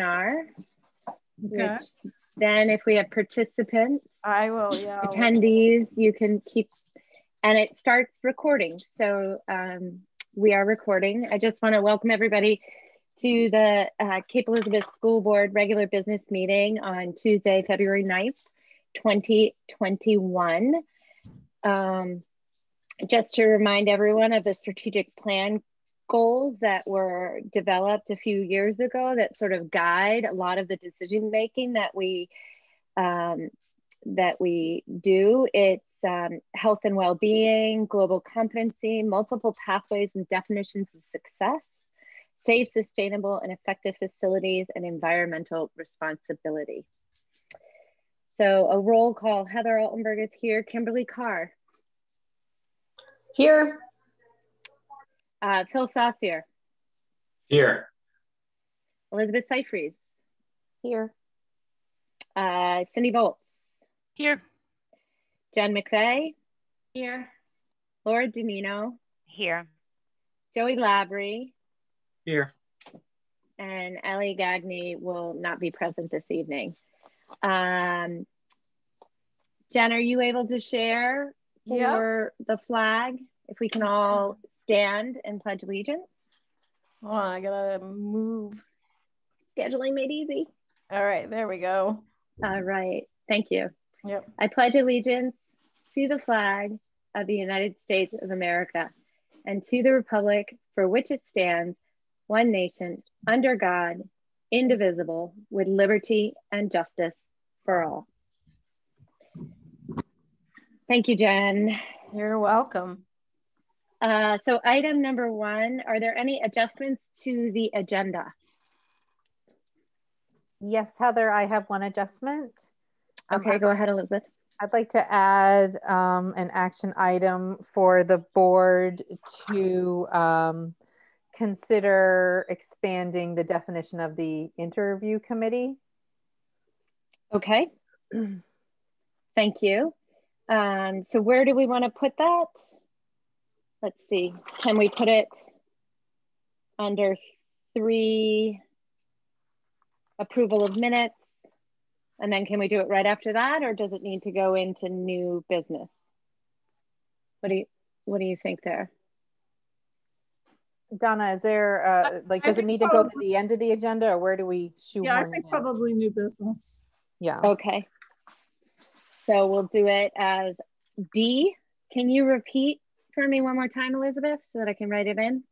webinar, Okay. which then if we have participants, I will, yeah. Attendees, you can keep, and it starts recording. So um, we are recording. I just want to welcome everybody to the uh, Cape Elizabeth School Board regular business meeting on Tuesday, February 9th, 2021. Um, just to remind everyone of the strategic plan goals that were developed a few years ago that sort of guide a lot of the decision making that we um, that we do. It's um, health and well-being, global competency, multiple pathways and definitions of success, safe, sustainable, and effective facilities, and environmental responsibility. So a roll call, Heather Altenberg is here, Kimberly Carr, Here. Uh, Phil Saucier, Here. Elizabeth Seyfried, Here. uh, Cindy Volz, Here. Jen McVeigh, Here. Laura Danino, Here. Joey Labry, Here. and Ellie Gagney will not be present this evening. Um, Jen, are you able to share Yep. for the flag? If we can all stand and pledge allegiance. Hold on, I gotta move. Scheduling made easy. All right, there we go. All right, thank you. Yep. I pledge allegiance to the flag of the United States of America and to the republic for which it stands, one nation, under God, indivisible, with liberty and justice for all. Thank you, Jen. You're welcome. Uh, so item number one, are there any adjustments to the agenda? Yes, Heather, I have one adjustment. Um, Okay, go ahead, Elizabeth. I'd like to add um, an action item for the board to um, consider expanding the definition of the interview committee. Okay. Thank you. Um, so where do we want to put that? Let's see. Can we put it under three approval of minutes? And then can we do it right after that or does it need to go into new business? What do you what do you think there? Donna, is there, uh, like, does it think need to go to the end of the agenda or where do we shoehorn Yeah, I think in? probably new business. Yeah. Okay. So we'll do it as D. Can you repeat for me one more time, Elizabeth, so that I can write it in?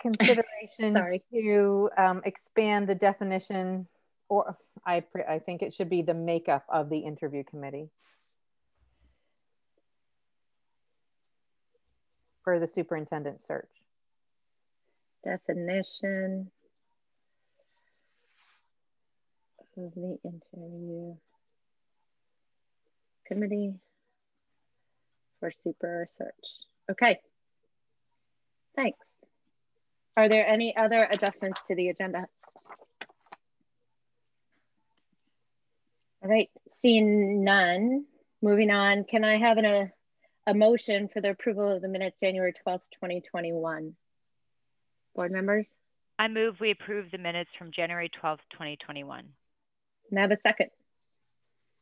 consideration to um, expand the definition, or I, pre- I think it should be the makeup of the interview committee for the superintendent search. definition of the interview committee for super search. Okay. Thanks. Are there any other adjustments to the agenda? All right, seeing none, moving on, can I have an, a, a motion for the approval of the minutes January 12th, 2021? Board members? I move we approve the minutes from January 12th, 2021. May I have a second?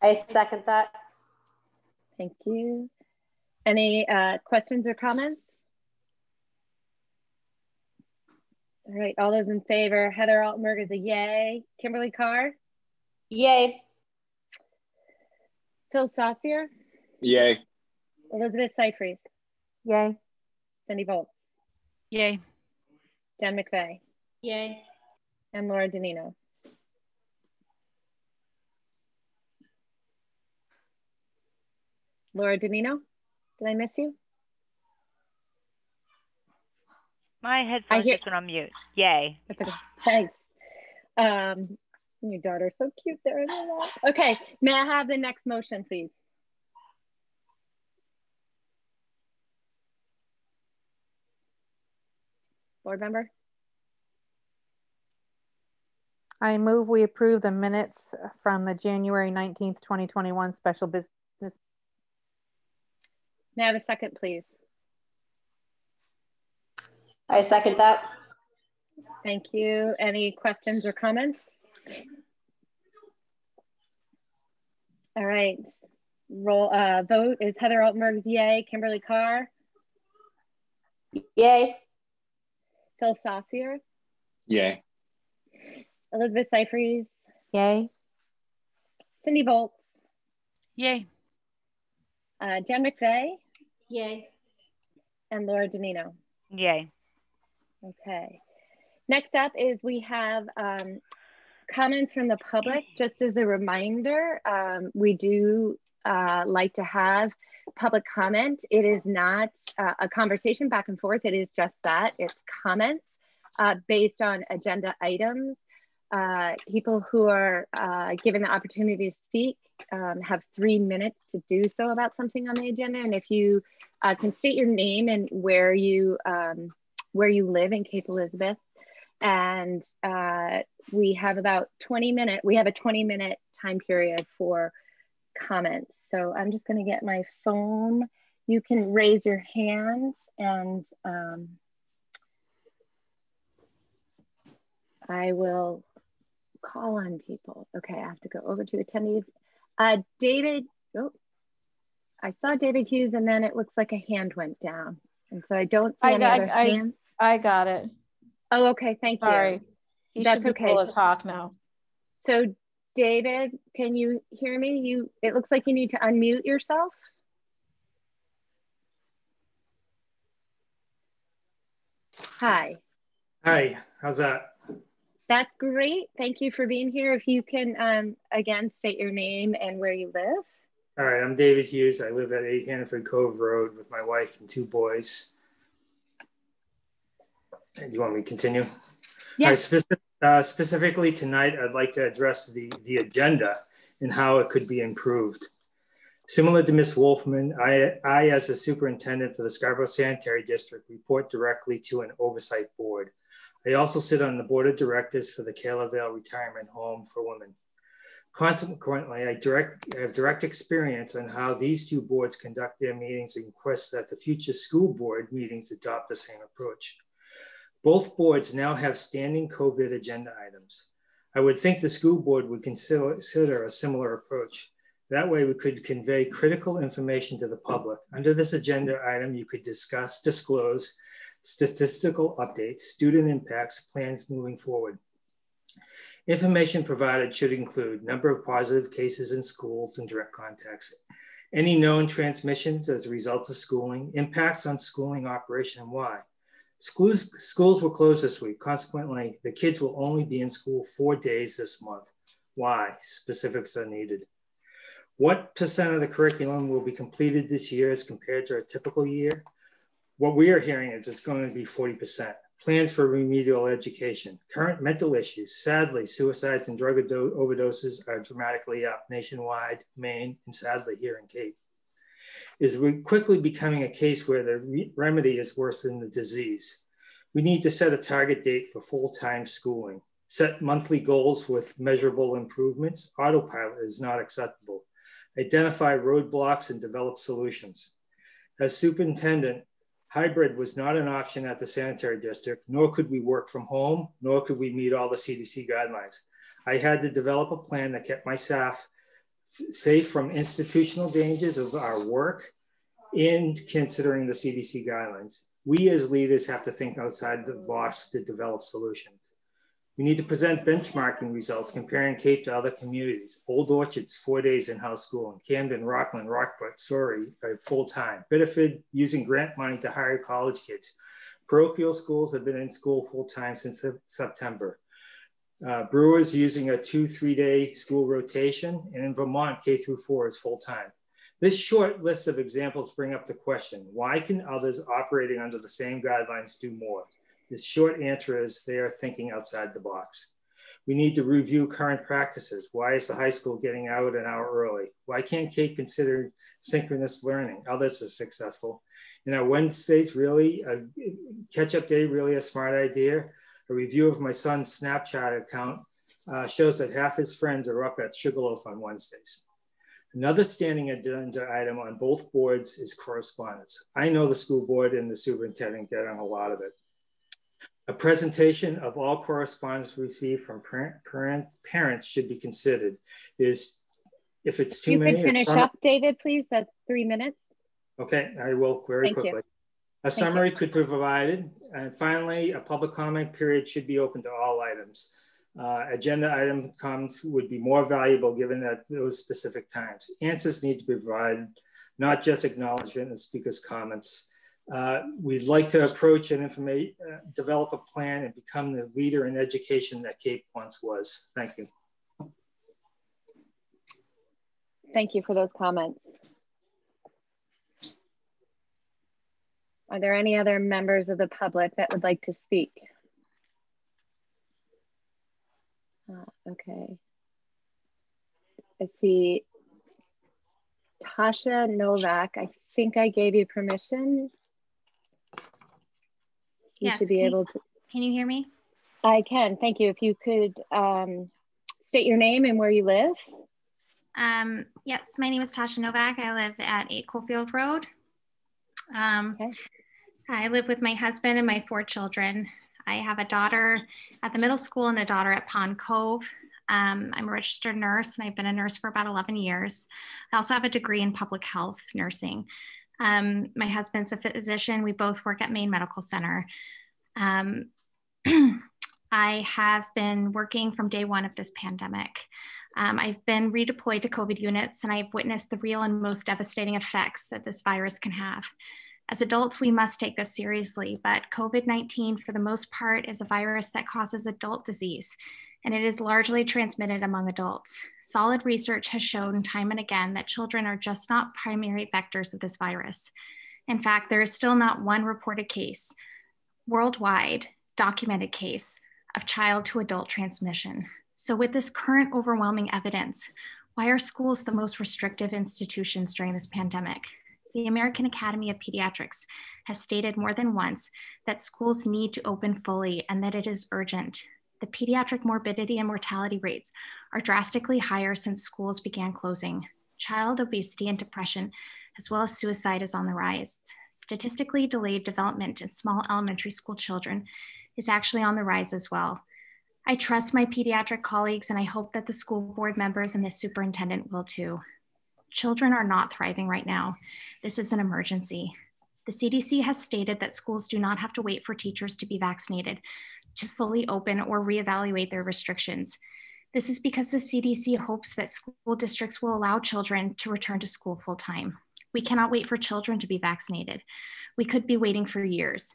I second that. Thank you. Any uh, questions or comments? All right, all those in favor, Heather Altenberg is a yay. Kimberly Carr, Yay. Phil Saucier, Yay. Elizabeth Seyfried, Yay. Cindy Volz, Yay. Dan McVeigh, Yay. and Laura Danino. Laura Danino, did I miss you? My headphones hear- just went on mute. Yay. That's okay. Thanks. Um, your daughter's so cute there. in the lap. Okay, may I have the next motion, please? Board member? I move we approve the minutes from the January 19th, 2021 special business. May I have a second, please? I second that. Thank you. Any questions or comments? All right. Roll uh, vote is Heather Altenberg's yay. Kimberly Carr, Yay. Phil Saucier, Yay. Elizabeth Seyfried, Yay. Cindy Volz, Yay. uh, Jen McVeigh, Yay. and Laura Danino. Yay. Okay. Next up is we have um, comments from the public. Just as a reminder, um, we do uh, like to have public comment. It is not uh, a conversation back and forth. It is just that. It's comments uh, based on agenda items. Uh, people who are uh, given the opportunity to speak um, have three minutes to do so about something on the agenda. And if you uh, can state your name and where you um, where you live in Cape Elizabeth, and uh, we have about 20 minute. We have a 20 minute time period for comments. So I'm just going to get my phone. You can raise your hand and um, I will call on people. Okay, I have to go over to attendees. Uh, David, oh, I saw David Hughes and then it looks like a hand went down. And so I don't see I any got- other I- hands. I got it. Oh, okay, thank Sorry. you. He That's should be okay. able to talk now. So David, can you hear me? You, it looks like you need to unmute yourself. Hi, Hi, how's that? That's great. Thank you for being here. If you can, um, again, state your name and where you live. All right, I'm David Hughes. I live at 8 Hannaford Cove Road with my wife and two boys. And you want me to continue? All right, Yes, specific, uh, specifically tonight, I'd like to address the, the agenda and how it could be improved. Similar to Ms. Wolfman, I, I, as a superintendent for the Scarborough Sanitary District, report directly to an oversight board. I also sit on the board of directors for the Kayla Vale Retirement Home for Women. Consequently, I direct I have direct experience on how these two boards conduct their meetings and request that the future school board meetings adopt the same approach. Both boards now have standing COVID agenda items. I would think the school board would consider a similar approach. That way we could convey critical information to the public. Under this agenda item, you could discuss, disclose statistical updates, student impacts, plans moving forward. Information provided should include number of positive cases in schools and direct contacts, any known transmissions as a result of schooling, impacts on schooling operation and why. Schools, schools will close this week. Consequently, the kids will only be in school four days this month. Why? Specifics are needed. What percent of the curriculum will be completed this year as compared to a typical year? What we are hearing is it's going to be 40%. Plans for remedial education. Current mental issues. Sadly, suicides and drug overdoses are dramatically up nationwide, Maine, and sadly here in Cape. Is we quickly becoming a case where the re remedy is worse than the disease. We need to set a target date for full-time schooling. Set monthly goals with measurable improvements. Autopilot is not acceptable. Identify roadblocks and develop solutions. As superintendent, Hybrid was not an option at the sanitary district, nor could we work from home, nor could we meet all the CDC guidelines. I had to develop a plan that kept my staff safe from institutional dangers of our work and considering the CDC guidelines. We as leaders have to think outside the box to develop solutions. We need to present benchmarking results comparing Cape to other communities. Old Orchards, four days in-house schooling. Camden, Rockland, Rockport, Surry, full-time. Biddeford, using grant money to hire college kids. Parochial schools have been in school full-time since September. Uh, Brewers using a two, three-day school rotation. And in Vermont, K through four is full-time. This short list of examples bring up the question, why can others operating under the same guidelines do more? The short answer is they are thinking outside the box. We need to review current practices. Why is the high school getting out an hour early? Why can't Cape consider synchronous learning? Others are successful. You know, Wednesday's really a catch up day, really a smart idea. A review of my son's Snapchat account uh, shows that half his friends are up at Sugarloaf on Wednesdays. Another standing agenda item on both boards is correspondence. I know the school board and the superintendent get on a lot of it. A presentation of all correspondence received from parent, parent, parents should be considered. Is if it's too you many. could finish up, David, please. That's three minutes. Okay, I will very Thank you. quickly. A summary could be provided. And finally, a public comment period should be open to all items. Uh, agenda item comments would be more valuable given at those specific times. Answers need to be provided, not just acknowledgement and speakers' comments. Uh, we'd like to approach and uh, develop a plan and become the leader in education that Cape once was. Thank you. Thank you for those comments. Are there any other members of the public that would like to speak? Uh, okay. I see Tasha Novak. I think I gave you permission. You Yes, should be can you- able to. Can you hear me? I can. Thank you. If you could um, state your name and where you live. Um, yes, my name is Tasha Novak. I live at 8 Coalfield Road. Um, Okay. I live with my husband and my four children. I have a daughter at the middle school and a daughter at Pond Cove. Um, I'm a registered nurse and I've been a nurse for about 11 years. I also have a degree in public health nursing. Um, my husband's a physician. We both work at Maine Medical Center. Um, I have been working from day one of this pandemic. Um, I've been redeployed to COVID units and I've witnessed the real and most devastating effects that this virus can have. As adults, we must take this seriously, but COVID 19, for the most part, is a virus that causes adult disease, and it is largely transmitted among adults. Solid research has shown time and again that children are just not primary vectors of this virus. In fact, there is still not one reported case worldwide, documented case of child to adult transmission. So, with this current overwhelming evidence, why are schools the most restrictive institutions during this pandemic? The American Academy of Pediatrics has stated more than once that schools need to open fully and that it is urgent. The pediatric morbidity and mortality rates are drastically higher since schools began closing. Child obesity and depression, as well as suicide, is on the rise. Statistically delayed development in small elementary school children is actually on the rise as well. I trust my pediatric colleagues and I hope that the school board members and the superintendent will too. Children are not thriving right now. This is an emergency. The CDC has stated that schools do not have to wait for teachers to be vaccinated to fully open or reevaluate their restrictions. This is because the CDC hopes that school districts will allow children to return to school full time. We cannot wait for children to be vaccinated. We could be waiting for years.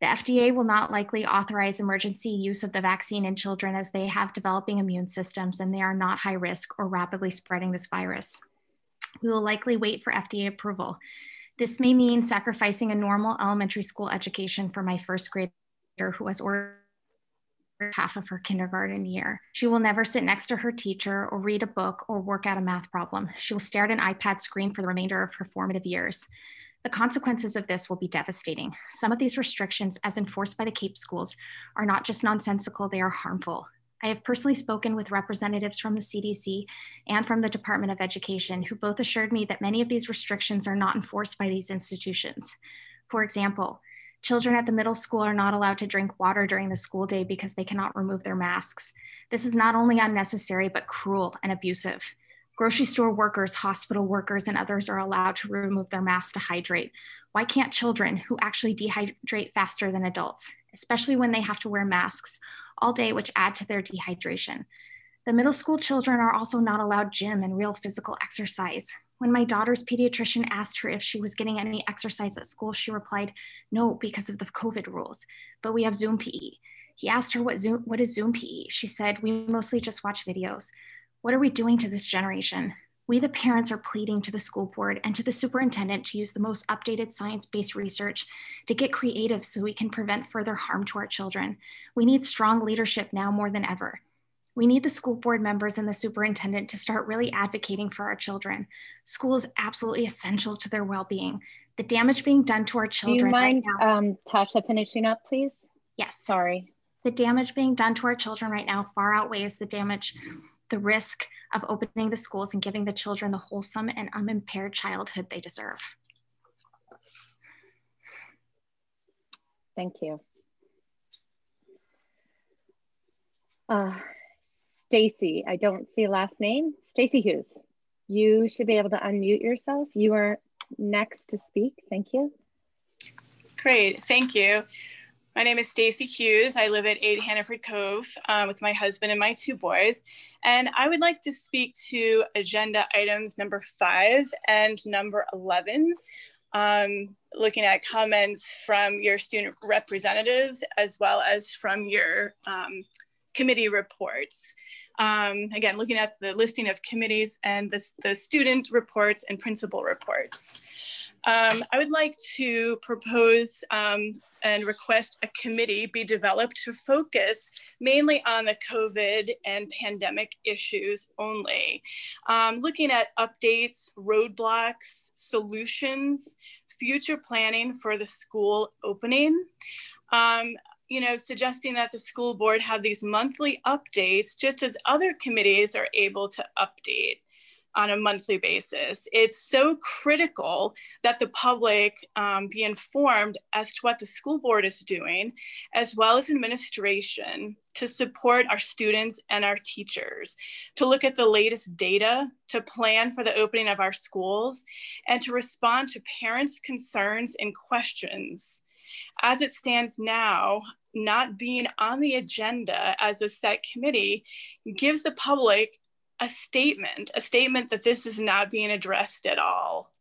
The FDA will not likely authorize emergency use of the vaccine in children as they have developing immune systems and they are not high risk or rapidly spreading this virus. We will likely wait for FDA approval. This may mean sacrificing a normal elementary school education for my first grader who has ordered half of her kindergarten year. She will never sit next to her teacher or read a book or work out a math problem. She will stare at an iPad screen for the remainder of her formative years. The consequences of this will be devastating. Some of these restrictions, as enforced by the CAPE schools, are not just nonsensical, they are harmful. I have personally spoken with representatives from the CDC and from the Department of Education who both assured me that many of these restrictions are not enforced by these institutions. For example, children at the middle school are not allowed to drink water during the school day because they cannot remove their masks. This is not only unnecessary, but cruel and abusive. Grocery store workers, hospital workers, and others are allowed to remove their masks to hydrate. Why can't children who actually dehydrate faster than adults, especially when they have to wear masks all day, which add to their dehydration? The middle school children are also not allowed gym and real physical exercise. When my daughter's pediatrician asked her if she was getting any exercise at school, she replied, no, because of the COVID rules, but we have Zoom PE. He asked her what Zoom, what is Zoom PE? She said, we mostly just watch videos. What are we doing to this generation? We, the parents, are pleading to the school board and to the superintendent to use the most updated science based research to get creative so we can prevent further harm to our children. We need strong leadership now more than ever. We need the school board members and the superintendent to start really advocating for our children. School is absolutely essential to their well being. The damage being done to our children. Do you mind, right now, um, Tasha, finishing up, please? yes. Sorry. The damage being done to our children right now far outweighs the damage, the risk of opening the schools and giving the children the wholesome and unimpaired childhood they deserve. Thank you. Uh, Stacy, I don't see last name. Stacy Hughes, you should be able to unmute yourself. You are next to speak. Thank you. Great, thank you. My name is Stacy Hughes. I live at 8 Hannaford Cove uh, with my husband and my two boys. And I would like to speak to agenda items number five and number 11, um, looking at comments from your student representatives as well as from your um, committee reports. Um, again, looking at the listing of committees and the, the student reports and principal reports. Um, I would like to propose um, and request a committee be developed to focus mainly on the COVID and pandemic issues only. Um, looking at updates, roadblocks, solutions, future planning for the school opening. Um, you know, suggesting that the school board have these monthly updates, just as other committees are able to update on a monthly basis. It's so critical that the public um, be informed as to what the school board is doing, as well as administration, to support our students and our teachers, to look at the latest data, to plan for the opening of our schools, and to respond to parents' concerns and questions. As it stands now, not being on the agenda as a set committee gives the public a statement, a statement that this is not being addressed at all.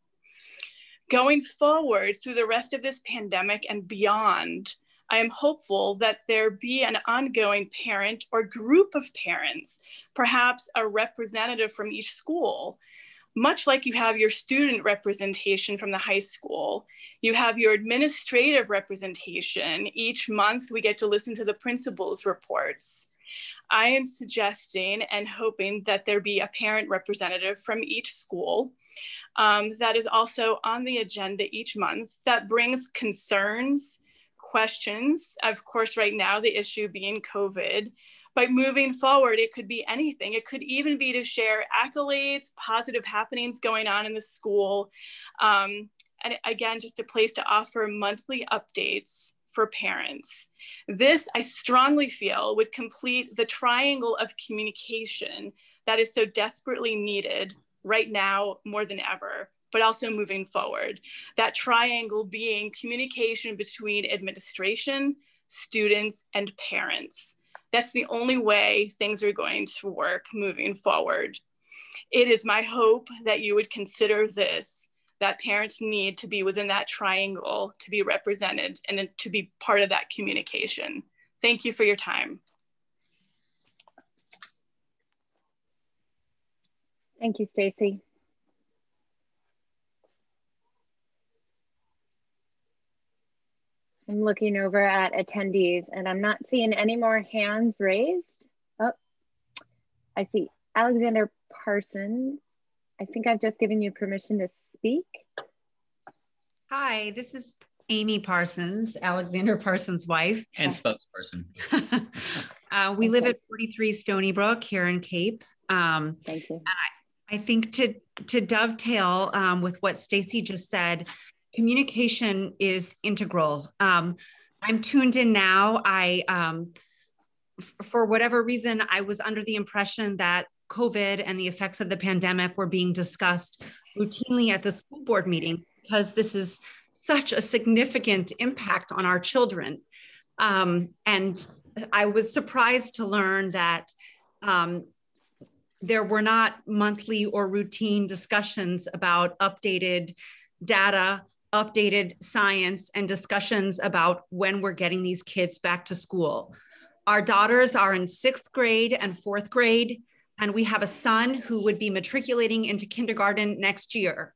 Going forward through the rest of this pandemic and beyond, I am hopeful that there be an ongoing parent or group of parents, perhaps a representative from each school, much like you have your student representation from the high school, you have your administrative representation. Each month, we get to listen to the principal's reports. I am suggesting and hoping that there be a parent representative from each school um, that is also on the agenda each month that brings concerns, questions. Of course, right now, the issue being COVID, but moving forward, it could be anything. It could even be to share accolades, positive happenings going on in the school. Um, and again, just a place to offer monthly updates for parents. This, I strongly feel, would complete the triangle of communication that is so desperately needed right now more than ever, but also moving forward. That triangle being communication between administration, students, and parents. That's the only way things are going to work moving forward. It is my hope that you would consider this, that parents need to be within that triangle to be represented and to be part of that communication. Thank you for your time. Thank you, Stacy. I'm looking over at attendees and I'm not seeing any more hands raised. Oh, I see Alexander Parsons. I think I've just given you permission to speak. Hi, this is Amy Parsons, Alexander Parsons' wife. And spokesperson. uh, we live at 43 Stony Brook here in Cape. Um, Thank you. And I, I think to, to dovetail um, with what Stacy just said, communication is integral. Um, I'm tuned in now. I, um, for whatever reason, I was under the impression that COVID and the effects of the pandemic were being discussed routinely at the school board meeting because this is such a significant impact on our children. Um, and I was surprised to learn that um, there were not monthly or routine discussions about updated data updated science and discussions about when we're getting these kids back to school. Our daughters are in sixth grade and fourth grade, and we have a son who would be matriculating into kindergarten next year.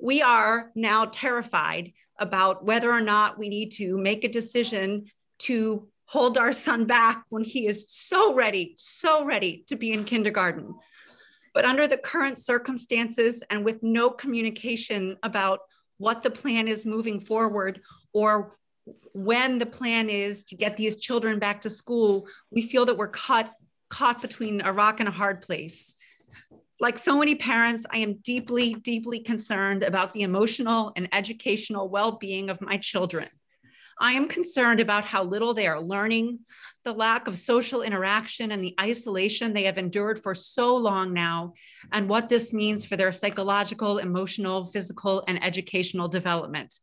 We are now terrified about whether or not we need to make a decision to hold our son back when he is so ready, so ready to be in kindergarten. But under the current circumstances and with no communication about what the plan is moving forward or when the plan is to get these children back to school, we feel that we're caught caught between a rock and a hard place. Like so many parents, I am deeply, deeply concerned about the emotional and educational well being of my children. I am concerned about how little they are learning, the lack of social interaction, and the isolation they have endured for so long now, and what this means for their psychological, emotional, physical, and educational development.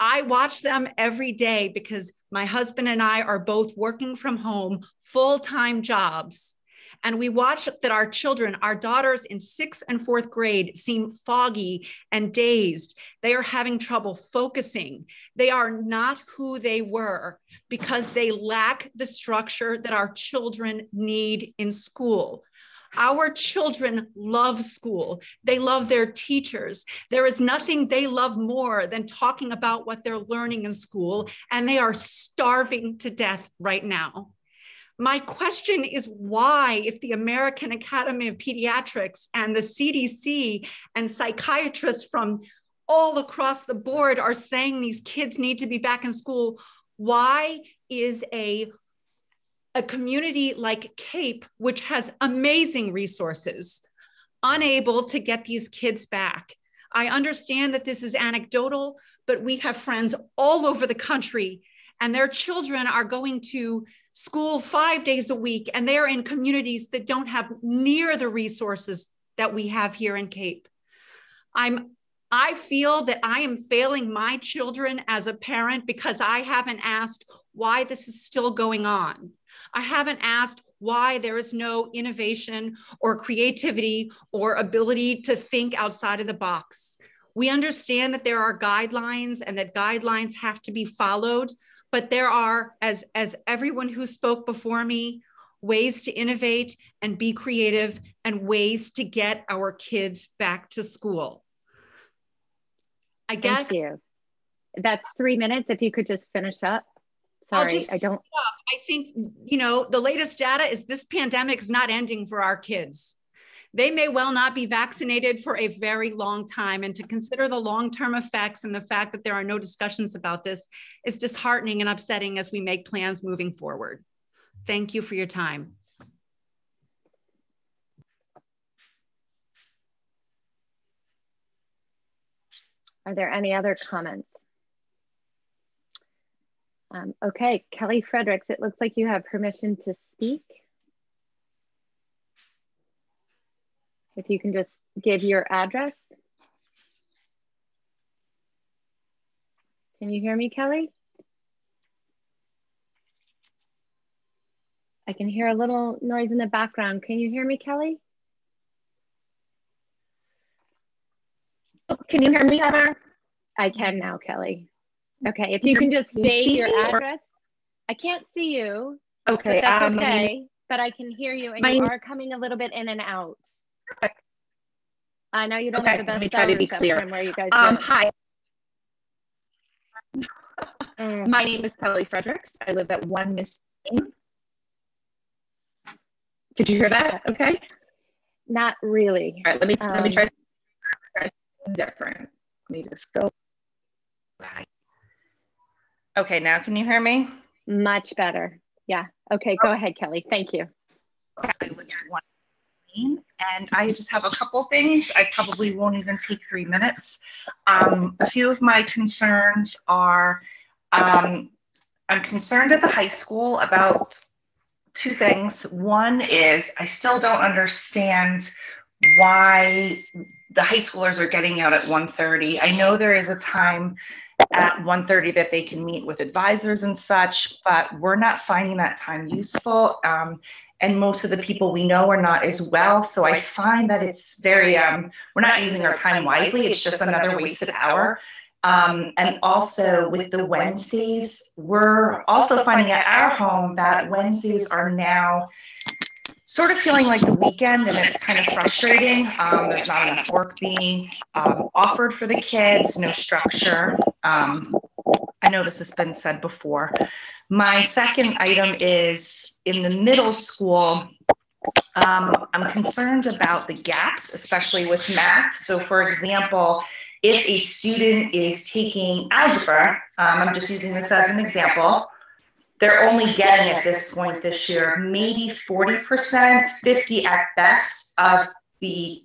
I watch them every day because my husband and I are both working from home, full time jobs. And we watch that our children, our daughters in sixth and fourth grade, seem foggy and dazed. They are having trouble focusing. They are not who they were because they lack the structure that our children need in school. Our children love school. They love their teachers. There is nothing they love more than talking about what they're learning in school, and they are starving to death right now. My question is why, if the American Academy of Pediatrics and the CDC and psychiatrists from all across the board are saying these kids need to be back in school, why is a a community like Cape, which has amazing resources, unable to get these kids back. I understand that this is anecdotal, but we have friends all over the country, and their children are going to school five days a week, and they're in communities that don't have near the resources that we have here in Cape. I'm I feel that I am failing my children as a parent because I haven't asked why this is still going on. I haven't asked why there is no innovation or creativity or ability to think outside of the box. We understand that there are guidelines and that guidelines have to be followed, but there are, as, as everyone who spoke before me, ways to innovate and be creative and ways to get our kids back to school. I guess. Thank you. That's three minutes. If you could just finish up. Sorry, I don't. I think, you know, the latest data is this pandemic is not ending for our kids. They may well not be vaccinated for a very long time. And to consider the long term effects and the fact that there are no discussions about this is disheartening and upsetting as we make plans moving forward. Thank you for your time. Are there any other comments? Um, okay, Kelly Fredericks, it looks like you have permission to speak. If you can just give your address. Can you hear me, Kelly? I can hear a little noise in the background. Can you hear me, Kelly? Can you hear me, Heather? I can now, Kelly. Okay, if you can just state your address. I can't see you. Okay. But that's um, okay, but I can hear you and my- you are coming a little bit in and out. Perfect. I know you don't Okay, have the let best me try to be clear. where you guys Um, hi, Mm, my name is Kelly Fredericks. I live at One Miss. Could you hear that? Okay. Not really. All right. Let me let me Um, try different. Let me just go. Okay. Now can you hear me? Much better. Yeah. Okay, go ahead, Kelly. Thank you. I and I just have a couple things. I probably won't even take three minutes. Um, a few of my concerns are um, I'm concerned at the high school about two things. One is I still don't understand why the high schoolers are getting out at 1.30. I know there is a time at 1.30 that they can meet with advisors and such, but we're not finding that time useful. Um, and most of the people we know are not as well. So I find that it's very, um, we're not using our time wisely. It's just another wasted hour. Um, and also with the Wednesdays, we're also finding at our home that Wednesdays are now sort of feeling like the weekend and it's kind of frustrating. Um, there's not enough work being um, offered for the kids, no structure. Um, I know this has been said before. My second item is in the middle school. Um, I'm concerned about the gaps, especially with math. So, for example, if a student is taking algebra, um, I'm just using this as an example, they're only getting at this point this year maybe 40%, 50 at best of the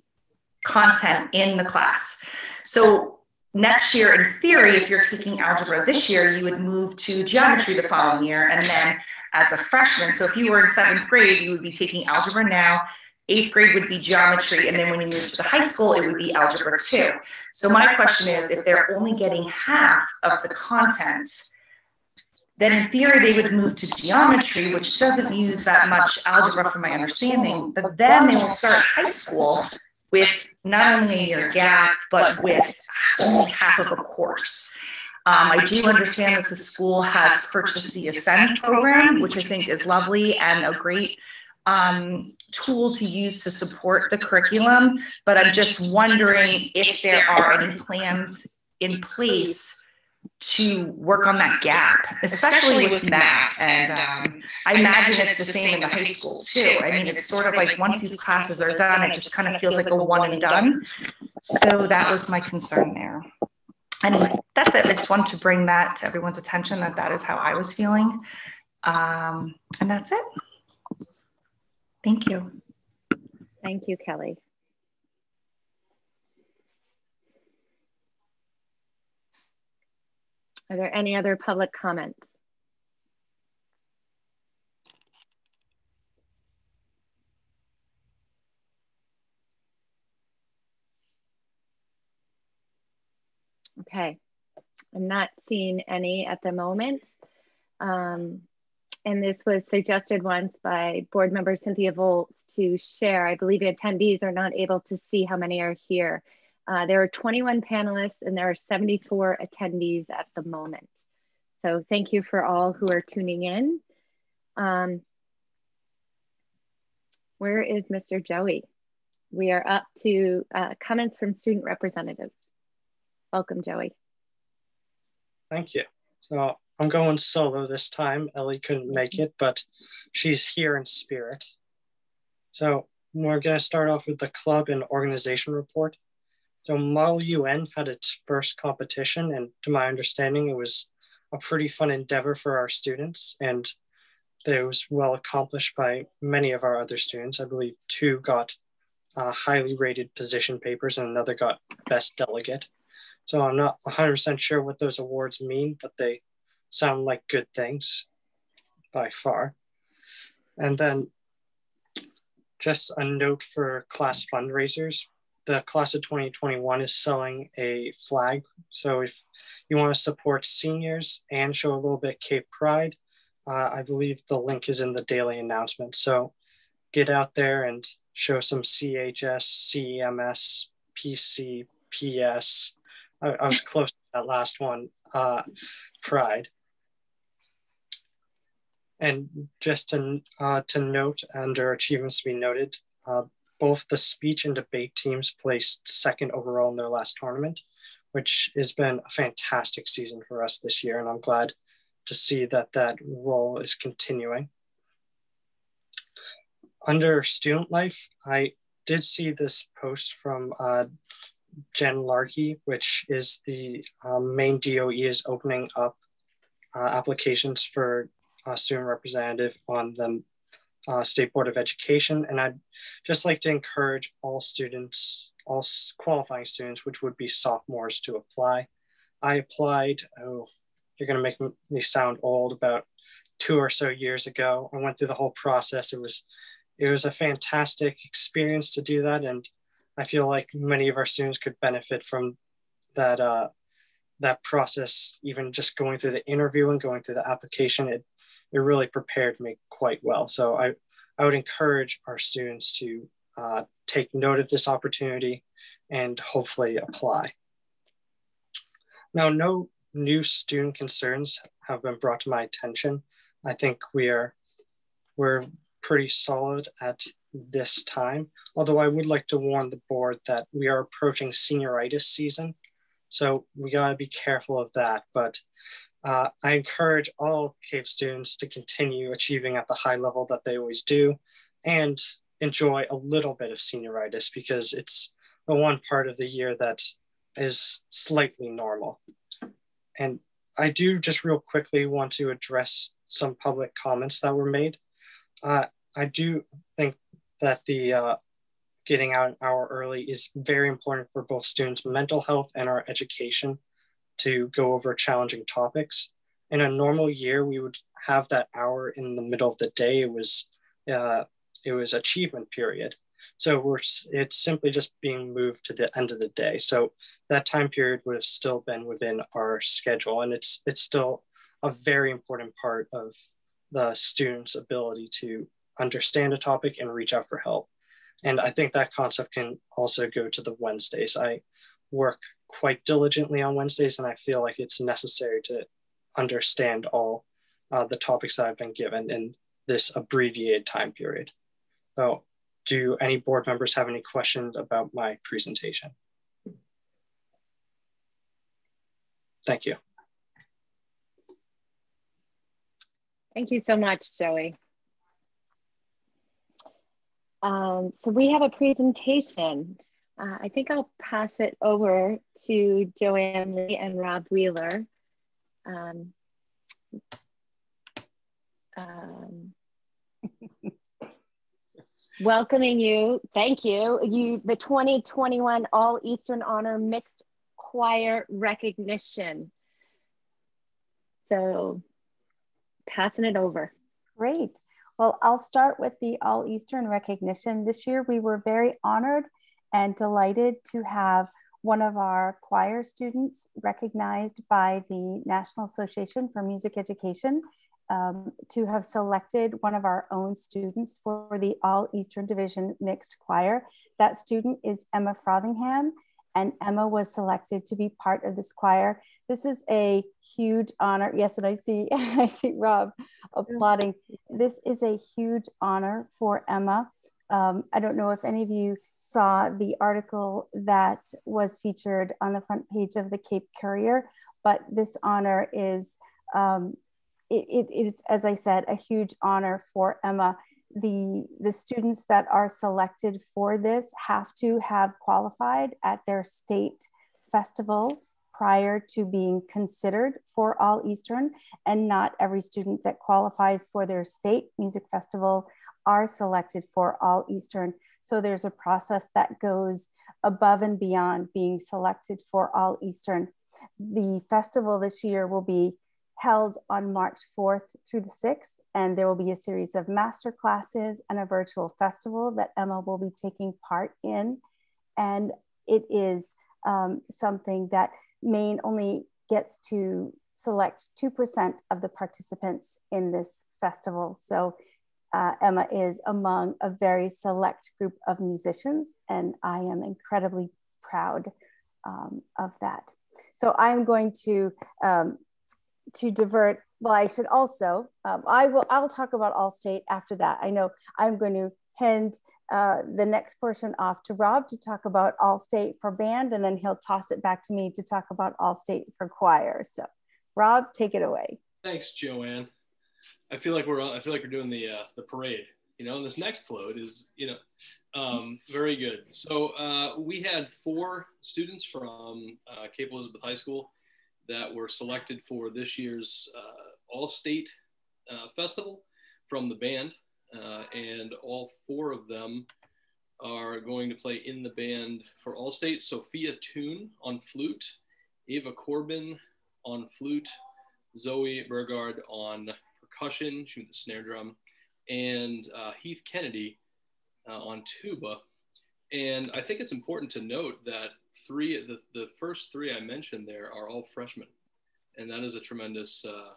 content in the class. So next year, in theory, if you're taking algebra this year, you would move to geometry the following year. And then as a freshman, so if you were in seventh grade, you would be taking algebra now. Eighth grade would be geometry. And then when you move to the high school, it would be algebra two. So my question is if they're only getting half of the contents, then in theory they would move to geometry, which doesn't use that much algebra from my understanding, but then they will start high school with not only a year gap, but with only half of a course. Um, I do understand that the school has purchased the Ascend program, which I think is lovely and a great um, tool to use to support the curriculum. But I'm just wondering if there are any plans in place to work on that gap, especially with math. And um, I imagine it's the same in the high school too. I mean, it's sort of like once these classes are done, it just kind of feels like a one and done. So that was my concern there. And that's it. I just wanted to bring that to everyone's attention that that is how I was feeling. Um, and that's it. Thank you. Thank you, Kelly. Are there any other public comments? Okay, I'm not seeing any at the moment. Um, and this was suggested once by board member Cynthia Volz to share. I believe attendees are not able to see how many are here. Uh, there are 21 panelists and there are 74 attendees at the moment. So thank you for all who are tuning in. Um, where is Mr. Joey? We are up to uh, comments from student representatives. Welcome, Joey. Thank you. So I'm going solo this time. Ellie couldn't make it, but she's here in spirit. So we're going to start off with the club and organization report. So Model UN had its first competition, and to my understanding, it was a pretty fun endeavor for our students, and it was well accomplished by many of our other students. I believe two got uh, highly rated position papers, and another got best delegate. So I'm not 100% sure what those awards mean, but they sound like good things by far. And then just a note for class fundraisers the class of 2021 is selling a flag. So if you want to support seniors and show a little bit Cape Pride, uh, I believe the link is in the daily announcement. So get out there and show some CHS, CEMS, PC, PS. I, I was close to that last one, uh, Pride. And just to, uh, to note, under achievements to be noted, uh, both the speech and debate teams placed second overall in their last tournament, which has been a fantastic season for us this year. And I'm glad to see that that role is continuing. Under student life, I did see this post from uh, Jen Larkey, which is the um, Maine DOE is opening up uh, applications for a student representative on the uh, State Board of Education. And I'd just like to encourage all students, all qualifying students, which would be sophomores, to apply. I applied, oh, you're going to make me sound old, about two or so years ago. I went through the whole process. It was, it was a fantastic experience to do that. And I feel like many of our students could benefit from that, uh, that process, even just going through the interview and going through the application. It it really prepared me quite well. So I, I would encourage our students to uh, take note of this opportunity and hopefully apply. Now, no new student concerns have been brought to my attention. I think we are we're pretty solid at this time, although I would like to warn the board that we are approaching senioritis season. So we gotta be careful of that, but uh, I encourage all Cape students to continue achieving at the high level that they always do and enjoy a little bit of senioritis because it's the one part of the year that is slightly normal. And I do just real quickly want to address some public comments that were made. Uh, I do think that the uh, getting out an hour early is very important for both students' mental health and our education to go over challenging topics. In a normal year, we would have that hour in the middle of the day. It was uh, it was achievement period. So we're it's simply just being moved to the end of the day. So that time period would have still been within our schedule, and it's it's still a very important part of the student's ability to understand a topic and reach out for help. And I think that concept can also go to the Wednesdays. I work quite diligently on Wednesdays, and I feel like it's necessary to understand all uh, the topics that I've been given in this abbreviated time period. So, do any board members have any questions about my presentation? Thank you. Thank you so much, Joey. Um, so we have a presentation. Uh, I think I'll pass it over to Joanne Lee and Rob Wheeler. Um, um, welcoming you, thank you. You, the 2021 All Eastern Honor Mixed Choir Recognition. So passing it over. Great. Well, I'll start with the All Eastern recognition. This year, we were very honored and delighted to have one of our choir students recognized by the National Association for Music Education um, to have selected one of our own students for the All Eastern Division Mixed Choir. That student is Emma Frothingham, and Emma was selected to be part of this choir. This is a huge honor. Yes, and I see I see Rob applauding. This is a huge honor for Emma. Um, I don't know if any of you saw the article that was featured on the front page of the Cape Courier, but this honor is, um, it, it is, as I said, a huge honor for Emma. The the students that are selected for this have to have qualified at their state festival prior to being considered for all eastern and not every student that qualifies for their state music festival are selected for all eastern so there's a process that goes above and beyond being selected for all eastern the festival this year will be held on March 4th through the 6th. And there will be a series of master classes and a virtual festival that Emma will be taking part in. And it is um, something that Maine only gets to select 2% of the participants in this festival. So uh, Emma is among a very select group of musicians, and I am incredibly proud um, of that. So I'm going to um, to divert well i should also um, i will i'll talk about allstate after that. I know i'm going to hand uh, the next portion off to rob to talk about allstate for band and then he'll toss it back to me to talk about allstate for choir. So rob take it away. Thanks joanne i feel like we're i feel like we're doing the uh, the parade you know and this next float is you know um, very good so uh, we had four students from uh, cape elizabeth high school that were selected for this year's uh, All State uh, Festival from the band. Uh, and all four of them are going to play in the band for All State. Sophia Toon on flute, Ava Corbin on flute, Zoe Burgard on percussion, she the snare drum, and uh, Heath Kennedy uh, on tuba. And I think it's important to note that three, the, the first three I mentioned there are all freshmen. And that is a tremendous, uh,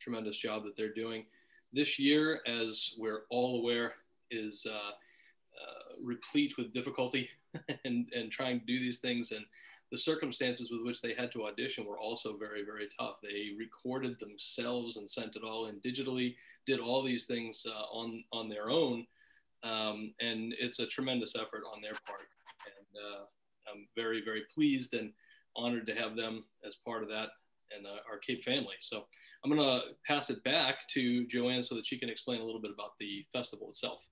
tremendous job that they're doing. This year, as we're all aware, is uh, uh, replete with difficulty and, and trying to do these things. And the circumstances with which they had to audition were also very, very tough. They recorded themselves and sent it all in digitally, did all these things uh, on, on their own. Um, and it's a tremendous effort on their part. And uh, I'm very, very pleased and honored to have them as part of that and uh, our Cape family. So I'm going to pass it back to Joanne so that she can explain a little bit about the festival itself.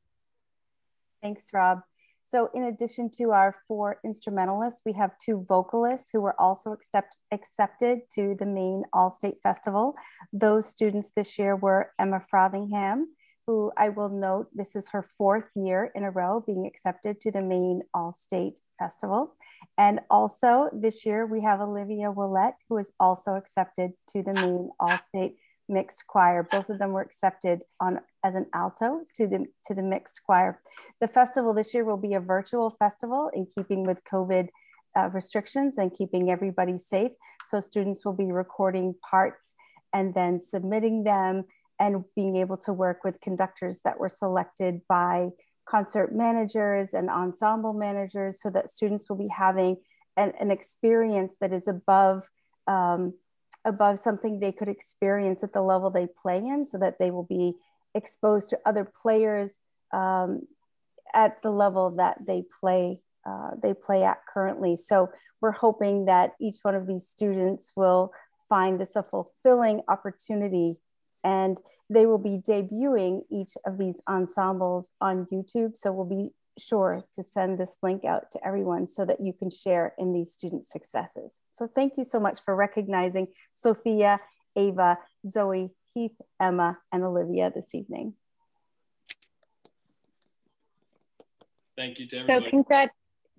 Thanks, Rob. So in addition to our four instrumentalists, we have two vocalists who were also accept, accepted to the Maine All-State Festival. Those students this year were Emma Frothingham, who I will note this is her fourth year in a row being accepted to the Maine All State Festival. And also this year we have Olivia Willette, who is also accepted to the Maine All State Mixed Choir. Both of them were accepted on as an alto to the to the mixed choir. The festival this year will be a virtual festival in keeping with COVID uh, restrictions and keeping everybody safe. So students will be recording parts and then submitting them and being able to work with conductors that were selected by concert managers and ensemble managers so that students will be having an, an experience that is above um, above something they could experience at the level they play in so that they will be exposed to other players um, at the level that they play uh, they play at currently so we're hoping that each one of these students will find this a fulfilling opportunity and they will be debuting each of these ensembles on YouTube. So we'll be sure to send this link out to everyone so that you can share in these student successes. So thank you so much for recognizing Sophia, Ava, Zoe, Heath, Emma, and Olivia this evening. Thank you to everybody. So congrat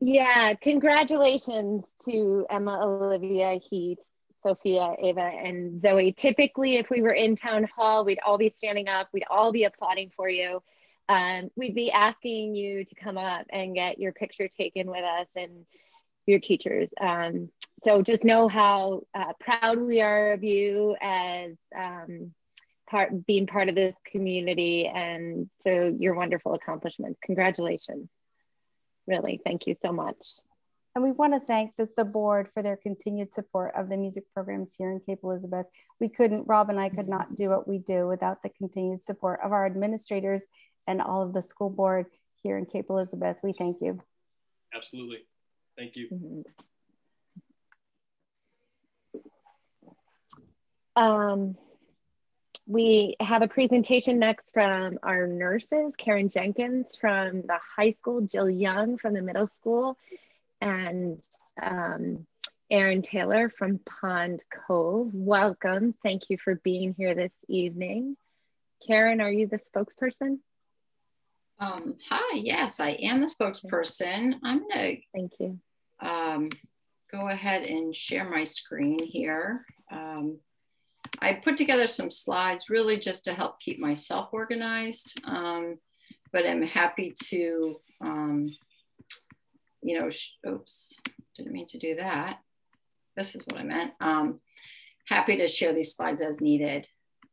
yeah, congratulations to Emma, Olivia, Heath, Sophia, Ava, and Zoe. Typically, if we were in town hall, we'd all be standing up, we'd all be applauding for you. Um, we'd be asking you to come up and get your picture taken with us and your teachers. Um, so just know how uh, proud we are of you as um, part being part of this community and so your wonderful accomplishments. Congratulations. Really, thank you so much. And we want to thank the, the board for their continued support of the music programs here in Cape Elizabeth. We couldn't, Rob and I could not do what we do without the continued support of our administrators and all of the school board here in Cape Elizabeth. We thank you. Absolutely. Thank you. Mm -hmm. Um, we have a presentation next from our nurses, Karen Jenkins from the high school, Jill Young from the middle school, and um, Erin Taylor from Pond Cove. Welcome. Thank you for being here this evening. Karen, are you the spokesperson? Um, hi, yes, I am the spokesperson. I'm gonna thank you. Um, go ahead and share my screen here. Um, I put together some slides really just to help keep myself organized, um, but I'm happy to um, you know, oops, didn't mean to do that. This is what I meant. Um, happy to share these slides as needed.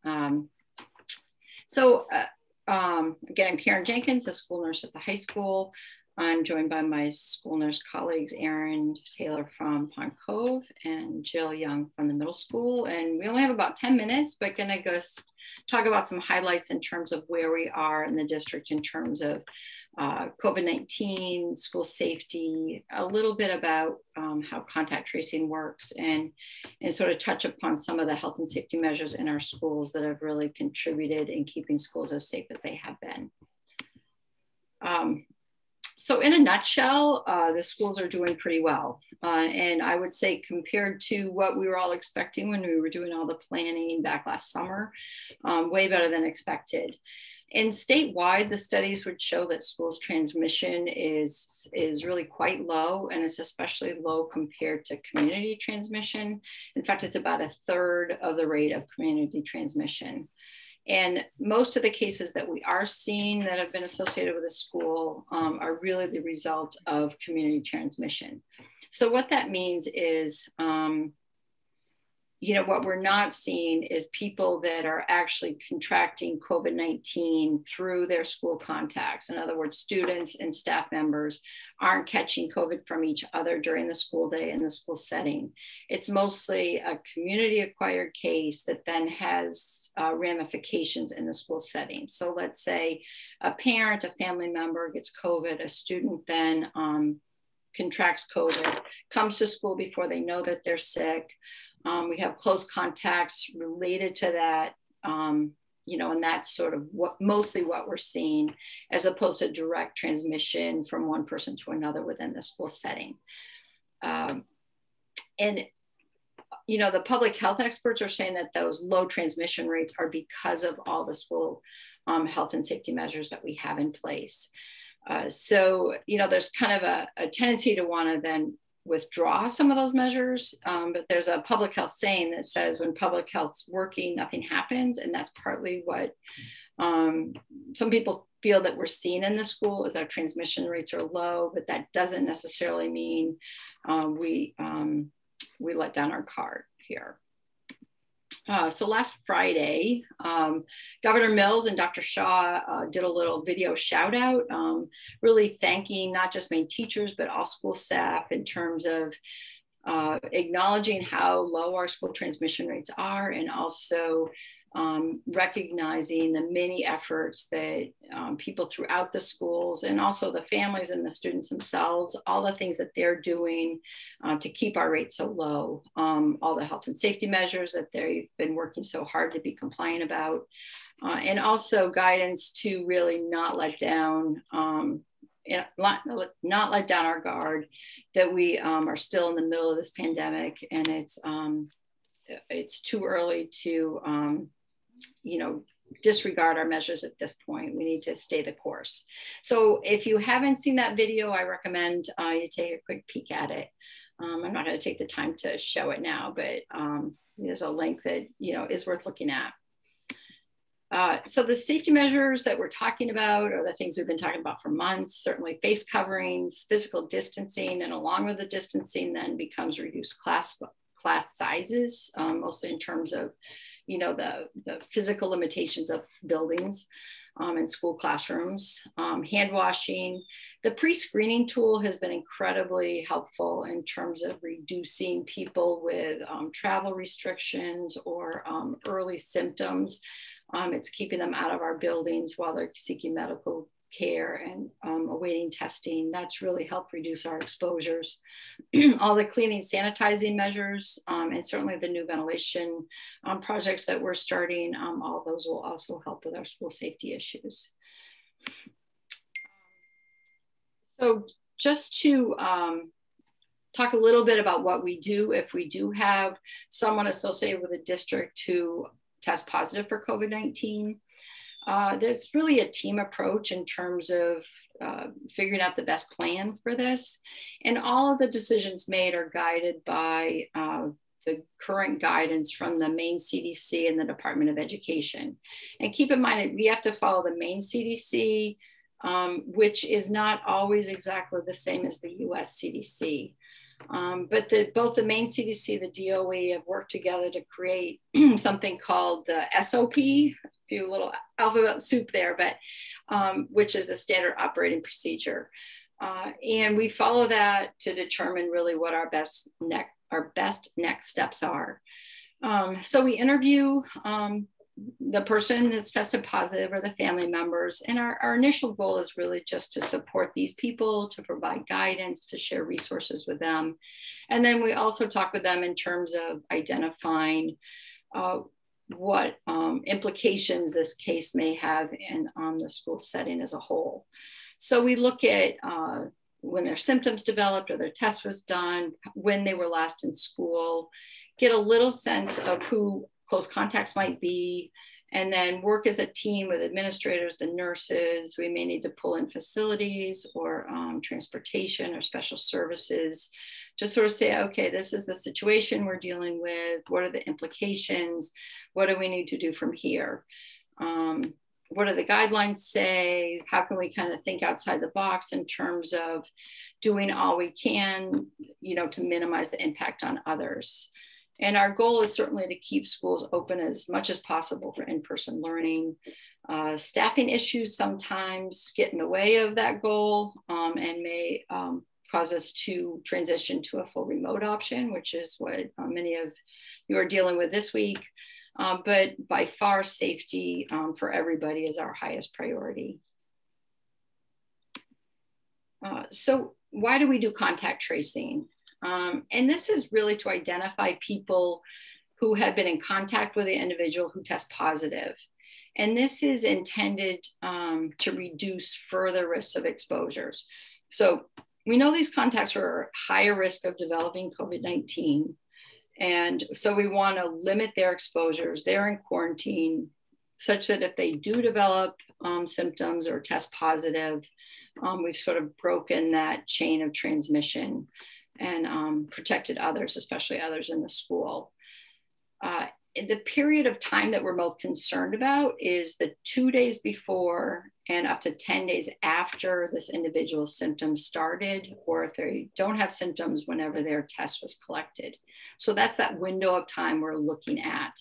Um, so uh, um, again, I'm Karen Jenkins, a school nurse at the high school. I'm joined by my school nurse colleagues, Erin Taylor from Pond Cove and Jill Young from the middle school. And we only have about 10 minutes, but gonna just talk about some highlights in terms of where we are in the district in terms of uh, COVID-19, school safety, a little bit about um, how contact tracing works and, and sort of touch upon some of the health and safety measures in our schools that have really contributed in keeping schools as safe as they have been. Um, so in a nutshell, uh, the schools are doing pretty well. Uh, and I would say compared to what we were all expecting when we were doing all the planning back last summer, um, way better than expected. And statewide, the studies would show that schools transmission is, is really quite low and it's especially low compared to community transmission. In fact, it's about a third of the rate of community transmission. And most of the cases that we are seeing that have been associated with a school um, are really the result of community transmission. So what that means is um, you know, what we're not seeing is people that are actually contracting COVID 19 through their school contacts. In other words, students and staff members aren't catching COVID from each other during the school day in the school setting. It's mostly a community acquired case that then has uh, ramifications in the school setting. So let's say a parent, a family member gets COVID, a student then um, contracts COVID, comes to school before they know that they're sick. Um, we have close contacts related to that, um, you know, and that's sort of what mostly what we're seeing as opposed to direct transmission from one person to another within the school setting. Um, and you know, the public health experts are saying that those low transmission rates are because of all the school um, health and safety measures that we have in place. Uh, so, you know, there's kind of a, a tendency to want to then withdraw some of those measures. Um, but there's a public health saying that says when public health's working, nothing happens. And that's partly what um, some people feel that we're seeing in the school is our transmission rates are low, but that doesn't necessarily mean um, we, um, we let down our card here. Uh, so last Friday, um, Governor Mills and Dr. Shah uh, did a little video shout out, um, really thanking not just Maine teachers, but all school staff in terms of uh, acknowledging how low our school transmission rates are and also um, recognizing the many efforts that um, people throughout the schools and also the families and the students themselves, all the things that they're doing uh, to keep our rates so low, um, all the health and safety measures that they've been working so hard to be compliant about, uh, and also guidance to really not let down um, not, not let down our guard that we um, are still in the middle of this pandemic and it's um, it's too early to um, you know, disregard our measures at this point. We need to stay the course. So if you haven't seen that video, I recommend uh, you take a quick peek at it. Um, I'm not going to take the time to show it now, but um, there's a link that you know is worth looking at. Uh, so the safety measures that we're talking about are the things we've been talking about for months, certainly face coverings, physical distancing, and along with the distancing then becomes reduced class, class sizes, um, mostly in terms of you know, the, the physical limitations of buildings um, and school classrooms, um, hand washing. The pre-screening tool has been incredibly helpful in terms of reducing people with um, travel restrictions or um, early symptoms. Um, it's keeping them out of our buildings while they're seeking medical care and um, awaiting testing. That's really helped reduce our exposures. all the cleaning, sanitizing measures, um, and certainly the new ventilation um, projects that we're starting, um, all those will also help with our school safety issues. So just to um, talk a little bit about what we do if we do have someone associated with a district who test positive for COVID-19. Uh, there's really a team approach in terms of uh, figuring out the best plan for this. And all of the decisions made are guided by uh, the current guidance from the Maine CDC and the Department of Education. And keep in mind, we have to follow the Maine CDC, um, which is not always exactly the same as the US CDC. Um, but the, both the Maine CDC, the DOE have worked together to create something called the SOP, a few little alphabet soup there, but um, which is the standard operating procedure. Uh, and we follow that to determine really what our best next our best next steps are. Um, so we interview um, the person that's tested positive or the family members. And our, our initial goal is really just to support these people, to provide guidance, to share resources with them. And then we also talk with them in terms of identifying uh, what um, implications this case may have in on the school setting as a whole. So we look at uh, when their symptoms developed or their test was done, when they were last in school, get a little sense of who close contacts might be, and then work as a team with administrators, the nurses. We may need to pull in facilities or um, transportation or special services. Just sort of say, okay, this is the situation we're dealing with. What are the implications? What do we need to do from here? Um, what do the guidelines say? How can we kind of think outside the box in terms of doing all we can, you know, to minimize the impact on others? And our goal is certainly to keep schools open as much as possible for in-person learning. Uh, staffing issues sometimes get in the way of that goal um, and may um, cause us to transition to a full remote option, which is what uh, many of you are dealing with this week. Uh, but by far, safety um, for everybody is our highest priority. Uh, so why do we do contact tracing? Um, and this is really to identify people who have been in contact with the individual who test positive. And this is intended um, to reduce further risks of exposures. So we know these contacts are higher risk of developing COVID 19. and so we want to limit their exposures. They're in quarantine such that if they do develop um, symptoms or test positive, um, we've sort of broken that chain of transmission and um, protected others, especially others in the school. Uh, the period of time that we're most concerned about is the two days before and up to 10 days after this individual's symptoms started, or if they don't have symptoms whenever their test was collected. So that's that window of time we're looking at.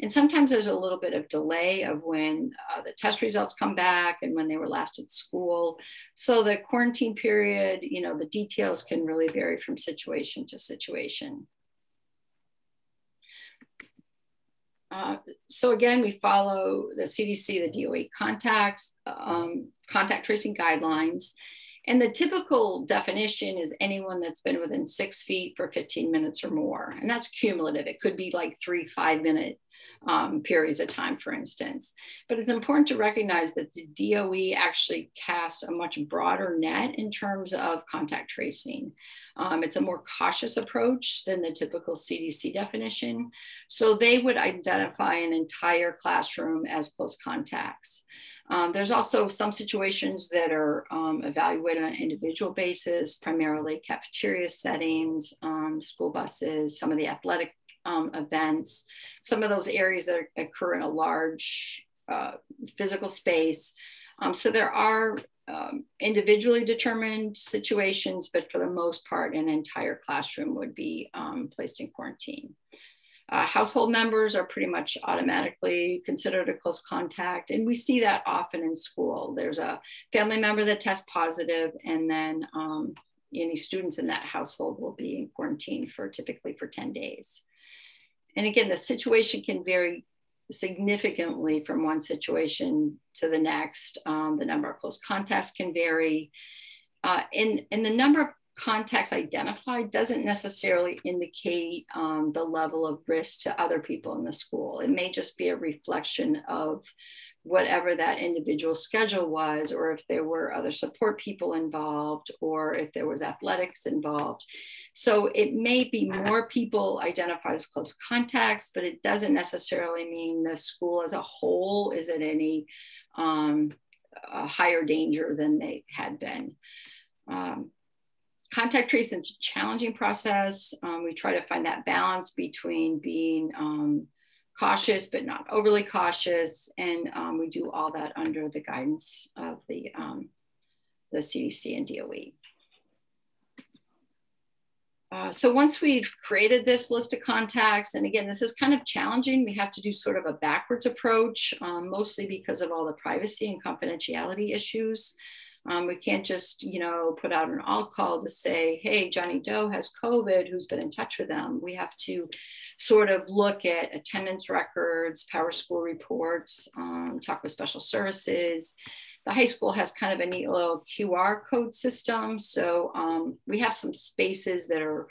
And sometimes there's a little bit of delay of when uh, the test results come back and when they were last at school. So the quarantine period, you know, the details can really vary from situation to situation. Uh, so again, we follow the CDC, the DOE contacts, um, contact tracing guidelines. And the typical definition is anyone that's been within six feet for 15 minutes or more. And that's cumulative. It could be like three, five minute um, periods of time, for instance. But it's important to recognize that the DOE actually casts a much broader net in terms of contact tracing. Um, it's a more cautious approach than the typical CDC definition. So they would identify an entire classroom as close contacts. Um, there's also some situations that are um, evaluated on an individual basis, primarily cafeteria settings, um, school buses, some of the athletic um, events, some of those areas that occur in a large uh, physical space. Um, so there are um, individually determined situations, but for the most part, an entire classroom would be um, placed in quarantine. Uh, household members are pretty much automatically considered a close contact, and we see that often in school. There's a family member that tests positive, and then um, any students in that household will be in quarantine for typically for 10 days. And again, the situation can vary significantly from one situation to the next. Um, the number of close contacts can vary. Uh, and, and the number of contacts identified doesn't necessarily indicate um, the level of risk to other people in the school. It may just be a reflection of whatever that individual schedule was, or if there were other support people involved, or if there was athletics involved. So it may be more people identified as close contacts, but it doesn't necessarily mean the school as a whole is at any um, higher danger than they had been. Um, contact tracing is a challenging process. Um, we try to find that balance between being um, cautious but not overly cautious. And um, we do all that under the guidance of the, um, the CDC and DOE. Uh, so once we've created this list of contacts, and again, this is kind of challenging, we have to do sort of a backwards approach, um, mostly because of all the privacy and confidentiality issues. Um, we can't just, you know, put out an all call to say, hey, Johnny Doe has COVID, who's been in touch with them. We have to sort of look at attendance records, PowerSchool reports, um, talk with special services. The high school has kind of a neat little QR code system. So um, we have some spaces that are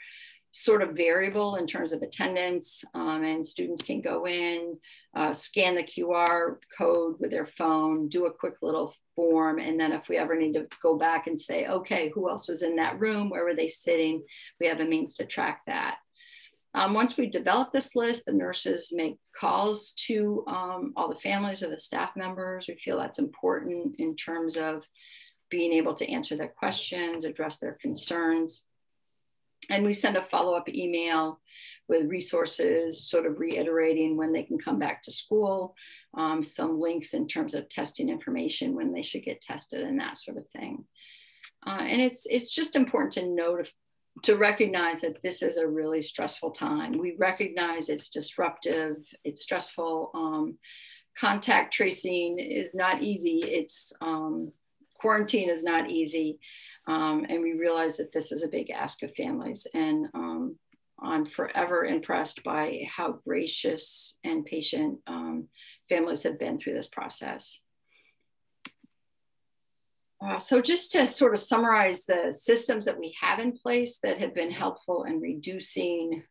sort of variable in terms of attendance um, and students can go in, uh, scan the QR code with their phone, do a quick little form. And then if we ever need to go back and say, okay, who else was in that room? Where were they sitting? We have a means to track that. Um, once we develop this list, the nurses make calls to um, all the families or the staff members. We feel that's important in terms of being able to answer their questions, address their concerns. And we send a follow up email with resources, sort of reiterating when they can come back to school, um, some links in terms of testing information when they should get tested and that sort of thing. Uh, and it's, it's just important to note, to recognize that this is a really stressful time. We recognize it's disruptive, it's stressful. Um, contact tracing is not easy. It's um, quarantine is not easy. Um, and we realize that this is a big ask of families. And um, I'm forever impressed by how gracious and patient um, families have been through this process. Uh, so just to sort of summarize the systems that we have in place that have been helpful in reducing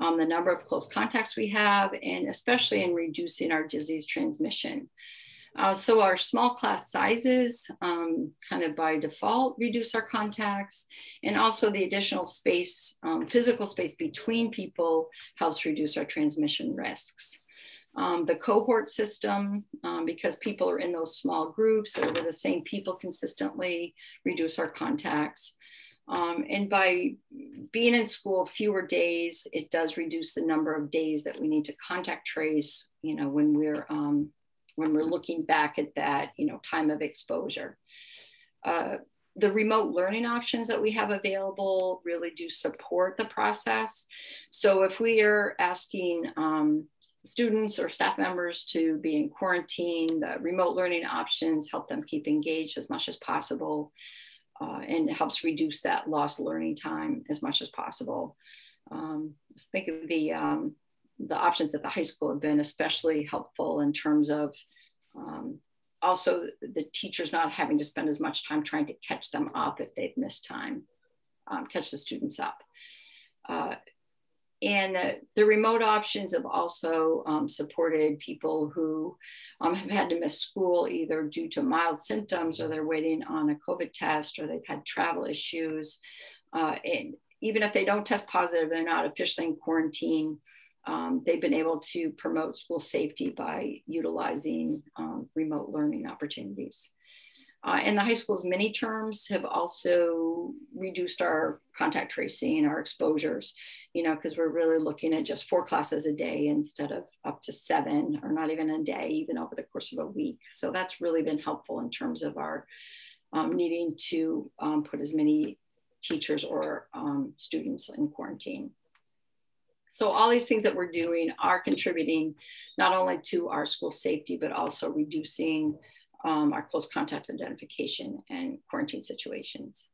um, the number of close contacts we have, and especially in reducing our disease transmission. Uh, so our small class sizes um, kind of by default reduce our contacts and also the additional space, um, physical space between people helps reduce our transmission risks. Um, the cohort system, um, because people are in those small groups that are with the same people consistently, reduce our contacts. Um, and by being in school fewer days, it does reduce the number of days that we need to contact trace, you know, when we're, um, when we're looking back at that, you know, time of exposure. Uh, the remote learning options that we have available really do support the process. So if we are asking um, students or staff members to be in quarantine, the remote learning options help them keep engaged as much as possible uh, and helps reduce that lost learning time as much as possible. Um, think of the, um, the options at the high school have been especially helpful in terms of um, also the teachers not having to spend as much time trying to catch them up if they've missed time, um, catch the students up. Uh, and the, the, remote options have also um, supported people who um, have had to miss school either due to mild symptoms or they're waiting on a COVID test or they've had travel issues. Uh, and even if they don't test positive, they're not officially in quarantine. Um, they've been able to promote school safety by utilizing um, remote learning opportunities. Uh, and the high school's mini terms have also reduced our contact tracing, our exposures, you know, because we're really looking at just four classes a day instead of up to seven or not even a day, even over the course of a week. So that's really been helpful in terms of our um, needing to um, put as many teachers or um, students in quarantine. So all these things that we're doing are contributing not only to our school safety, but also reducing um, our close contact identification and quarantine situations.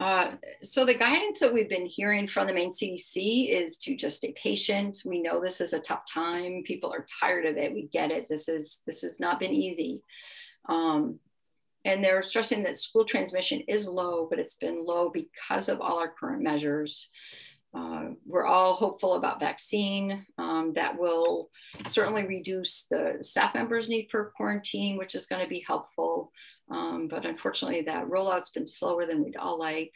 Uh, so the guidance that we've been hearing from the Maine CDC is to just stay patient. We know this is a tough time. People are tired of it. We get it. This is this has not been easy. Um, and they're stressing that school transmission is low, but it's been low because of all our current measures. Uh, we're all hopeful about vaccine um, that will certainly reduce the staff members need for quarantine which is going to be helpful. Um, but unfortunately that rollout's been slower than we'd all like.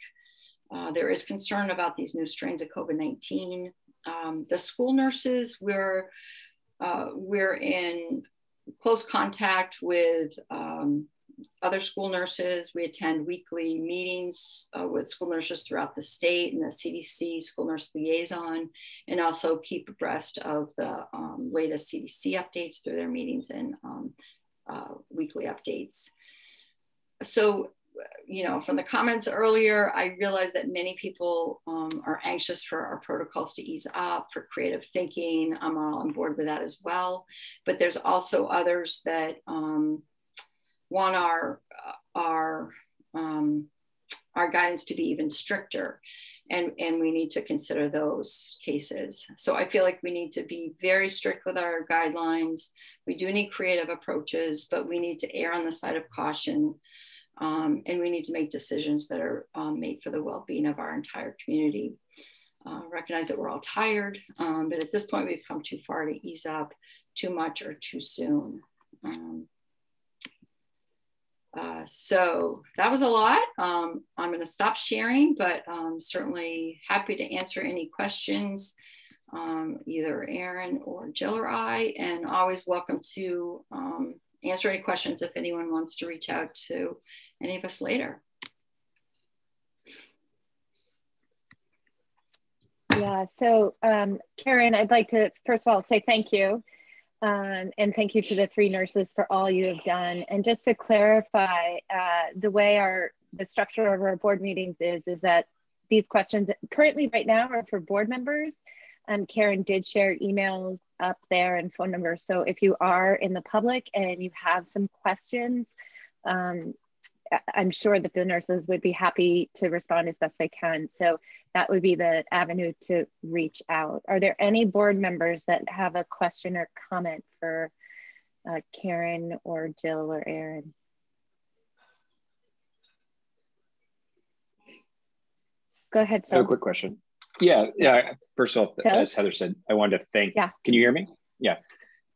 Uh, there is concern about these new strains of covid-19 um, the school nurses we're uh, we're in close contact with um, other school nurses. We attend weekly meetings uh, with school nurses throughout the state and the CDC school nurse liaison, and also keep abreast of the um, latest CDC updates through their meetings and um, uh, weekly updates. So, you know, from the comments earlier, I realize that many people um, are anxious for our protocols to ease up, for creative thinking. I'm all on board with that as well. But there's also others that um, want our our um, our guidance to be even stricter. And and we need to consider those cases. So i feel like we need to be very strict with our guidelines. We do need creative approaches but we need to err on the side of caution um, and we need to make decisions that are um, made for the well-being of our entire community. Uh, recognize that we're all tired um, but at this point we've come too far to ease up too much or too soon. Um, uh, so that was a lot. Um, I'm going to stop sharing, but um, certainly happy to answer any questions, um, either Erin or Jill or I, and always welcome to um, answer any questions if anyone wants to reach out to any of us later. Yeah, so um, Karen, I'd like to first of all say thank you um, and thank you to the three nurses for all you have done. And just to clarify, uh, the way our the structure of our board meetings is, is that these questions currently right now are for board members. Um, Karen did share emails up there and phone numbers. So if you are in the public and you have some questions, um, I'm sure that the nurses would be happy to respond as best they can. So that would be the avenue to reach out. Are there any board members that have a question or comment for uh, Karen or Jill or Erin? Go ahead, Phil. I have a quick question. Yeah, yeah. First of all, Phil? as Heather said, I wanted to thank. Yeah. Can you hear me? Yeah.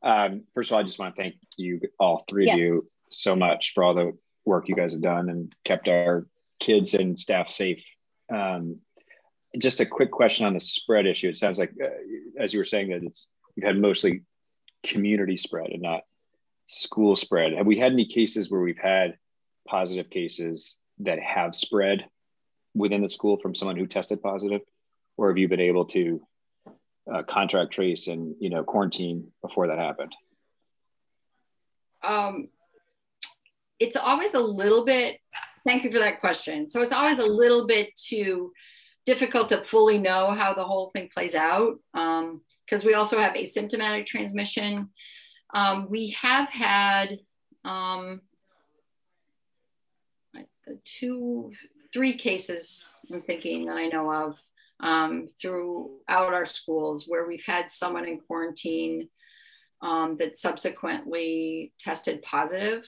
Um, first of all, I just want to thank you all three yes. of you so much for all the work you guys have done and kept our kids and staff safe. Um, just a quick question on the spread issue. It sounds like, uh, as you were saying, that it's we've had mostly community spread and not school spread. Have we had any cases where we've had positive cases that have spread within the school from someone who tested positive, or have you been able to uh, contract trace and you know quarantine before that happened? Um, it's always a little bit. Thank you for that question. So it's always a little bit too difficult to fully know how the whole thing plays out because um, we also have asymptomatic transmission. Um, we have had um, two, three cases, I'm thinking that I know of um, throughout our schools where we've had someone in quarantine um, that subsequently tested positive,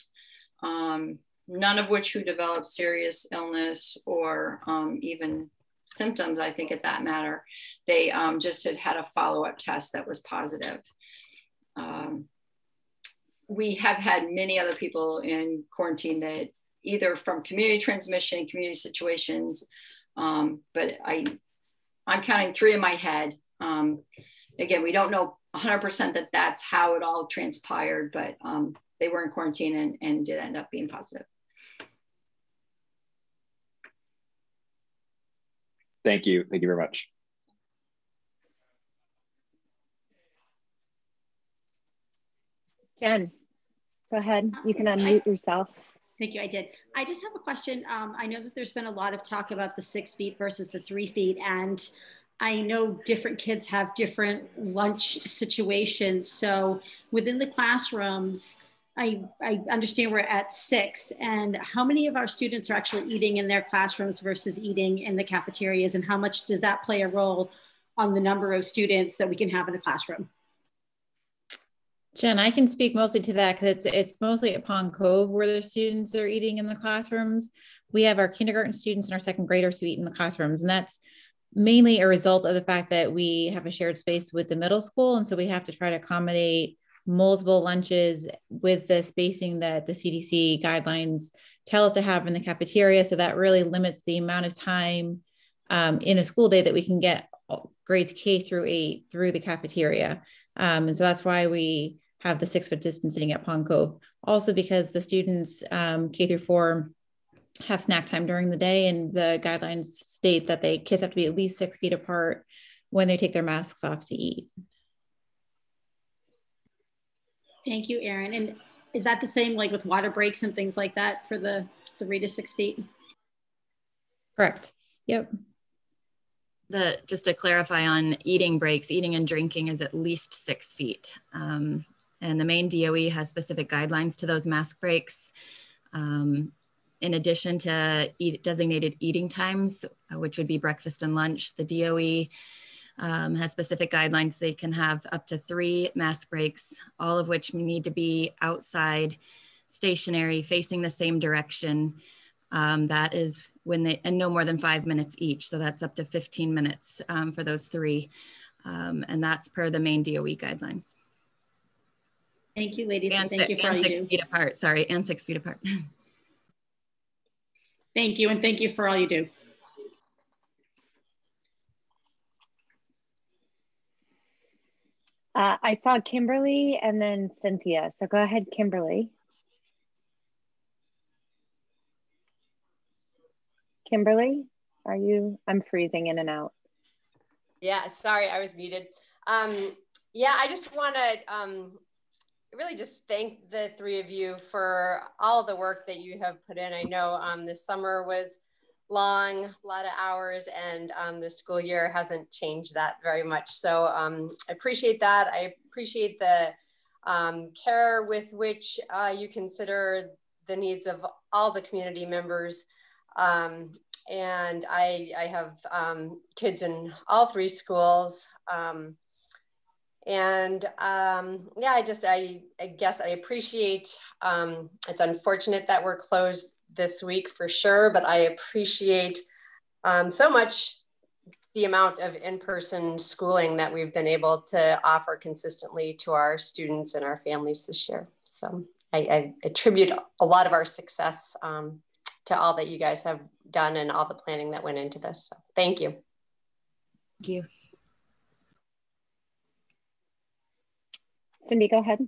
um, none of which who developed serious illness or um, even symptoms, I think, at that matter. They um, just had had a follow up test that was positive. Um, we have had many other people in quarantine that either from community transmission, community situations, um, but I, I'm counting three in my head. Um, again, we don't know 100% that that's how it all transpired, but they were in quarantine and, and did end up being positive. Thank you. Thank you very much. Jen, go ahead. You can unmute yourself. Thank you. I did. I just have a question. Um, I know that there's been a lot of talk about the six feet versus the three feet, and I know different kids have different lunch situations. So within the classrooms, I, I understand we're at six, and how many of our students are actually eating in their classrooms versus eating in the cafeterias, and how much does that play a role on the number of students that we can have in a classroom? Jen, I can speak mostly to that because it's it's mostly at Pond Cove where the students are eating in the classrooms. We have our kindergarten students and our second graders who eat in the classrooms, and that's mainly a result of the fact that we have a shared space with the middle school, and so we have to try to accommodate multiple lunches with the spacing that the CDC guidelines tell us to have in the cafeteria. So that really limits the amount of time um, in a school day that we can get grades K through eight through the cafeteria. Um, and so that's why we have the six foot distancing at Pond Cove. Also, because the students um, K through four have snack time during the day, and the guidelines state that they kids have to be at least six feet apart when they take their masks off to eat. Thank you, Erin. And is that the same like with water breaks and things like that for the three to six feet? Correct. Yep. The, just to clarify on eating breaks, eating and drinking is at least six feet. Um, and the Maine DOE has specific guidelines to those mask breaks. Um, in addition to eat, designated eating times, uh, which would be breakfast and lunch, the DOE um, has specific guidelines. They can have up to three mask breaks, all of which need to be outside, stationary, facing the same direction. Um, that is when they, and no more than five minutes each. So that's up to 15 minutes um, for those three. Um, and that's per the Maine DOE guidelines. Thank you, ladies. And, and thank you for all you do. feet apart, sorry, and six feet apart. thank you, and thank you for all you do. Uh, I saw Kimberly and then Cynthia. So go ahead, Kimberly. Kimberly, are you? I'm freezing in and out. Yeah, sorry, I was muted. Um, yeah, I just want to um, really just thank the three of you for all the work that you have put in. I know um, this summer was long, a lot of hours, and um, the school year hasn't changed that very much. So um, I appreciate that. I appreciate the um, care with which uh, you consider the needs of all the community members. Um, and I, I have um, kids in all three schools. Um, and yeah, I just, I, I guess I appreciate, it's unfortunate that we're closed this week for sure, but I appreciate um, so much the amount of in-person schooling that we've been able to offer consistently to our students and our families this year. So I, I attribute a lot of our success um, to all that you guys have done and all the planning that went into this. So thank you. Thank you. Cindy, go ahead.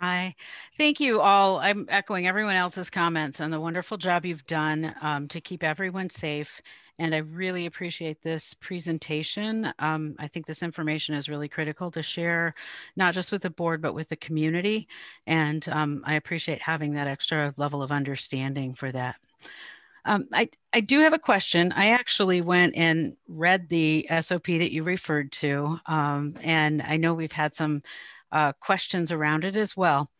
Hi, thank you all. I'm echoing everyone else's comments on the wonderful job you've done um, to keep everyone safe. And I really appreciate this presentation. Um, I think this information is really critical to share, not just with the board, but with the community. And um, I appreciate having that extra level of understanding for that. Um, I, I do have a question. I actually went and read the SOP that you referred to, um, and I know we've had some uh, questions around it as well.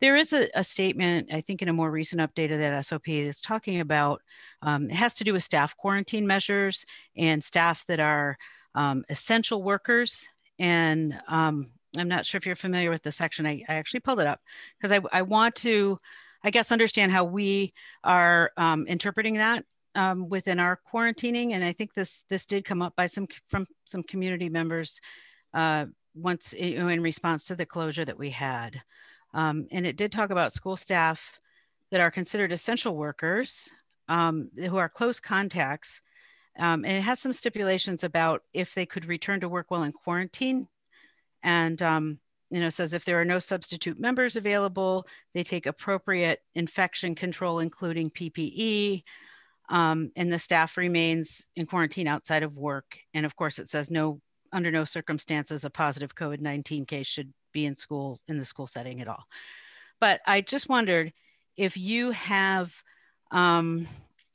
There is a, a, statement, I think, in a more recent update of that SOP that's talking about um, it has to do with staff quarantine measures and staff that are um, essential workers. And um, I'm not sure if you're familiar with the section. I, I actually pulled it up because I, I, want to, I guess, understand how we are um, interpreting that um, within our quarantining. And I think this this did come up by some from some community members uh, once in response to the closure that we had. Um, and it did talk about school staff that are considered essential workers um, who are close contacts. Um, and it has some stipulations about if they could return to work while in quarantine. And, um, you know, says if there are no substitute members available, they take appropriate infection control, including PPE. Um, and the staff remains in quarantine outside of work. And of course, it says no under no circumstances a positive COVID-19 case should be in school in the school setting at all. But I just wondered if you have, um,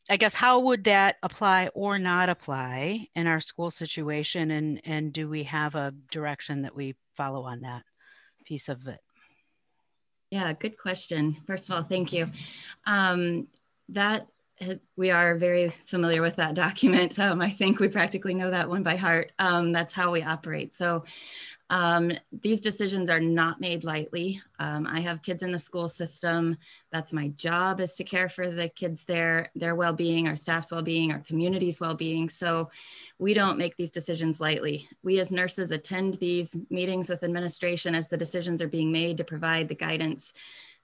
I guess, how would that apply or not apply in our school situation? And, and do we have a direction that we follow on that piece of it? Yeah, good question. First of all, thank you. Um, that we are very familiar with that document. Um, I think we practically know that one by heart. Um, that's how we operate. So um, these decisions are not made lightly. Um, I have kids in the school system. That's my job is to care for the kids there, their well-being, our staff's well-being, our community's well-being. So we don't make these decisions lightly. We as nurses attend these meetings with administration as the decisions are being made to provide the guidance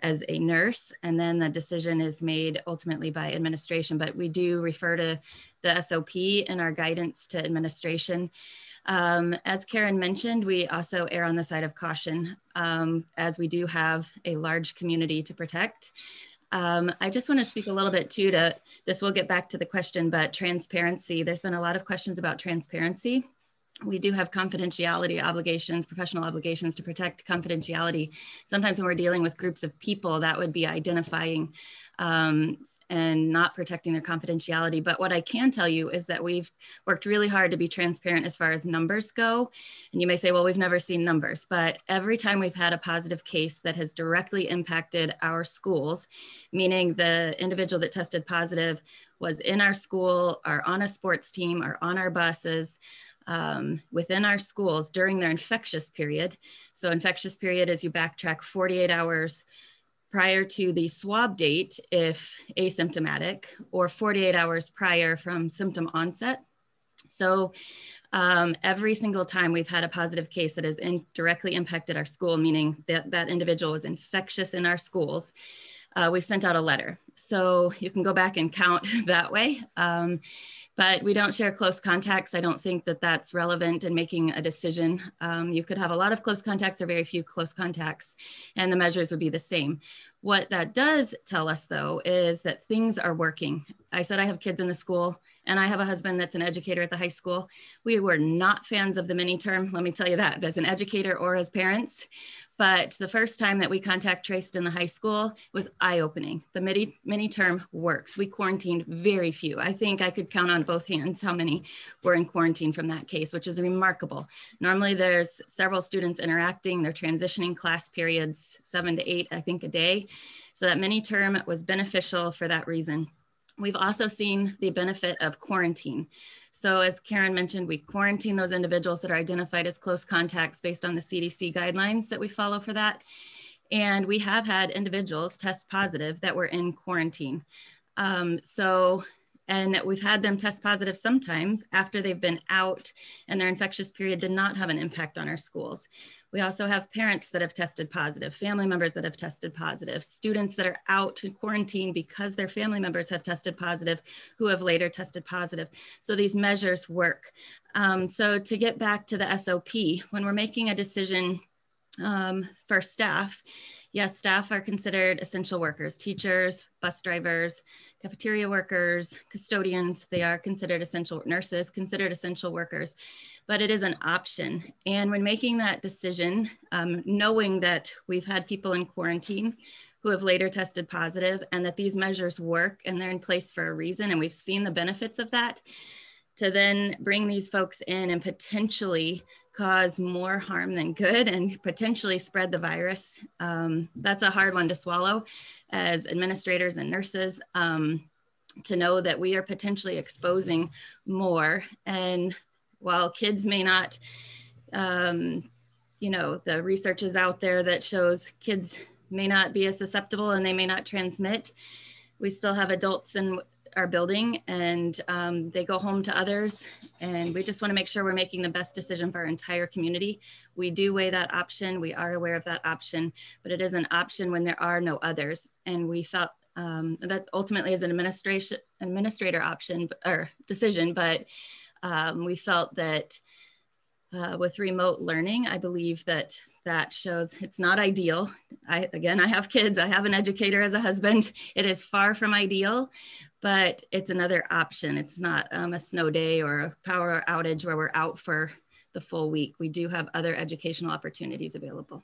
as a nurse, and then the decision is made ultimately by administration. But we do refer to the SOP in our guidance to administration. Um, as Karen mentioned, we also err on the side of caution um, as we do have a large community to protect. Um, I just want to speak a little bit too to this, we'll get back to the question, but transparency. There's been a lot of questions about transparency we do have confidentiality obligations, professional obligations to protect confidentiality. Sometimes when we're dealing with groups of people, that would be identifying um, and not protecting their confidentiality. But what I can tell you is that we've worked really hard to be transparent as far as numbers go. And you may say, well, we've never seen numbers, but every time we've had a positive case that has directly impacted our schools, meaning the individual that tested positive was in our school, or on a sports team, or on our buses, um, within our schools during their infectious period. So infectious period is you backtrack 48 hours prior to the swab date if asymptomatic or 48 hours prior from symptom onset. So um, every single time we've had a positive case that has in, directly impacted our school, meaning that that individual was infectious in our schools, uh, we've sent out a letter. So you can go back and count that way. Um, but we don't share close contacts. I don't think that that's relevant in making a decision. Um, you could have a lot of close contacts or very few close contacts, and the measures would be the same. What that does tell us, though, is that things are working. I said I have kids in the school and I have a husband that's an educator at the high school. We were not fans of the mini term, let me tell you that, as an educator or as parents. But the first time that we contact traced in the high school was eye opening. The mini, mini term works. We quarantined very few. I think I could count on both hands how many were in quarantine from that case, which is remarkable. Normally, there's several students interacting, they're transitioning class periods, seven to eight, I think, a day. So that mini term was beneficial for that reason. We've also seen the benefit of quarantine. So as Karen mentioned, we quarantine those individuals that are identified as close contacts based on the CDC guidelines that we follow for that. And we have had individuals test positive that were in quarantine. Um, so and we've had them test positive sometimes after they've been out and their infectious period did not have an impact on our schools. We also have parents that have tested positive, family members that have tested positive, students that are out in quarantine because their family members have tested positive who have later tested positive. So these measures work. Um, so to get back to the SOP, when we're making a decision um, for staff, yes, staff are considered essential workers, teachers, bus drivers, cafeteria workers, custodians, they are considered essential, nurses considered essential workers, but it is an option. And when making that decision, um, knowing that we've had people in quarantine who have later tested positive and that these measures work and they're in place for a reason, and we've seen the benefits of that, to then bring these folks in and potentially cause more harm than good and potentially spread the virus. Um, that's a hard one to swallow as administrators and nurses um, to know that we are potentially exposing more. And while kids may not, um, you know, the research is out there that shows kids may not be as susceptible and they may not transmit. We still have adults and our building and um, they go home to others. And we just want to make sure we're making the best decision for our entire community. We do weigh that option. We are aware of that option, but it is an option when there are no others. And we felt um, that ultimately is an administration administrator option or decision, but um, we felt that uh, with remote learning, I believe that that shows it's not ideal. I, again, I have kids, I have an educator as a husband. It is far from ideal, but it's another option. It's not um, a snow day or a power outage where we're out for the full week. We do have other educational opportunities available.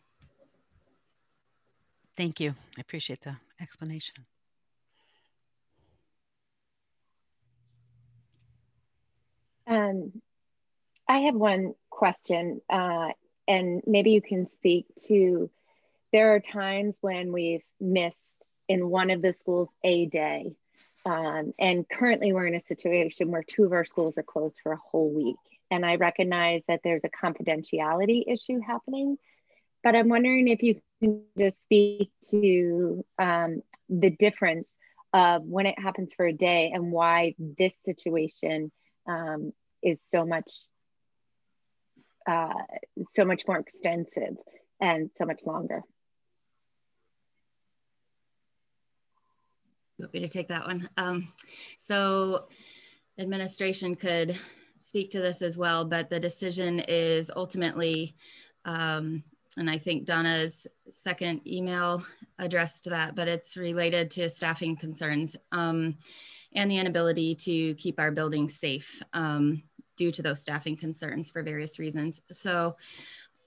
Thank you. I appreciate the explanation. Um, I have one question, uh, and maybe you can speak to there are times when we've missed in one of the schools a day um, and currently, we're in a situation where two of our schools are closed for a whole week. And I recognize that there's a confidentiality issue happening, but I'm wondering if you can just speak to um, the difference of when it happens for a day and why this situation um, is so much uh, so much more extensive and so much longer. You want me to take that one? Um, so administration could speak to this as well, but the decision is ultimately, um, and I think Donna's second email addressed that, but it's related to staffing concerns um, and the inability to keep our buildings safe um, due to those staffing concerns for various reasons. So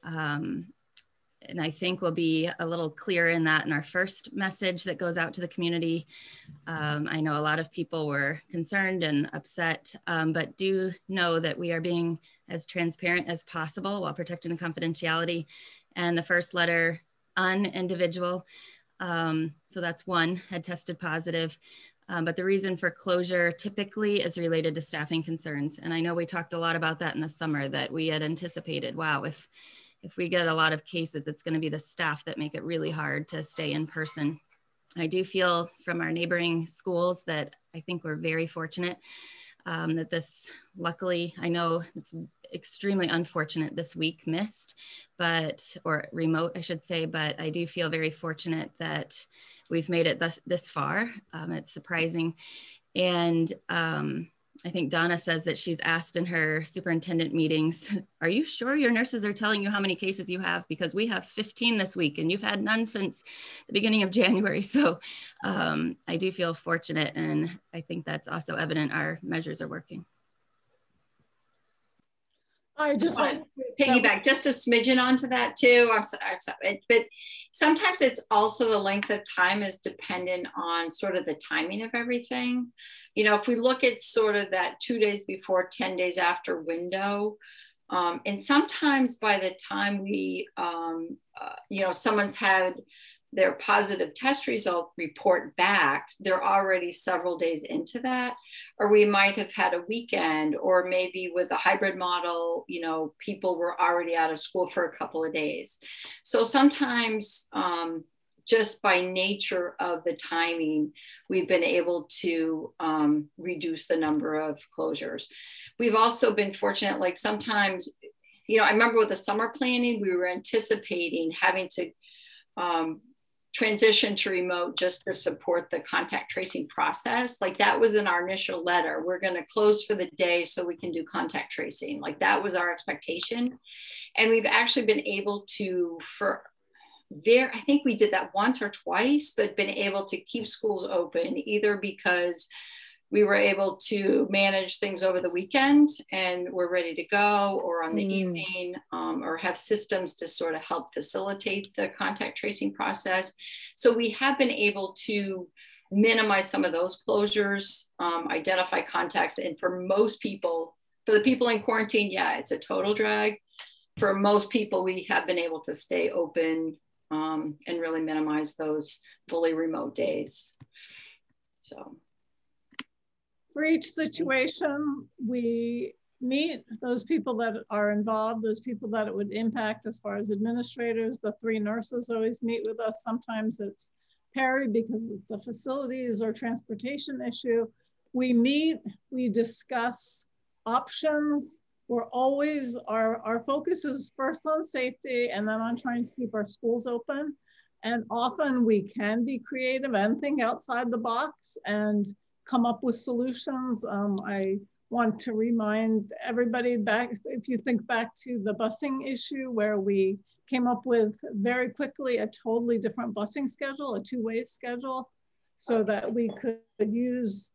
um, and I think we'll be a little clearer in that in our first message that goes out to the community. Um, I know a lot of people were concerned and upset, um, but do know that we are being as transparent as possible while protecting the confidentiality. And the first letter, un individual, um, so that's one, had tested positive. Um, but the reason for closure typically is related to staffing concerns. And I know we talked a lot about that in the summer that we had anticipated, wow, if if we get a lot of cases, it's going to be the staff that make it really hard to stay in person. I do feel from our neighboring schools that I think we're very fortunate um, that this, luckily, I know it's extremely unfortunate this week missed, but, or remote, I should say, but I do feel very fortunate that we've made it this, this far. Um, it's surprising. And um, I think Donna says that she's asked in her superintendent meetings, are you sure your nurses are telling you how many cases you have? Because we have 15 this week and you've had none since the beginning of January. So um, I do feel fortunate and I think that's also evident our measures are working. I just want to piggyback just a smidgen onto that too. I'm sorry, I'm sorry, but sometimes it's also the length of time is dependent on sort of the timing of everything. You know, if we look at sort of that two days before, 10 days after window, um, and sometimes by the time we, um, uh, you know, someone's had their positive test result report back, they're already several days into that. Or we might have had a weekend, or maybe with a hybrid model, you know, people were already out of school for a couple of days. So sometimes um, just by nature of the timing, we've been able to um, reduce the number of closures. We've also been fortunate, like sometimes, you know, I remember with the summer planning, we were anticipating having to um, transition to remote just to support the contact tracing process. Like that was in our initial letter. We're going to close for the day so we can do contact tracing. Like that was our expectation. And we've actually been able to, for there, I think we did that once or twice, but been able to keep schools open either because we were able to manage things over the weekend and we're ready to go or on the mm. evening um, or have systems to sort of help facilitate the contact tracing process. So we have been able to minimize some of those closures um, identify contacts and for most people for the people in quarantine yeah it's a total drag. For most people we have been able to stay open um, and really minimize those fully remote days. So for each situation, we meet those people that are involved, those people that it would impact as far as administrators. The three nurses always meet with us. Sometimes it's Perry because it's a facilities or transportation issue. We meet, we discuss options. We're always, our, our focus is first on safety and then on trying to keep our schools open. And often we can be creative and think outside the box. And come up with solutions. Um, I want to remind everybody back, if you think back to the busing issue where we came up with very quickly a totally different busing schedule, a two-way schedule, so that we could use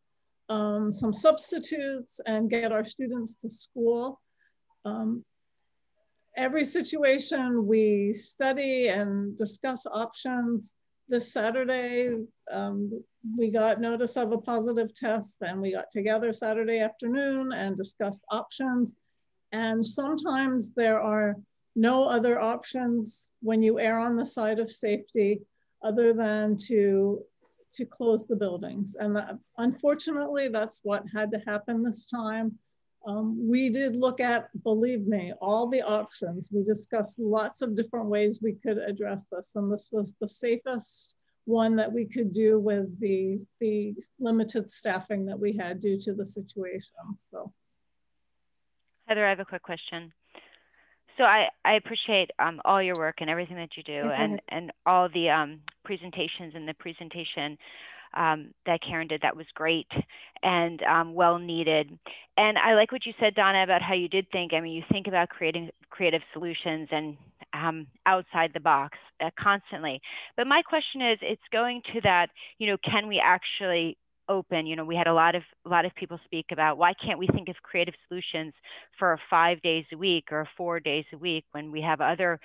um, some substitutes and get our students to school. Um, every situation we study and discuss options this Saturday, um, we got notice of a positive test and we got together Saturday afternoon and discussed options. And sometimes there are no other options when you err on the side of safety other than to, to close the buildings. And that, unfortunately, that's what had to happen this time. Um, we did look at, believe me, all the options. We discussed lots of different ways we could address this, and this was the safest one that we could do with the, the limited staffing that we had due to the situation. So, Heather, I have a quick question. So I, I appreciate um, all your work and everything that you do, mm -hmm. and and all the um, presentations and the presentation um, that Karen did. That was great and um, well needed. And I like what you said, Donna, about how you did think. I mean, you think about creating creative solutions and um, outside the box uh, constantly. But my question is, it's going to that. You know, can we actually open you know we had a lot of a lot of people speak about why can't we think of creative solutions for five days a week or four days a week when we have other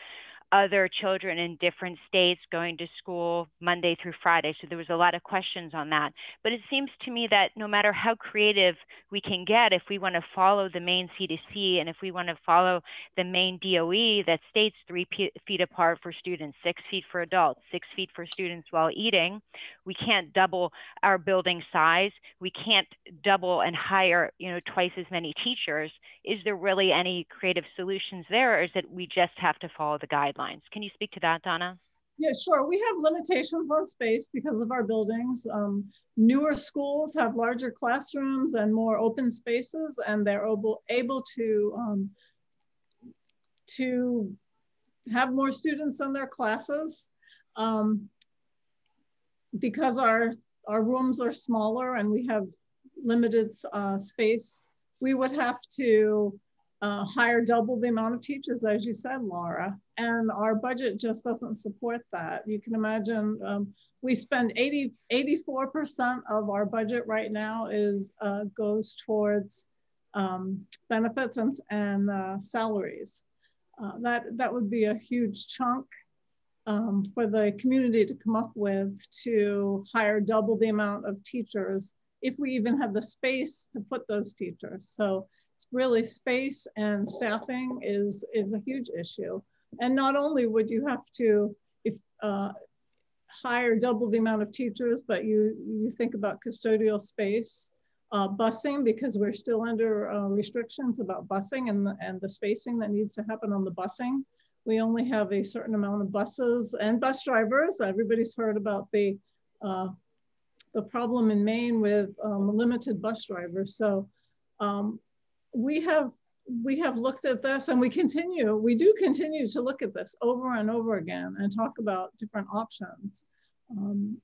other children in different states going to school Monday through Friday. So there was a lot of questions on that. But it seems to me that no matter how creative we can get, if we want to follow the Maine CDC and if we want to follow the Maine DOE that states three feet apart for students, six feet for adults, six feet for students while eating, we can't double our building size. We can't double and hire, you know, twice as many teachers. Is there really any creative solutions there, or is it we just have to follow the guidelines? Can you speak to that, Donna? Yeah, sure. We have limitations on space because of our buildings. Um, newer schools have larger classrooms and more open spaces, and they're able, able to, um, to have more students in their classes. Um, because our, our rooms are smaller and we have limited uh, space, we would have to uh, hire double the amount of teachers, as you said, Laura. And our budget just doesn't support that. You can imagine um, we spend 80, 84% of our budget right now is uh, goes towards um, benefits and, and uh, salaries. Uh, that, that would be a huge chunk um, for the community to come up with to hire double the amount of teachers if we even have the space to put those teachers. So really space and staffing is, is a huge issue. And not only would you have to if, uh, hire double the amount of teachers, but you, you think about custodial space, uh, busing, because we're still under uh, restrictions about busing and the, and the spacing that needs to happen on the busing. we only have a certain amount of buses and bus drivers. Everybody's heard about the uh, the problem in Maine with um, limited bus drivers. So um, we have we have looked at this and we continue, we do continue to look at this over and over again and talk about different options. Um,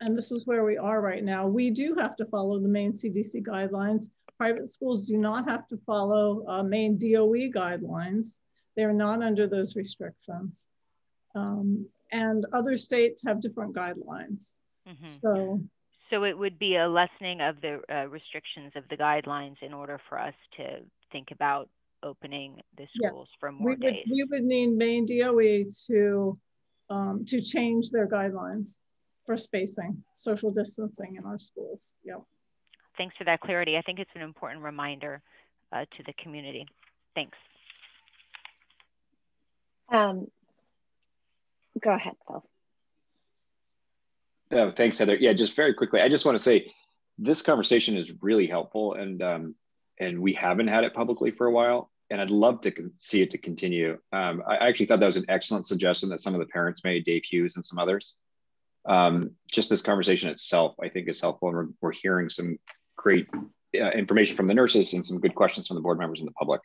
and this is where we are right now. We do have to follow the Maine CDC guidelines. Private schools do not have to follow uh, Maine DOE guidelines. They're not under those restrictions. Um, and other states have different guidelines. Mm -hmm. So so it would be a lessening of the uh, restrictions of the guidelines in order for us to think about opening the schools yeah. for more we days. Would, we would need Maine DOE to um, to change their guidelines for spacing, social distancing in our schools. Yep. Thanks for that clarity. I think it's an important reminder uh, to the community. Thanks. Um, go ahead, Phil. Oh, thanks, Heather. Yeah, just very quickly, I just want to say this conversation is really helpful, and um, and we haven't had it publicly for a while, and I'd love to see it to continue. Um, I actually thought that was an excellent suggestion that some of the parents made, Dave Hughes and some others. Um, just this conversation itself, I think, is helpful, and we're, we're hearing some great uh, information from the nurses and some good questions from the board members and the public.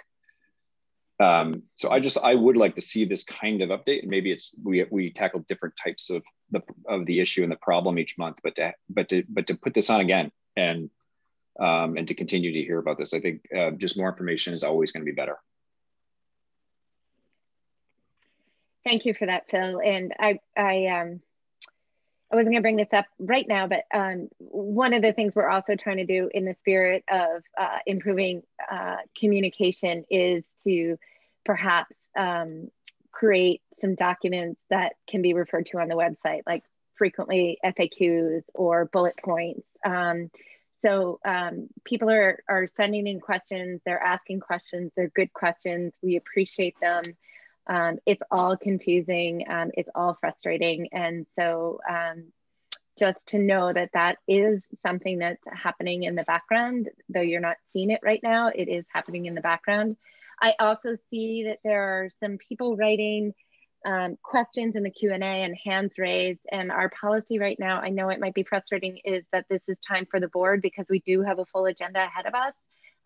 Um, so I just I would like to see this kind of update, and maybe it's we we tackle different types of the of the issue and the problem each month, but to but to but to put this on again and um, and to continue to hear about this, I think uh, just more information is always going to be better. Thank you for that, Phil. And I I um I wasn't going to bring this up right now, but um, one of the things we're also trying to do in the spirit of uh, improving uh, communication is to perhaps um, create some documents that can be referred to on the website, like frequently FAQs or bullet points. Um, so um, people are, are sending in questions, they're asking questions, they're good questions. We appreciate them. Um, it's all confusing, um, it's all frustrating. And so um, just to know that that is something that's happening in the background, though you're not seeing it right now, it is happening in the background. I also see that there are some people writing um, questions in the Q&A and hands raised. And our policy right now, I know it might be frustrating, is that this is time for the board because we do have a full agenda ahead of us.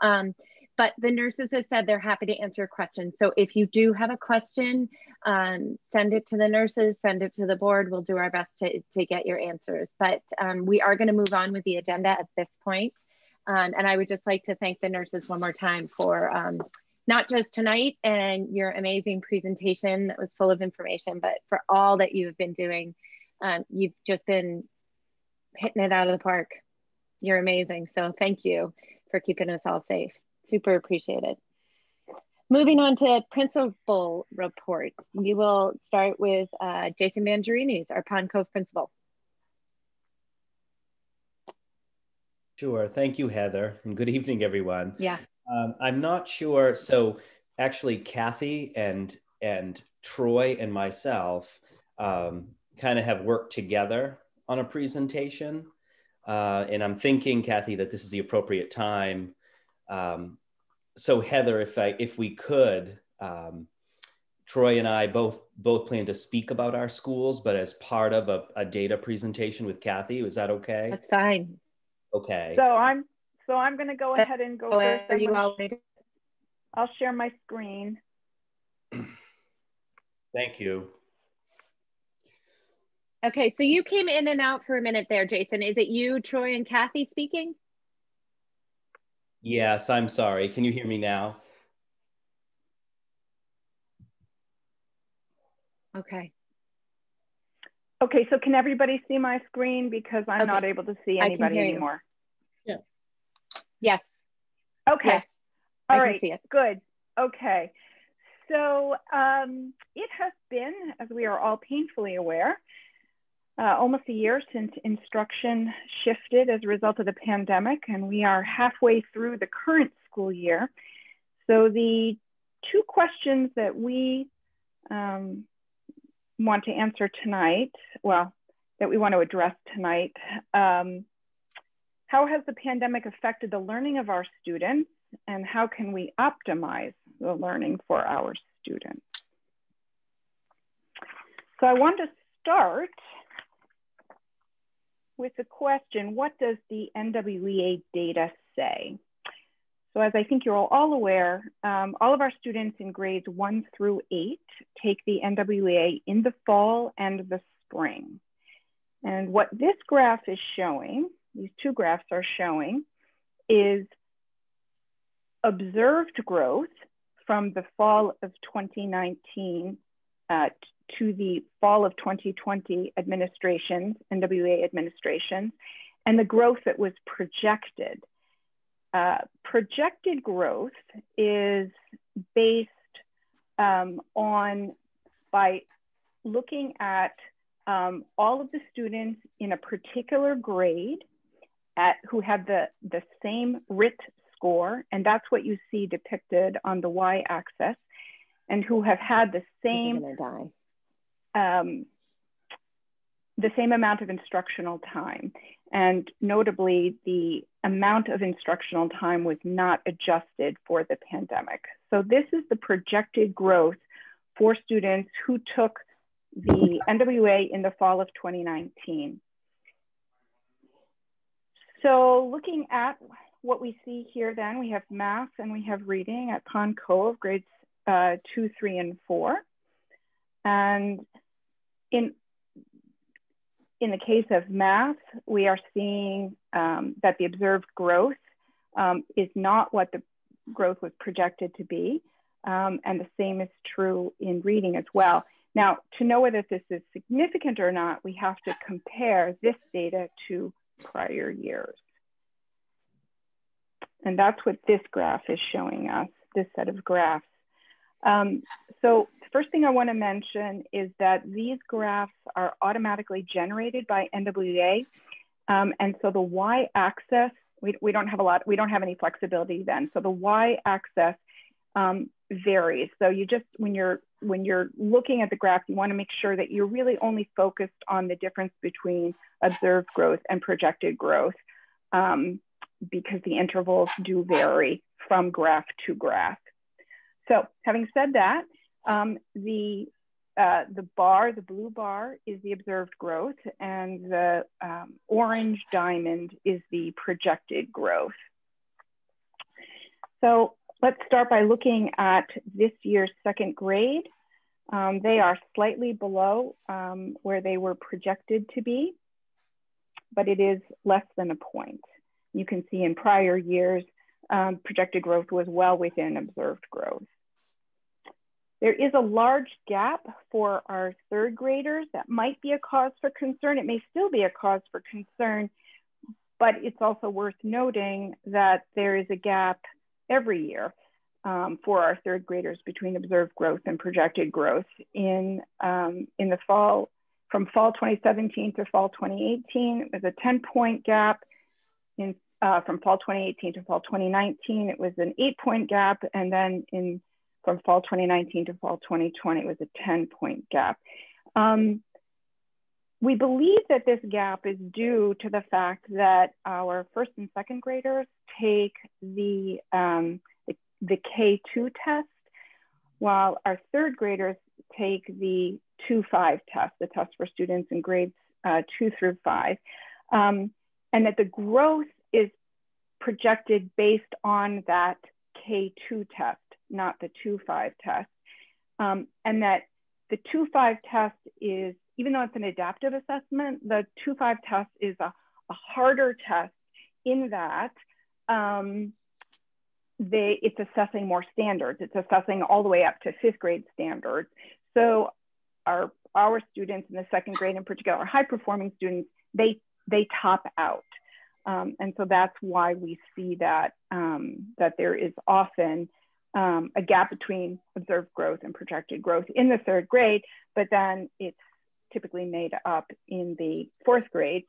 Um, but the nurses have said they're happy to answer questions. So if you do have a question, um, send it to the nurses, send it to the board. We'll do our best to, to get your answers. But um, we are gonna move on with the agenda at this point. Um, and I would just like to thank the nurses one more time for um, not just tonight and your amazing presentation that was full of information, but for all that you've been doing. Um, you've just been hitting it out of the park. You're amazing. So thank you for keeping us all safe super appreciated. Moving on to principal reports, we will start with uh, Jason Manjourides, our Pond Cove principal. Sure. Thank you, Heather, and good evening, everyone. Yeah. Um, I'm not sure. So actually, Kathy and and Troy and myself um, kind of have worked together on a presentation, uh, and I'm thinking, Kathy, that this is the appropriate time um, so Heather, if I if we could, um, Troy and I both both plan to speak about our schools, but as part of a, a data presentation with Kathy. Is that okay? That's fine. Okay. So I'm so I'm going to go ahead and go first. Are you all I'll share my screen. Thank you. Okay, so you came in and out for a minute there, Jason. Is it you, Troy, and Kathy speaking? Yes, I'm sorry. Can you hear me now? Okay. Okay, so can everybody see my screen because I'm okay. not able to see anybody anymore? Yes. Yes. Okay. Yes. All right. Good. Okay. So um, it has been, as we are all painfully aware, uh, almost a year since instruction shifted as a result of the pandemic, and we are halfway through the current school year. So, the two questions that we um, want to answer tonight, well, that we want to address tonight um, how has the pandemic affected the learning of our students, and how can we optimize the learning for our students? so I want to start with the question, what does the NWEA data say? So as I think you're all aware, um, all of our students in grades one through eight take the NWEA in the fall and the spring. And what this graph is showing, these two graphs are showing, is observed growth from the fall of 2019 uh, to the fall of 2020 administrations, NWEA administrations, and the growth that was projected. Uh, projected growth is based um, on by looking at um, all of the students in a particular grade at who had the, the same RIT score, and that's what you see depicted on the y-axis, and who have had the same um, the same amount of instructional time. And notably, the amount of instructional time was not adjusted for the pandemic. So this is the projected growth for students who took the NWEA in the fall of 2019. So looking at what we see here then, we have math and we have reading at Pond Cove, grades uh, two, three, and four. And in, in the case of math, we are seeing um, that the observed growth um, is not what the growth was projected to be. Um, and the same is true in reading as well. Now, to know whether this is significant or not, we have to compare this data to prior years. And that's what this graph is showing us, this set of graphs. Um, so first thing I wanna mention is that these graphs are automatically generated by NWEA. Um, and so the y-axis, we, we don't have a lot, we don't have any flexibility then. So the y-axis um, varies. So you just, when you're, when you're looking at the graph, you wanna make sure that you're really only focused on the difference between observed growth and projected growth um, because the intervals do vary from graph to graph. So having said that, um, the, uh, the bar, the blue bar is the observed growth and the um, orange diamond is the projected growth. So let's start by looking at this year's second grade. Um, they are slightly below um, where they were projected to be, but it is less than a point. You can see in prior years, um, projected growth was well within observed growth. There is a large gap for our third graders that might be a cause for concern. It may still be a cause for concern, but it's also worth noting that there is a gap every year um, for our third graders between observed growth and projected growth. In, um, in the fall, from fall 2017 to fall 2018, it was a 10 point gap. In, uh, from fall 2018 to fall 2019, it was an eight point gap. And then in from fall 2019 to fall 2020 was a 10 point gap. Um, we believe that this gap is due to the fact that our first and second graders take the, um, the, the K2 test, while our third graders take the 2-5 test, the test for students in grades uh, two through five. Um, and that the growth is projected based on that K2 test not the 2-5 test. Um, and that the 2-5 test is, even though it's an adaptive assessment, the 2-5 test is a, a, harder test in that um, they, it's assessing more standards. It's assessing all the way up to fifth grade standards. So our, our students in the second grade in particular, high performing students, they, they top out. Um, and so that's why we see that, um, that there is often um, a gap between observed growth and projected growth in the third grade, but then it's typically made up in the fourth grade.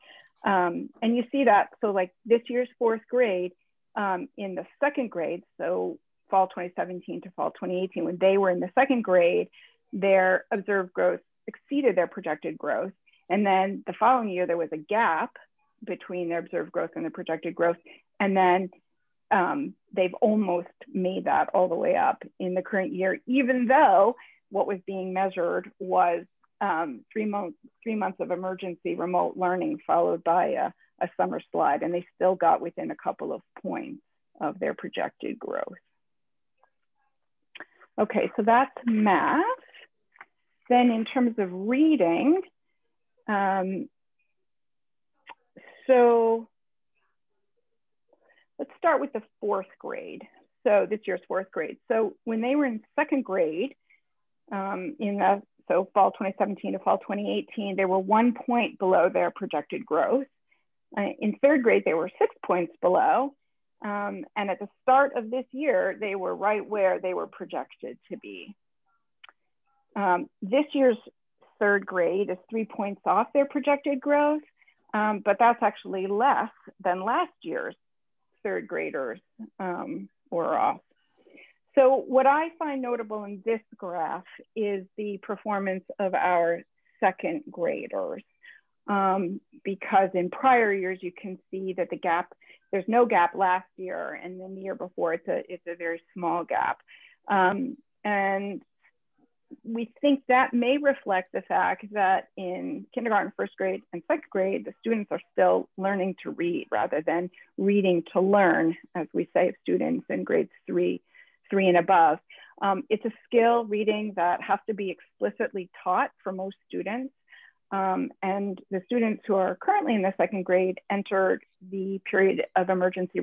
Um, and you see that, so like this year's fourth grade um, in the second grade, so fall 2017 to fall 2018, when they were in the second grade, their observed growth exceeded their projected growth. And then the following year, there was a gap between their observed growth and the projected growth. And then um, they've almost made that all the way up in the current year, even though what was being measured was um, three, months, three months of emergency remote learning followed by a, a summer slide, and they still got within a couple of points of their projected growth. Okay, so that's math. Then in terms of reading, um, so let's start with the fourth grade. So this year's fourth grade. So when they were in second grade, um, in the so fall 2017 to fall 2018, they were one point below their projected growth. Uh, in third grade, they were six points below. Um, and at the start of this year, they were right where they were projected to be. Um, this year's third grade is three points off their projected growth, um, but that's actually less than last year's third graders um, were off. So what I find notable in this graph is the performance of our second graders. Um, because in prior years, you can see that the gap, there's no gap last year, and then the year before, it's a, it's a very small gap. Um, and we think that may reflect the fact that in kindergarten, first grade, and second grade, the students are still learning to read rather than reading to learn, as we say of students in grades three, three and above. Um, it's a skill reading that has to be explicitly taught for most students. Um, and the students who are currently in the second grade entered the period of emergency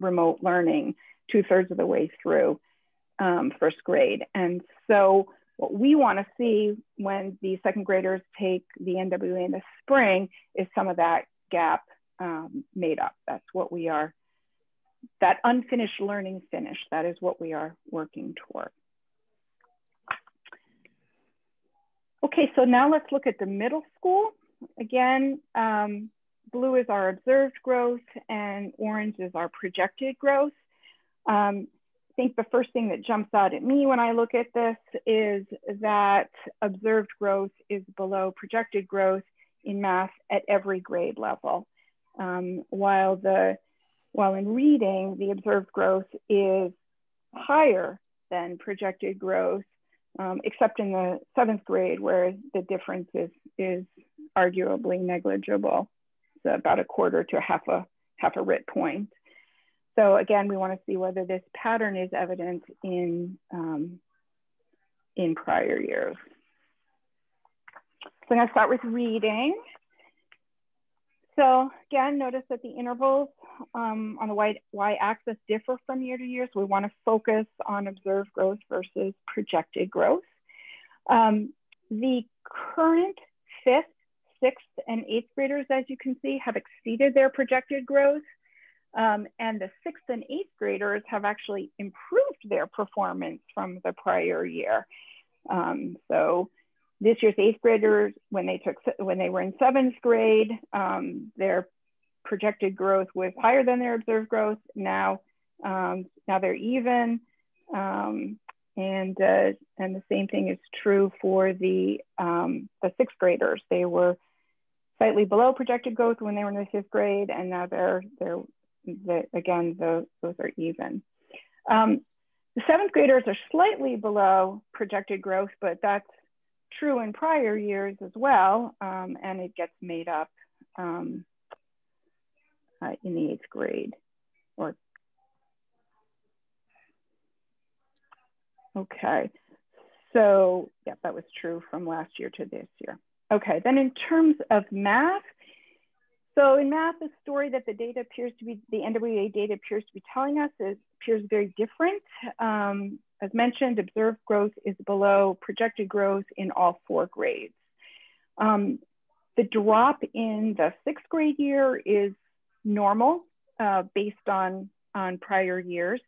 remote learning two thirds of the way through um, first grade. And so what we want to see when the second graders take the NWEA in the spring is some of that gap um, made up. That's what we are, that unfinished learning finish, that is what we are working toward. Okay, so now let's look at the middle school. Again, um, blue is our observed growth and orange is our projected growth. Um, think the first thing that jumps out at me when I look at this is that observed growth is below projected growth in math at every grade level. Um, while the while in reading, the observed growth is higher than projected growth, um, except in the seventh grade where the difference is, is arguably negligible. So about a quarter to a half a half a RIT point. So again, we want to see whether this pattern is evident in, um, in prior years. So I'm going to start with reading. So again, notice that the intervals um, on the y-axis differ from year to year. So we want to focus on observed growth versus projected growth. Um, the current fifth, sixth, and eighth graders, as you can see, have exceeded their projected growth. Um, and the sixth and eighth graders have actually improved their performance from the prior year. Um, so this year's eighth graders, when they took when they were in seventh grade, um, their projected growth was higher than their observed growth. Now, um, now they're even, um, and uh, and the same thing is true for the um, the sixth graders. They were slightly below projected growth when they were in the fifth grade, and now they're they're the, again, the, those are even. Um, the seventh graders are slightly below projected growth, but that's true in prior years as well, um, and it gets made up um, uh, in the eighth grade. Or okay, so yeah, that was true from last year to this year. Okay, then in terms of math, so in math, the story that the data appears to be, the NWEA data appears to be telling us is, appears very different. Um, as mentioned, observed growth is below projected growth in all four grades. Um, the drop in the sixth grade year is normal uh, based on, on prior years.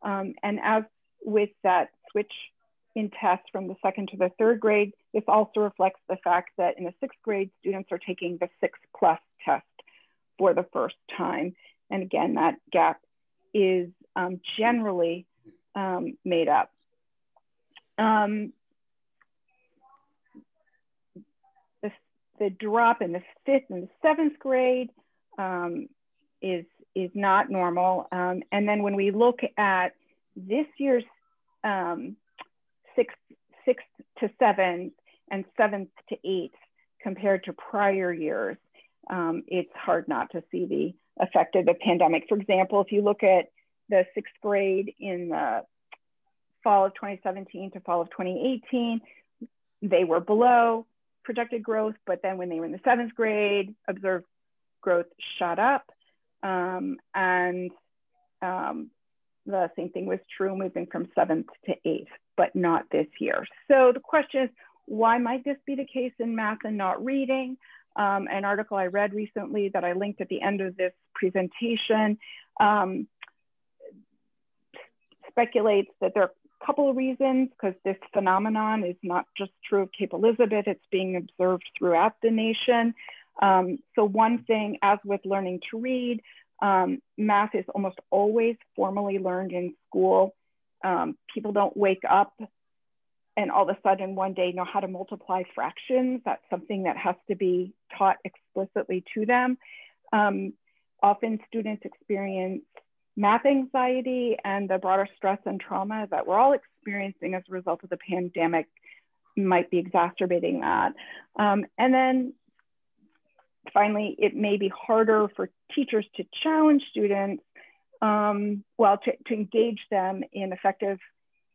Um, and as with that switch in tests from the second to the third grade, this also reflects the fact that in the sixth grade, students are taking the six plus test for the first time. And again, that gap is um, generally um, made up. Um, the, the, drop in the fifth and the seventh grade um, is, is not normal. Um, and then when we look at this year's um, sixth, sixth to seventh, and seventh to eighth compared to prior years, um, it's hard not to see the effect of the pandemic. For example, if you look at the sixth grade in the fall of 2017 to fall of 2018, they were below projected growth, but then when they were in the seventh grade, observed growth shot up. Um, and um, the same thing was true moving from seventh to eighth, but not this year. So the question is, why might this be the case in math and not reading? Um, an article I read recently that I linked at the end of this presentation um, speculates that there are a couple of reasons because this phenomenon is not just true of Cape Elizabeth, it's being observed throughout the nation. Um, so one thing, as with learning to read, um, math is almost always formally learned in school. Um, people don't wake up and all of a sudden one day know how to multiply fractions. That's something that has to be taught explicitly to them. Um, often students experience math anxiety and the broader stress and trauma that we're all experiencing as a result of the pandemic might be exacerbating that. Um, and then finally, it may be harder for teachers to challenge students, um, well, to, to engage them in effective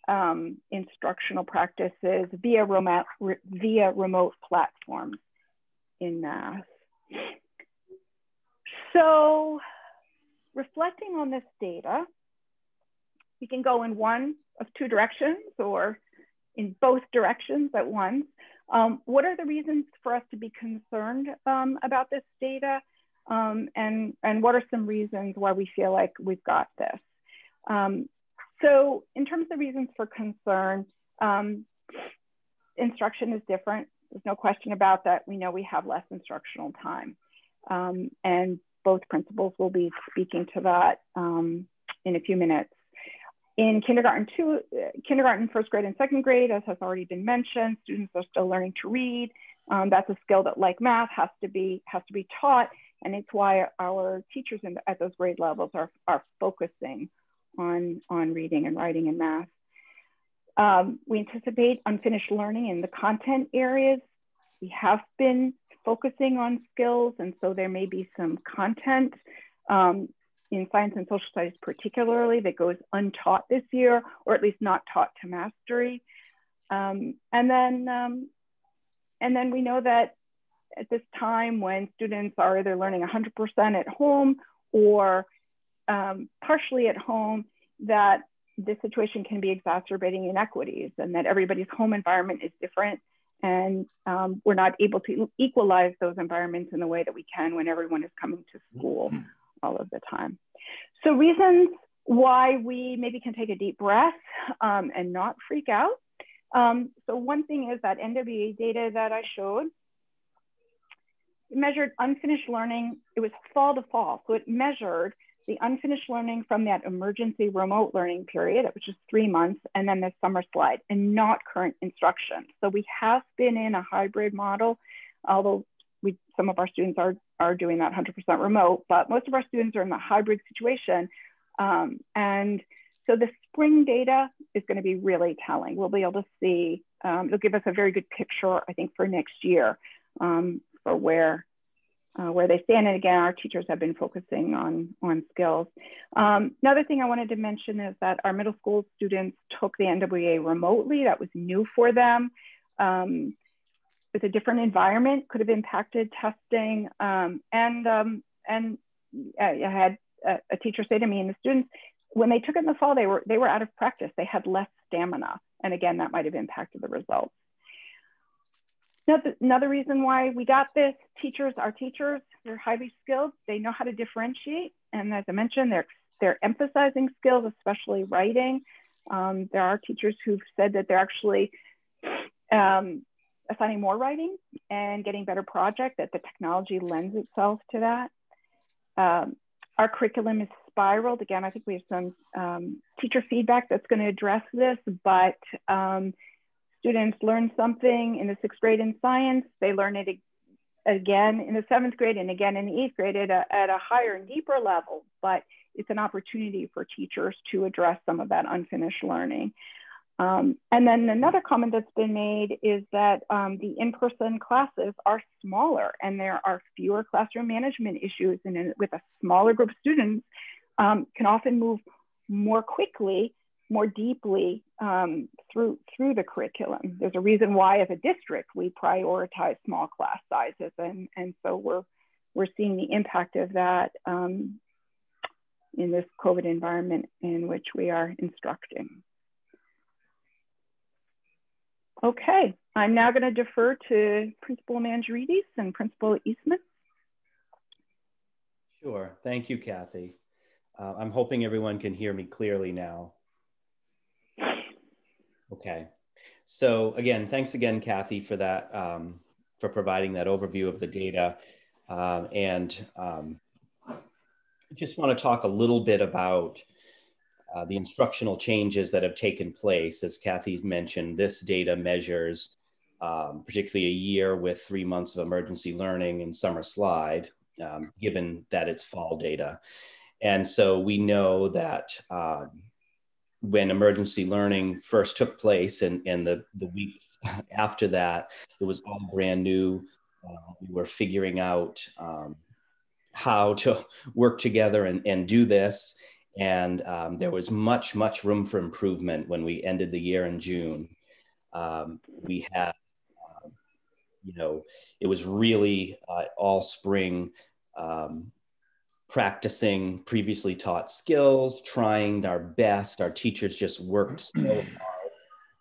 um, instructional practices via remote, via remote platforms in math. So reflecting on this data, we can go in one of two directions or in both directions at once. Um, what are the reasons for us to be concerned um, about this data? Um, and, and what are some reasons why we feel like we've got this? So in terms of reasons for concern, um, instruction is different. There's no question about that. We know we have less instructional time. Um, and both principals will be speaking to that um, in a few minutes. In kindergarten two, uh, kindergarten, first grade and second grade, as has already been mentioned, students are still learning to read. Um, that's a skill that like math has to be, has to be taught. And it's why our teachers in, at those grade levels are, are focusing on, on reading and writing and math. Um, we anticipate unfinished learning in the content areas. We have been focusing on skills, and so there may be some content um, in science and social studies particularly that goes untaught this year, or at least not taught to mastery. Um, and then, um, and then we know that at this time when students are either learning 100% at home or um, partially at home that this situation can be exacerbating inequities and that everybody's home environment is different and um, we're not able to equalize those environments in the way that we can when everyone is coming to school all of the time. So reasons why we maybe can take a deep breath um, and not freak out. Um, so one thing is that NWEA data that I showed measured unfinished learning. It was fall to fall. So it measured the unfinished learning from that emergency remote learning period, which is three months, and then the summer slide, and not current instruction. So we have been in a hybrid model, although we, some of our students are, are doing that 100% remote, but most of our students are in the hybrid situation. Um, and so the spring data is going to be really telling. We'll be able to see, um, it'll give us a very good picture, I think, for next year um, for where uh, where they stand. And again, our teachers have been focusing on, on skills. Um, another thing I wanted to mention is that our middle school students took the NWEA remotely. That was new for them. Um, with a different environment could have impacted testing. Um, and um, and I had a, a teacher say to me, and the students, when they took it in the fall, they were, they were out of practice. They had less stamina. And again, that might have impacted the results. Another reason why we got this, teachers, our teachers, they're highly skilled. They know how to differentiate. And as I mentioned, they're, they're emphasizing skills, especially writing. Um, there are teachers who've said that they're actually um, assigning more writing and getting better project, that the technology lends itself to that. Um, our curriculum is spiraled. Again, I think we have some um, teacher feedback that's going to address this, but um, students learn something in the sixth grade in science, they learn it again in the seventh grade and again in the eighth grade at a, at a higher and deeper level, but it's an opportunity for teachers to address some of that unfinished learning. Um, and then another comment that's been made is that um, the in-person classes are smaller and there are fewer classroom management issues and with a smaller group of students um, can often move more quickly, more deeply um, through, through the curriculum. There's a reason why as a district we prioritize small class sizes and, and so we're, we're seeing the impact of that um, in this COVID environment in which we are instructing. Okay, I'm now going to defer to Principal Manjourides and Principal Eastman. Sure, thank you, Kathy. Uh, I'm hoping everyone can hear me clearly now. Okay, so again, thanks again, Kathy, for that, um, for providing that overview of the data. Um, and um, just want to talk a little bit about uh, the instructional changes that have taken place. As Kathy mentioned, this data measures um, particularly a year with three months of emergency learning and summer slide, um, given that it's fall data. And so we know that uh, when emergency learning first took place and, and the, the weeks after that, it was all brand new. Uh, we were figuring out um, how to work together and, and do this. And um, there was much, much room for improvement when we ended the year in June. Um, we had, uh, you know, it was really uh, all spring um, practicing previously taught skills, trying our best. Our teachers just worked so hard.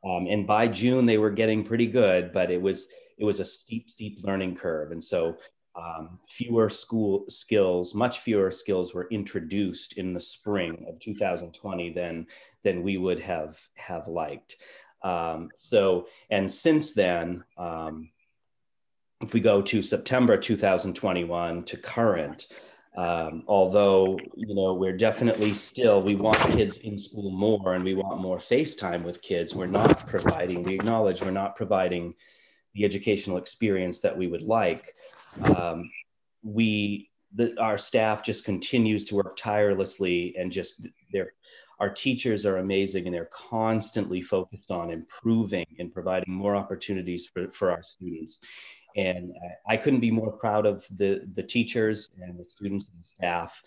Um, and by June, they were getting pretty good, but it was it was a steep, steep learning curve. And so um, fewer school skills, much fewer skills were introduced in the spring of 2020 than, than we would have, have liked. Um, so, and since then, um, if we go to September 2021 to current, um, although you know we're definitely still we want kids in school more and we want more FaceTime with kids, we're not providing. We acknowledge we're not providing the educational experience that we would like um, we the, our staff just continues to work tirelessly and just their our teachers are amazing and they're constantly focused on improving and providing more opportunities for, for our students and I, couldn't be more proud of the the teachers and the students and staff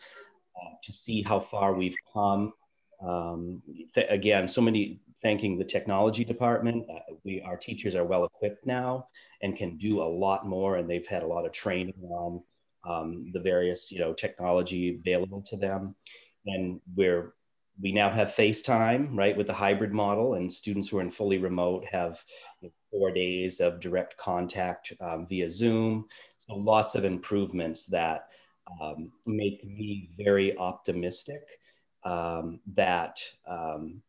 uh, to see how far we've come um, th- again so many thanking the technology department. Uh, we, our teachers are well equipped now and can do a lot more, and they've had a lot of training on um, the various, you know, technology available to them. And we're we now have FaceTime, right, with the hybrid model, and students who are in fully remote have you know, four days of direct contact um, via Zoom. So lots of improvements that um, make me very optimistic um, that um,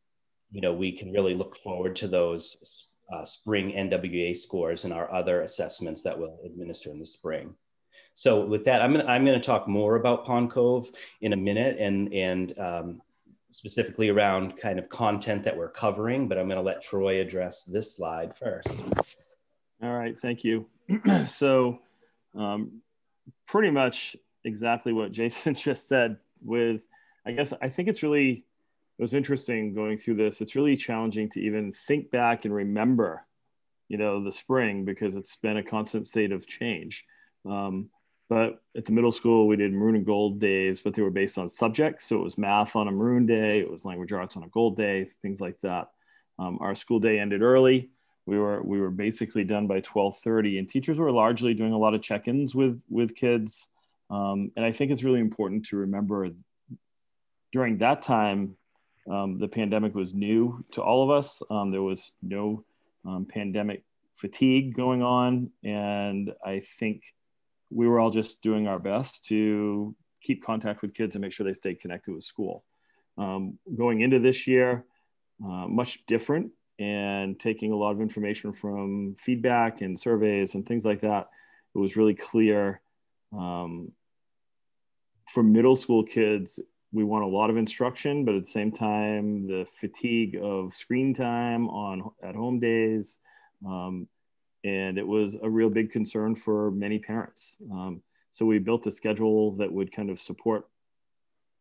you know, we can really look forward to those uh, spring NWEA scores and our other assessments that we'll administer in the spring. So with that, I'm gonna, I'm gonna talk more about Pond Cove in a minute and, and um, specifically around kind of content that we're covering, but I'm gonna let Troy address this slide first. All right, thank you. so um, pretty much exactly what Jason just said with, I guess, I think it's really it was interesting going through this. It's really challenging to even think back and remember, you know, the spring because it's been a constant state of change. Um, but at the middle school, we did maroon and gold days, but they were based on subjects. So it was math on a maroon day, it was language arts on a gold day, things like that. Um, our school day ended early. We were we were basically done by 12:30, and teachers were largely doing a lot of check-ins with with kids. Um, and I think it's really important to remember during that time um, the pandemic was new to all of us. Um, there was no um, pandemic fatigue going on. And I think we were all just doing our best to keep contact with kids and make sure they stayed connected with school. Um, going into this year, uh, much different and taking a lot of information from feedback and surveys and things like that. It was really clear um, for middle school kids, we want a lot of instruction, but at the same time, the fatigue of screen time on at home days, um, and it was a real big concern for many parents. Um, so we built a schedule that would kind of support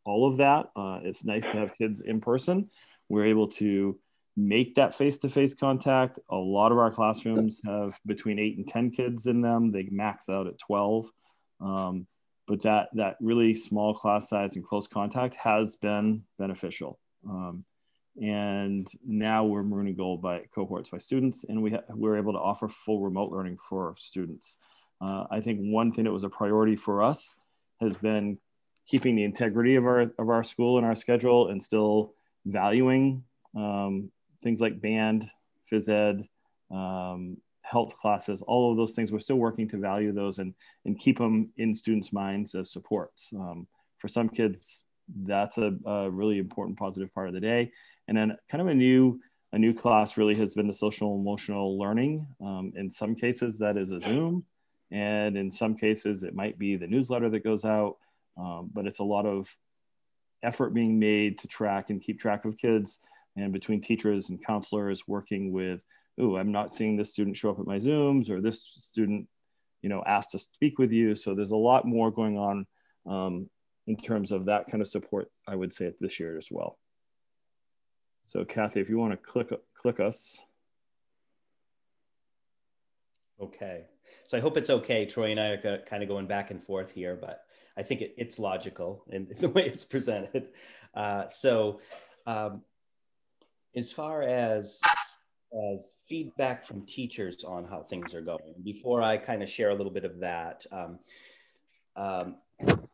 all of that. Uh, it's nice to have kids in person. We're able to make that face-to-face contact. A lot of our classrooms have between eight and 10 kids in them. They max out at 12. Um, but that, that really small class size and close contact has been beneficial. Um, and now we're maroon and gold by cohorts by students, and we we're able to offer full remote learning for students. Uh, I think one thing that was a priority for us has been keeping the integrity of our of our school and our schedule, and still valuing um, things like band, phys ed, um, health classes, all of those things. We're still working to value those and, and keep them in students' minds as supports. Um, for some kids, that's a, a, really important positive part of the day. And then kind of a new, a new class really has been the social emotional learning. Um, in some cases, that is a Zoom. And in some cases, it might be the newsletter that goes out. Um, but it's a lot of effort being made to track and keep track of kids and between teachers and counselors working with, oh, I'm not seeing this student show up at my Zooms or this student, you know, asked to speak with you. So there's a lot more going on um, in terms of that kind of support, I would say this year as well. So Kathy, if you want to click, click us. Okay. So I hope it's okay. Troy and I are kind of going back and forth here, but I think it, it's logical in the way it's presented. Uh, so um, as far as as feedback from teachers on how things are going, before I kind of share a little bit of that, um, um,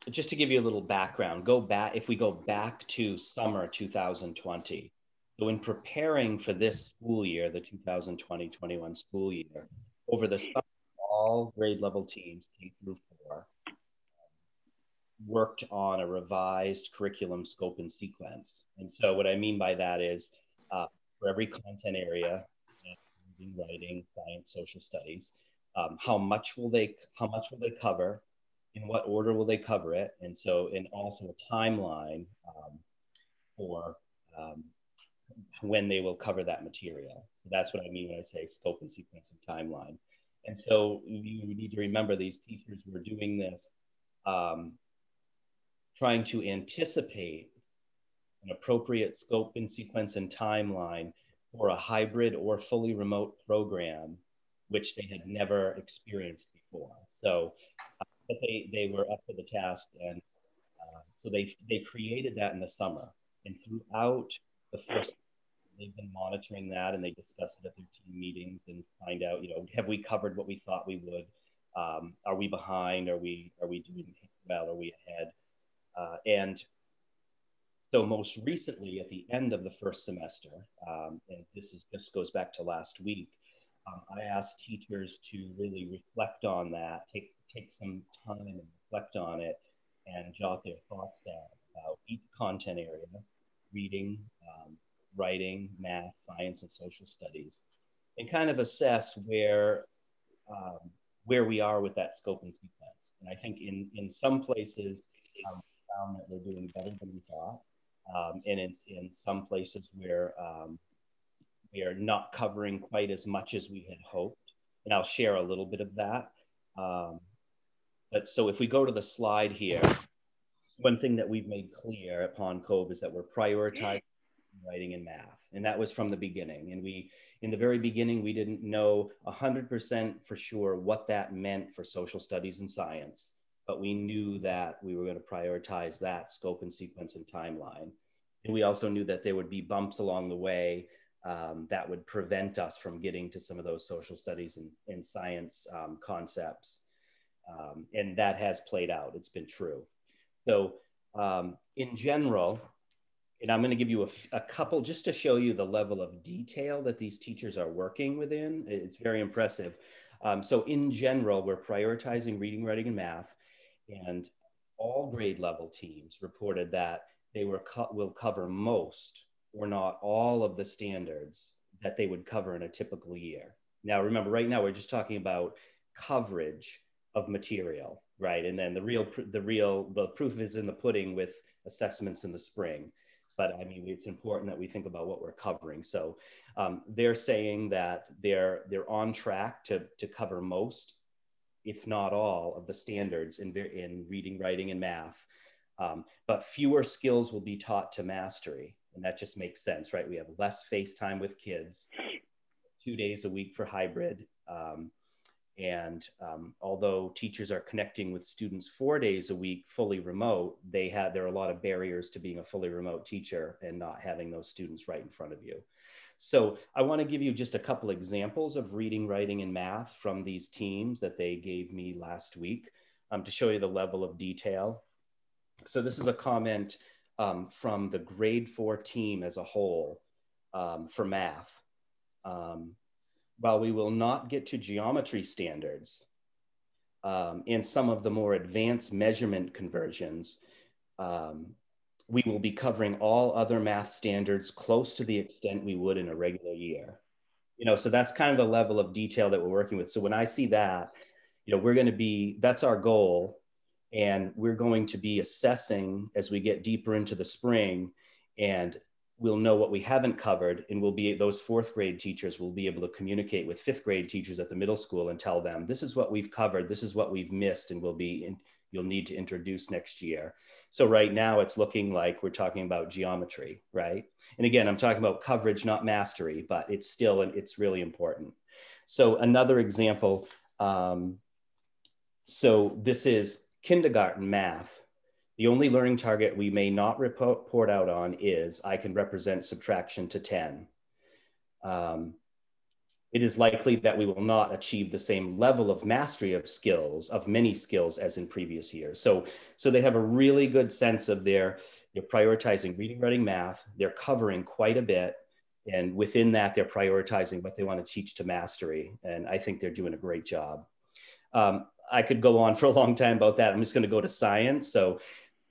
just to give you a little background, go back if we go back to summer 2020. So in preparing for this school year, the 2020-21 school year, over the summer, all grade level teams, K through four, worked on a revised curriculum scope and sequence. And so what I mean by that is uh, for every content area, reading, writing, science, social studies. Um, how much will they how much will they cover? In what order will they cover it? And so, and also a timeline um, for um, when they will cover that material. That's what I mean when I say scope and sequence and timeline. And so you need to remember these teachers were doing this, um, trying to anticipate an appropriate scope and sequence and timeline for a hybrid or fully remote program, which they had never experienced before. So uh, they, they were up to the task. And uh, so they, they created that in the summer. And throughout the first, they've been monitoring that and they discuss it at their team meetings and find out, you know, have we covered what we thought we would? Um, are we behind? Are we, are we doing well? Are we ahead? Uh, and so most recently, at the end of the first semester, um, and this is just goes back to last week, um, I asked teachers to really reflect on that, take take some time and reflect on it, and jot their thoughts down about each content area: reading, um, writing, math, science, and social studies, and kind of assess where um, where we are with that scope and sequence. And I think in in some places, um, found that they're doing better than we thought um, and it's in some places where um, we are not covering quite as much as we had hoped. And I'll share a little bit of that. Um, but so if we go to the slide here, one thing that we've made clear at Pond Cove is that we're prioritizing writing and math. And that was from the beginning. And we, in the very beginning, we didn't know 100% for sure what that meant for social studies and science but we knew that we were going to prioritize that scope and sequence and timeline. And we also knew that there would be bumps along the way um, that would prevent us from getting to some of those social studies and, and science um, concepts. Um, and that has played out, it's been true. So, um, in general, and I'm going to give you a, a, couple just to show you the level of detail that these teachers are working within. It's very impressive. Um, so, in general, we're prioritizing reading, writing, and math and all grade level teams reported that they were co- will cover most or not all of the standards that they would cover in a typical year. Now, remember, right now we're just talking about coverage of material, right? And then the real, the real, the proof is in the pudding with assessments in the spring. But I mean, it's important that we think about what we're covering. So um, they're saying that they're they're on track to to cover most if not all, of the standards in, in reading, writing, and math. Um, but fewer skills will be taught to mastery. And that just makes sense, right? We have less face time with kids, two days a week for hybrid. Um, and um, although teachers are connecting with students four days a week fully remote, they have there are a lot of barriers to being a fully remote teacher and not having those students right in front of you. So I want to give you just a couple examples of reading, writing, and math from these teams that they gave me last week um, to show you the level of detail. So this is a comment um, from the grade four team as a whole um, for math. While we will not get to geometry standards um, and some of the more advanced measurement conversions, um, we will be covering all other math standards close to the extent we would in a regular year. You know, so that's kind of the level of detail that we're working with. So when I see that, you know, we're going to be, that's our goal. And we're going to be assessing as we get deeper into the spring and we'll know what we haven't covered and we'll be those fourth grade teachers will be able to communicate with fifth grade teachers at the middle school and tell them this is what we've covered. This is what we've missed and we'll be in, you'll need to introduce next year. So right now it's looking like we're talking about geometry right? And again i'm talking about coverage not mastery but it's still it's really important. So another example um, so this is kindergarten math the only learning target we may not report out on is I can represent subtraction to 10. Um, it is likely that we will not achieve the same level of mastery of skills, of many skills as in previous years. So, so they have a really good sense of their, they're prioritizing reading, writing, math. They're covering quite a bit. And within that, they're prioritizing what they want to teach to mastery. And I think they're doing a great job. Um, I could go on for a long time about that. I'm just going to go to science. So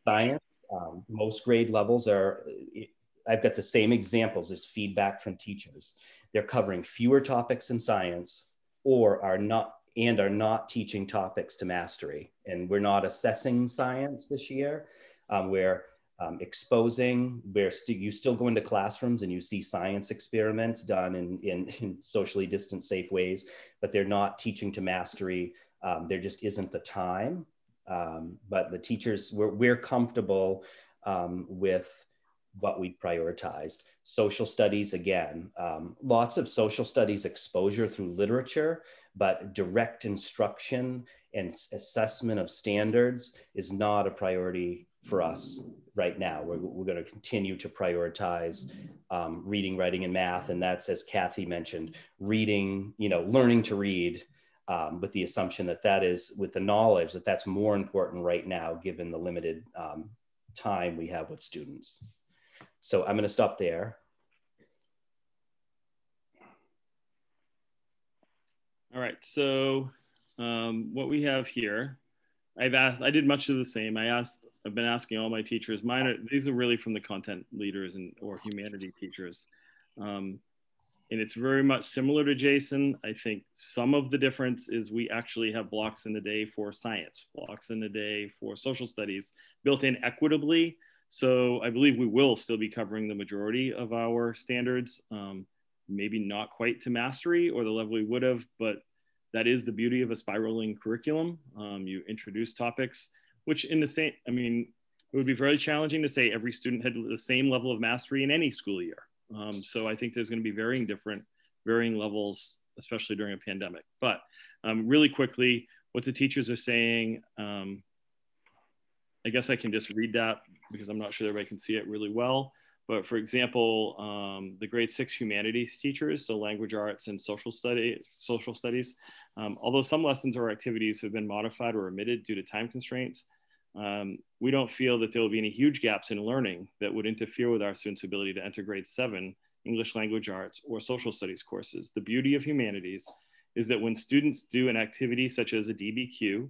science. Um, most grade levels are, I've got the same examples as feedback from teachers. They're covering fewer topics in science or are not and are not teaching topics to mastery. And we're not assessing science this year. Um, we're um, exposing where st you still go into classrooms and you see science experiments done in, in, in socially distant safe ways, but they're not teaching to mastery. Um, there just isn't the time um, but the teachers, we're, we're comfortable um, with what we prioritized. Social studies, again, um, lots of social studies exposure through literature, but direct instruction and assessment of standards is not a priority for us right now. We're, we're going to continue to prioritize um, reading, writing, and math. And that's, as Kathy mentioned, reading, you know, learning to read um, with the assumption that that is with the knowledge that that's more important right now given the limited um, time we have with students. So I'm going to stop there. All right, so um, what we have here, I've asked, I did much of the same. I asked, I've been asking all my teachers, mine are, these are really from the content leaders and or humanity teachers. Um, and it's very much similar to Jason. I think some of the difference is we actually have blocks in the day for science, blocks in the day for social studies built in equitably. So I believe we will still be covering the majority of our standards, um, maybe not quite to mastery or the level we would have, but that is the beauty of a spiraling curriculum. Um, you introduce topics, which in the same, I mean, it would be very challenging to say every student had the same level of mastery in any school year. Um, so I think there's going to be varying different, varying levels, especially during a pandemic. But um, really quickly, what the teachers are saying, um, I guess I can just read that because I'm not sure everybody can see it really well. But for example, um, the grade six humanities teachers, so language arts and social studies, social studies, um, although some lessons or activities have been modified or omitted due to time constraints, um, we don't feel that there will be any huge gaps in learning that would interfere with our students' ability to enter grade seven English language arts or social studies courses. The beauty of humanities is that when students do an activity such as a DBQ,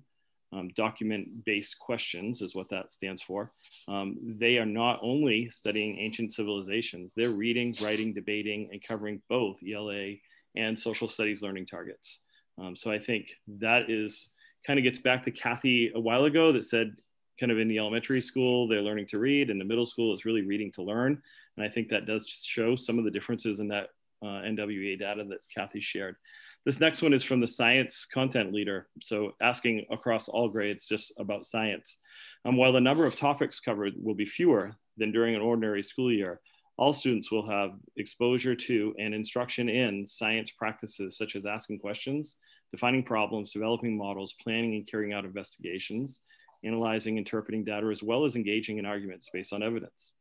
um, document-based questions is what that stands for, um, they are not only studying ancient civilizations, they're reading, writing, debating, and covering both ELA and social studies learning targets. Um, so I think that is kind of gets back to Kathy a while ago that said kind of in the elementary school, they're learning to read, and the middle school is really reading to learn. And I think that does show some of the differences in that uh, NWEA data that Kathy shared. This next one is from the science content leader. So asking across all grades just about science. Um, while the number of topics covered will be fewer than during an ordinary school year, all students will have exposure to and instruction in science practices such as asking questions, defining problems, developing models, planning and carrying out investigations, analyzing, interpreting data, as well as engaging in arguments based on evidence.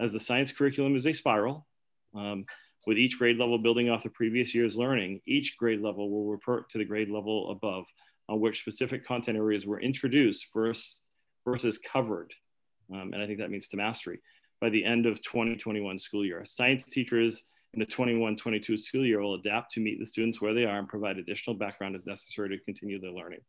As the science curriculum is a spiral, um, with each grade level building off the previous year's learning, each grade level will report to the grade level above on which specific content areas were introduced versus, versus covered. Um, and I think that means to mastery by the end of 2021 school year. Science teachers in the 21-22 school year will adapt to meet the students where they are and provide additional background as necessary to continue their learning.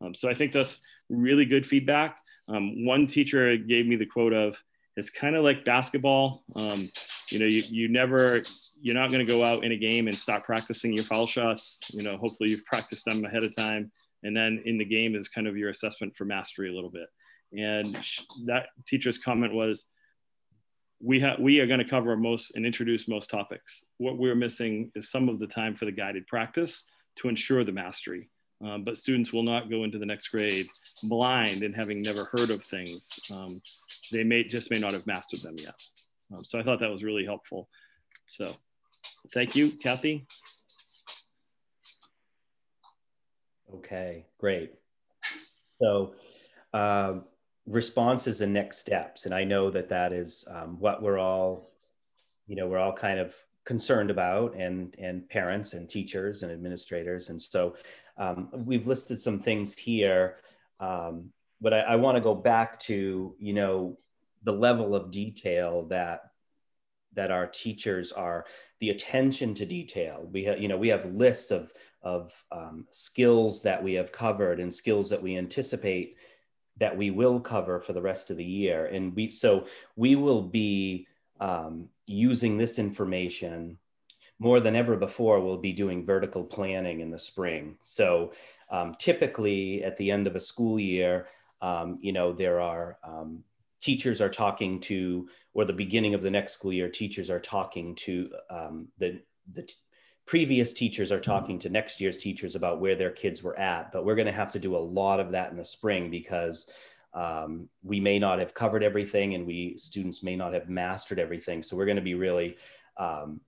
Um, so I think that's really good feedback. Um, one teacher gave me the quote of, it's kind of like basketball. Um, you know, you, you never, you're not going to go out in a game and stop practicing your foul shots. You know, hopefully you've practiced them ahead of time. And then in the game is kind of your assessment for mastery a little bit. And that teacher's comment was, we have we are going to cover most and introduce most topics. What we're missing is some of the time for the guided practice to ensure the mastery. Um, but students will not go into the next grade blind and having never heard of things. Um, they may just may not have mastered them yet. Um, so I thought that was really helpful. So thank you, Kathy. Okay, great. So um, responses and next steps. And I know that that is um, what we're all, you know, we're all kind of concerned about and and parents and teachers and administrators and so um, we've listed some things here um, but i, I want to go back to you know the level of detail that that our teachers are the attention to detail we have you know we have lists of of um, skills that we have covered and skills that we anticipate that we will cover for the rest of the year. And we so we will be um, using this information more than ever before. We'll be doing vertical planning in the spring. So um, typically at the end of a school year, um, you know there are um, teachers are talking to, or the beginning of the next school year, teachers are talking to um, the the previous teachers are talking to next year's teachers about where their kids were at but we're going to have to do a lot of that in the spring because um, we may not have covered everything and we students may not have mastered everything. So we're going to be really um,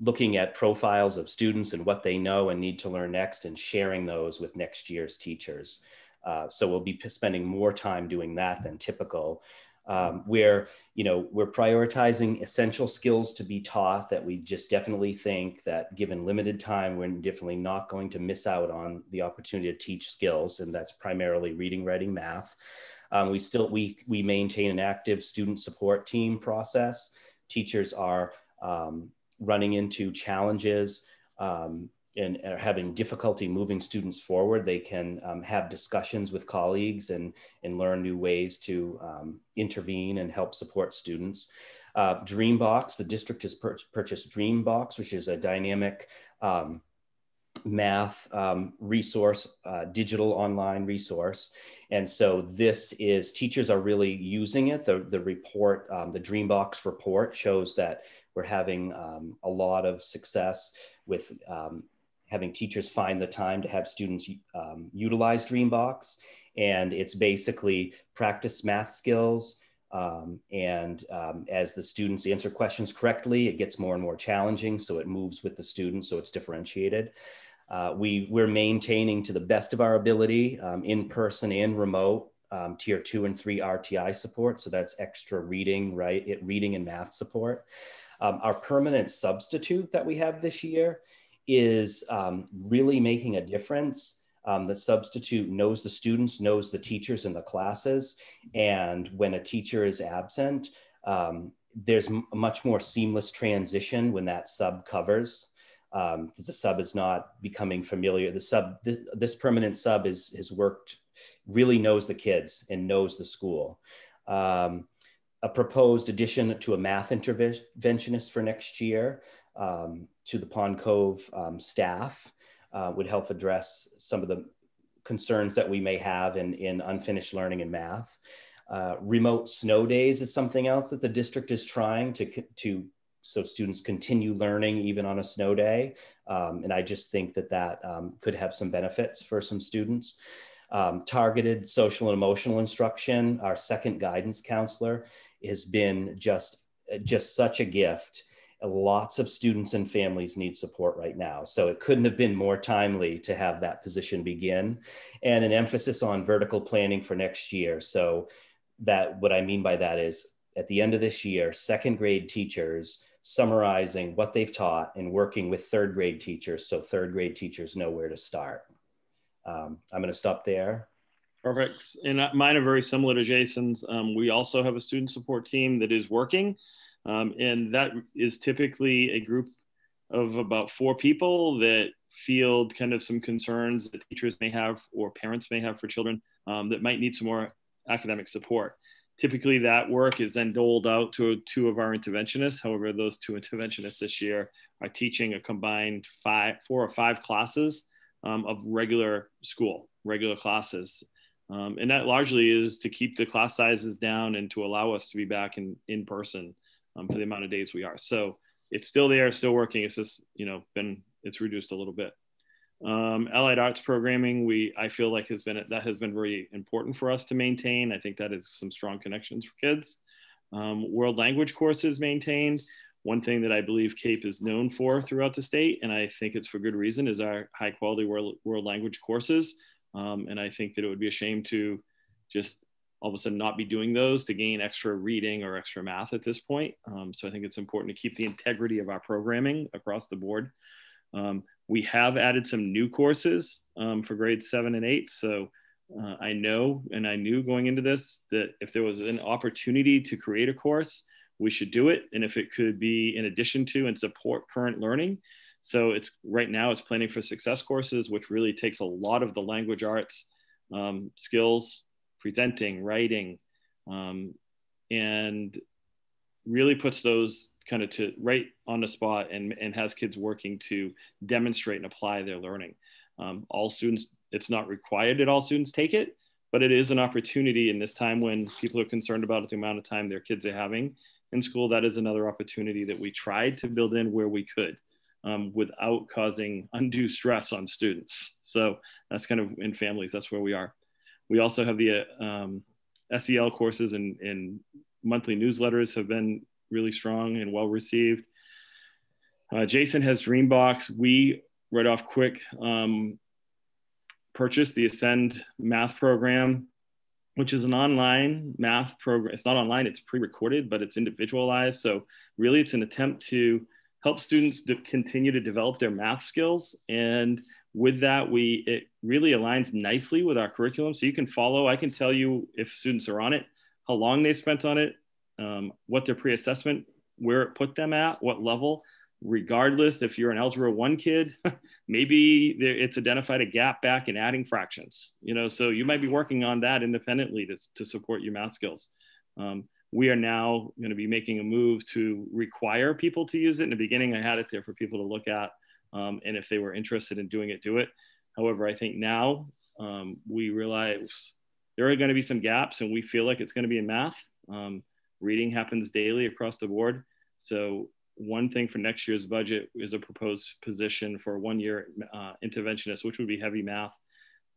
looking at profiles of students and what they know and need to learn next and sharing those with next year's teachers. Uh, so we'll be spending more time doing that than typical um, where you know we're prioritizing essential skills to be taught that we just definitely think that given limited time we're definitely not going to miss out on the opportunity to teach skills and that's primarily reading writing math. Um, we still we we maintain an active student support team process. Teachers are um, running into challenges um, and are having difficulty moving students forward, they can um, have discussions with colleagues and, and learn new ways to um, intervene and help support students. Uh, Dreambox, the district has pur purchased Dreambox, which is a dynamic um, math um, resource, uh, digital online resource. And so this is, teachers are really using it. The, the report, um, the Dreambox report shows that we're having um, a lot of success with having teachers find the time to have students um, utilize Dreambox. And it's basically practice math skills. Um, and um, as the students answer questions correctly, it gets more and more challenging. So it moves with the students, so it's differentiated. Uh, we, we're maintaining to the best of our ability um, in person and remote um, tier two and three RTI support. So that's extra reading, right? It, reading and math support. Um, our permanent substitute that we have this year is um, really making a difference. Um, the substitute knows the students, knows the teachers in the classes. And when a teacher is absent, um, there's a much more seamless transition when that sub covers because um, the sub is not becoming familiar. The sub, this, this, permanent sub is has worked, really knows the kids and knows the school. Um, a proposed addition to a math interventionist for next year um, to the Pond Cove um, staff uh, would help address some of the concerns that we may have in, in unfinished learning in math. Uh, remote snow days is something else that the district is trying to, to so students continue learning even on a snow day. Um, and I just think that that um, could have some benefits for some students. Um, targeted social and emotional instruction, our second guidance counselor has been just just such a gift lots of students and families need support right now. So it couldn't have been more timely to have that position begin and an emphasis on vertical planning for next year. So that what I mean by that is at the end of this year, second grade teachers summarizing what they've taught and working with third grade teachers so third grade teachers know where to start. Um, I'm going to stop there. Perfect. And mine are very similar to Jason's. Um, we also have a student support team that is working um, and that is typically a group of about four people that field kind of some concerns that teachers may have or parents may have for children um, that might need some more academic support. Typically, that work is then doled out to two of our interventionists. However, those two interventionists this year are teaching a combined five, four or five classes um, of regular school, regular classes. Um, and that largely is to keep the class sizes down and to allow us to be back in, in person um, for the amount of days we are. So it's still there, still working. It's just, you know, been, it's reduced a little bit. Um, allied arts programming, we, I feel like has been, that has been very important for us to maintain. I think that is some strong connections for kids. Um, world language courses maintained. One thing that I believe CAPE is known for throughout the state, and I think it's for good reason, is our high quality world, world language courses. Um, and I think that it would be a shame to just all of a sudden not be doing those to gain extra reading or extra math at this point. Um, so I think it's important to keep the integrity of our programming across the board. Um, we have added some new courses um, for grades seven and eight. So uh, I know and I knew going into this that if there was an opportunity to create a course, we should do it. And if it could be in addition to and support current learning. So it's right now it's planning for success courses, which really takes a lot of the language arts um, skills presenting, writing, um, and really puts those kind of to right on the spot and, and has kids working to demonstrate and apply their learning. Um, all students, it's not required that all students take it, but it is an opportunity in this time when people are concerned about the amount of time their kids are having in school. That is another opportunity that we tried to build in where we could. Um, without causing undue stress on students. So that's kind of in families, that's where we are. We also have the um, SEL courses and, and, monthly newsletters have been really strong and well received. Uh, Jason has Dreambox. We, right off quick, um, purchased the Ascend math program, which is an online math program. It's not online, it's pre recorded, but it's individualized. So, really, it's an attempt to help students continue to develop their math skills and with that, we it really aligns nicely with our curriculum. So you can follow. I can tell you if students are on it, how long they spent on it, um, what their pre-assessment, where it put them at, what level. Regardless, if you're an algebra one kid, maybe there, it's identified a gap back in adding fractions. You know, so you might be working on that independently to, to support your math skills. Um, we are now going to be making a move to require people to use it. In the beginning, I had it there for people to look at um, and if they were interested in doing it, do it. However, I think now um, we realize there are going to be some gaps, and we feel like it's going to be in math. Um, reading happens daily across the board. So one thing for next year's budget is a proposed position for one year uh, interventionist, which would be heavy math.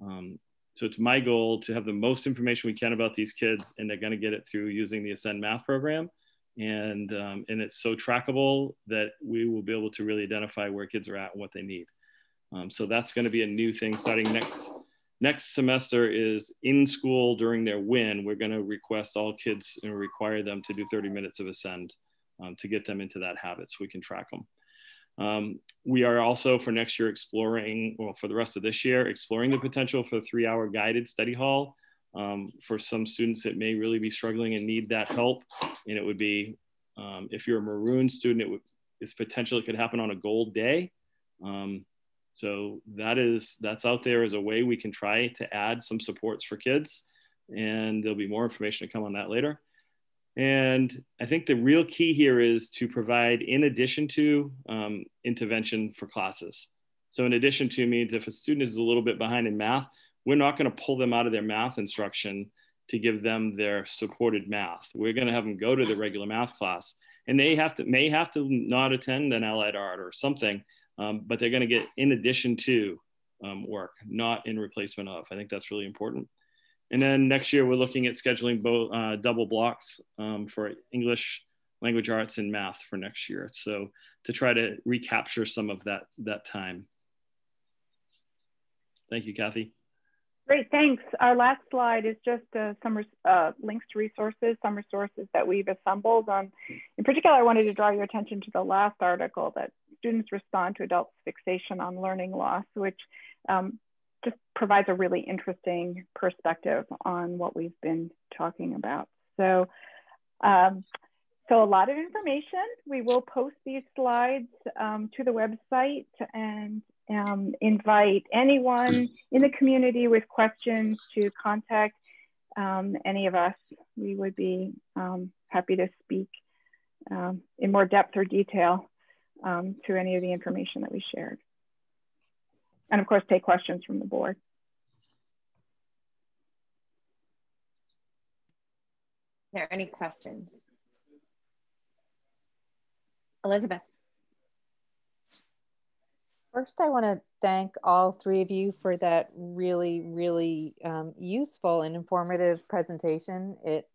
Um, so it's my goal to have the most information we can about these kids, and they're going to get it through using the Ascend Math program and um, and it's so trackable that we will be able to really identify where kids are at and what they need. Um, so that's going to be a new thing starting next next semester is in school during their win. We're going to request all kids and require them to do 30 minutes of ascend um, to get them into that habit so we can track them. Um, we are also for next year exploring, well, for the rest of this year, exploring the potential for a three hour guided study hall um, for some students that may really be struggling and need that help. And it would be, um, if you're a maroon student, it would, it's potential it could happen on a gold day. Um, so that is, that's out there as a way we can try to add some supports for kids. And there'll be more information to come on that later. And I think the real key here is to provide, in addition to um, intervention for classes. So in addition to means if a student is a little bit behind in math, we're not going to pull them out of their math instruction to give them their supported math. We're going to have them go to the regular math class, and they have to may have to not attend an allied art or something, um, but they're going to get in addition to um, work, not in replacement of. I think that's really important. And then next year we're looking at scheduling both uh, double blocks um, for English language arts and math for next year. So to try to recapture some of that, that time. Thank you, Kathy. Great, thanks. Our last slide is just uh, some uh, links to resources, some resources that we've assembled. In particular, I wanted to draw your attention to the last article that students respond to adults' fixation on learning loss, which um, just provides a really interesting perspective on what we've been talking about. So, um, so a lot of information. We will post these slides um, to the website and um, invite anyone in the community with questions to contact um, any of us. We would be um, happy to speak um, in more depth or detail um, to any of the information that we shared. And of course, take questions from the board. Are there any questions? Elizabeth. First, I want to thank all three of you for that really, really um, useful and informative presentation. It,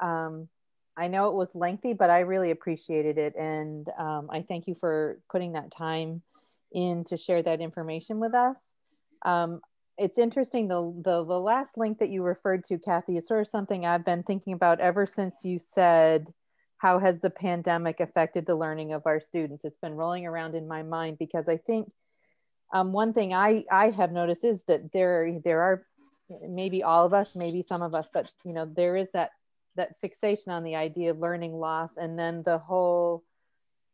um, I know it was lengthy, but I really appreciated it, and um, I thank you for putting that time in to share that information with us. Um, it's interesting the, the the last link that you referred to, Kathy, is sort of something I've been thinking about ever since you said how has the pandemic affected the learning of our students? It's been rolling around in my mind because i think um, one thing i i have noticed is that there there are maybe all of us maybe some of us but you know there is that that fixation on the idea of learning loss and then the whole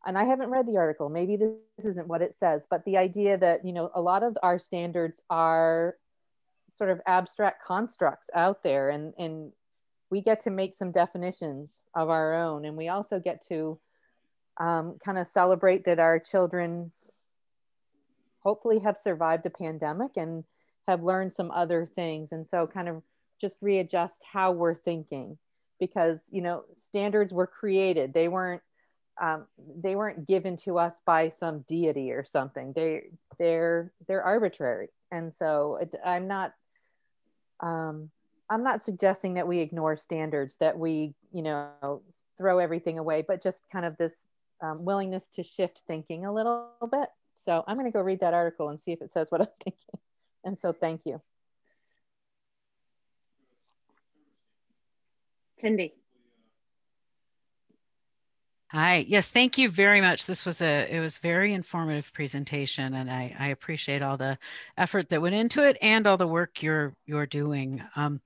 and i haven't read the article maybe this isn't what it says but the idea that you know a lot of our standards are sort of abstract constructs out there and and we get to make some definitions of our own and we also get to um, kind of celebrate that our children hopefully have survived a pandemic and have learned some other things. And so kind of just readjust how we're thinking because you know standards were created. They weren't um, they weren't given to us by some deity or something. They they're they're arbitrary. And so i'm not um, I'm not suggesting that we ignore standards, that we, you know, throw everything away, but just kind of this um, willingness to shift thinking a little bit. So I'm going to go read that article and see if it says what I'm thinking. And so thank you. Cindy. Hi. Yes, thank you very much. This was a it was very informative presentation, and I, I appreciate all the effort that went into it and all the work you're you're doing. Um,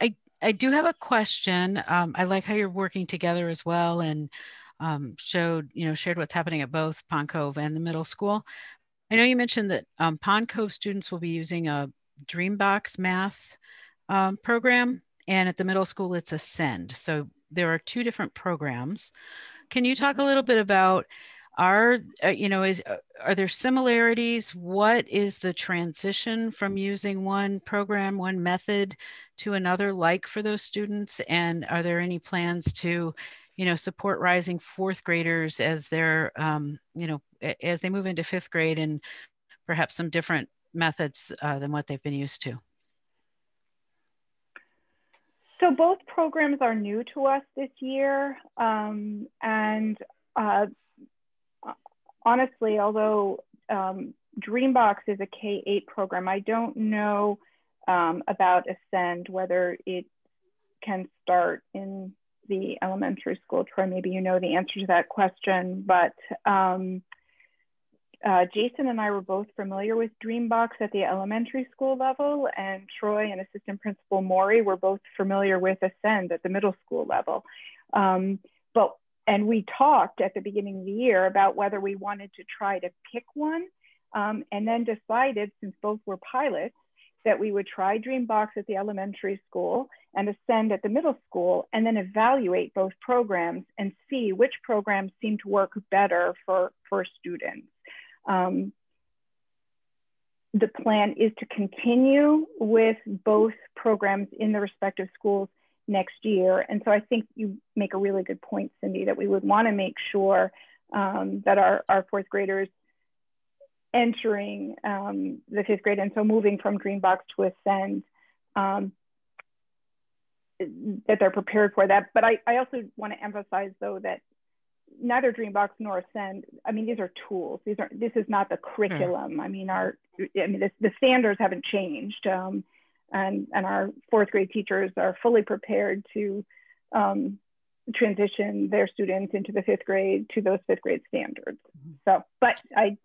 I I do have a question. Um, I like how you're working together as well, and um, showed you know shared what's happening at both Pond Cove and the middle school. I know you mentioned that um, Pond Cove students will be using a Dreambox math um, program, and at the middle school it's Ascend. So there are two different programs. Can you talk a little bit about are uh, you know is uh, are there similarities? What is the transition from using one program one method to another like for those students? And are there any plans to you know support rising fourth graders as they're um, you know as they move into fifth grade and perhaps some different methods uh, than what they've been used to so both programs are new to us this year. Um, and uh, honestly, although um, Dreambox is a K-8 program, I don't know um, about Ascend, whether it can start in the elementary school. Troy, maybe you know the answer to that question, but um, uh, Jason and I were both familiar with Dreambox at the elementary school level, and Troy and Assistant Principal Maury were both familiar with Ascend at the middle school level. Um, but and we talked at the beginning of the year about whether we wanted to try to pick one, um, and then decided, since both were pilots, that we would try Dreambox at the elementary school and Ascend at the middle school, and then evaluate both programs and see which programs seem to work better for, for students. Um, the plan is to continue with both programs in the respective schools next year. And so I think you make a really good point, Cindy, that we would want to make sure um, that our, our fourth graders entering um, the fifth grade and so moving from Dreambox to Ascend, um, that they're prepared for that. But I, I also want to emphasize though that neither Dreambox nor Ascend, I mean, these are tools. These are this is not the curriculum. I mean, our I mean, this, the standards haven't changed, um, and and our fourth grade teachers are fully prepared to um, transition their students into the fifth grade to those fifth grade standards. So, but I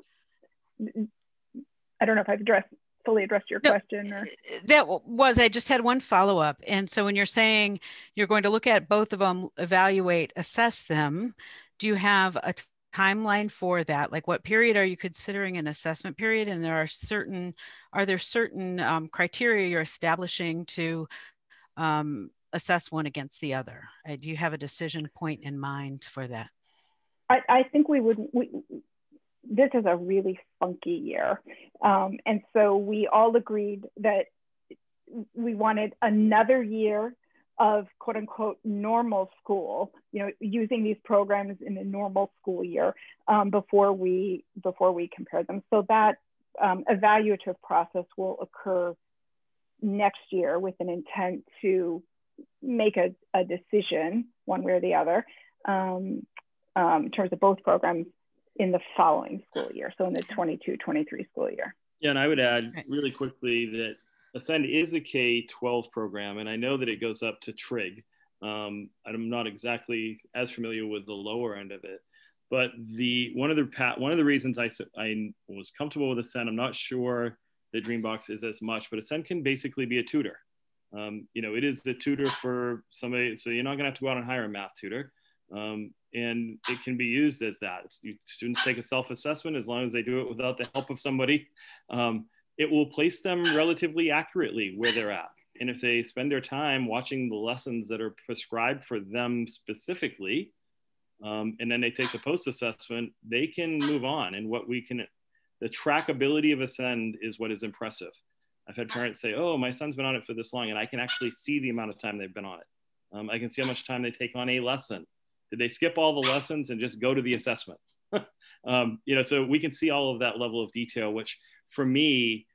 I don't know if I've addressed fully addressed your no, question or that was i just had one follow-up and so when you're saying you're going to look at both of them evaluate assess them do you have a timeline for that? Like what period are you considering an assessment period? And there are certain are there certain um, criteria you're establishing to um, assess one against the other? Uh, do you have a decision point in mind for that? I, I think we would we, this is a really funky year. Um, and so we all agreed that we wanted another year of quote unquote normal school, you know, using these programs in a normal school year um, before we before we compare them. So that um, evaluative process will occur next year with an intent to make a, a decision one way or the other um, um in terms of both programs in the following school year. So in the 22, 23 school year. Yeah, and I would add really quickly that Ascend is a K 12 program, and I know that it goes up to Trig. Um, I'm not exactly as familiar with the lower end of it, but the one of the one of the reasons I I was comfortable with Ascend, I'm not sure that Dreambox is as much, but Ascend can basically be a tutor. Um, you know, it is a tutor for somebody, so you're not going to have to go out and hire a math tutor, um, and it can be used as that. Students take a self-assessment as long as they do it without the help of somebody. Um, it will place them relatively accurately where they're at. And if they spend their time watching the lessons that are prescribed for them specifically, um, and then they take the post assessment, they can move on. And what we can, the trackability of Ascend is what is impressive. I've had parents say, Oh, my son's been on it for this long, and I can actually see the amount of time they've been on it. Um, I can see how much time they take on a lesson. Did they skip all the lessons and just go to the assessment? um, you know, so we can see all of that level of detail, which for me,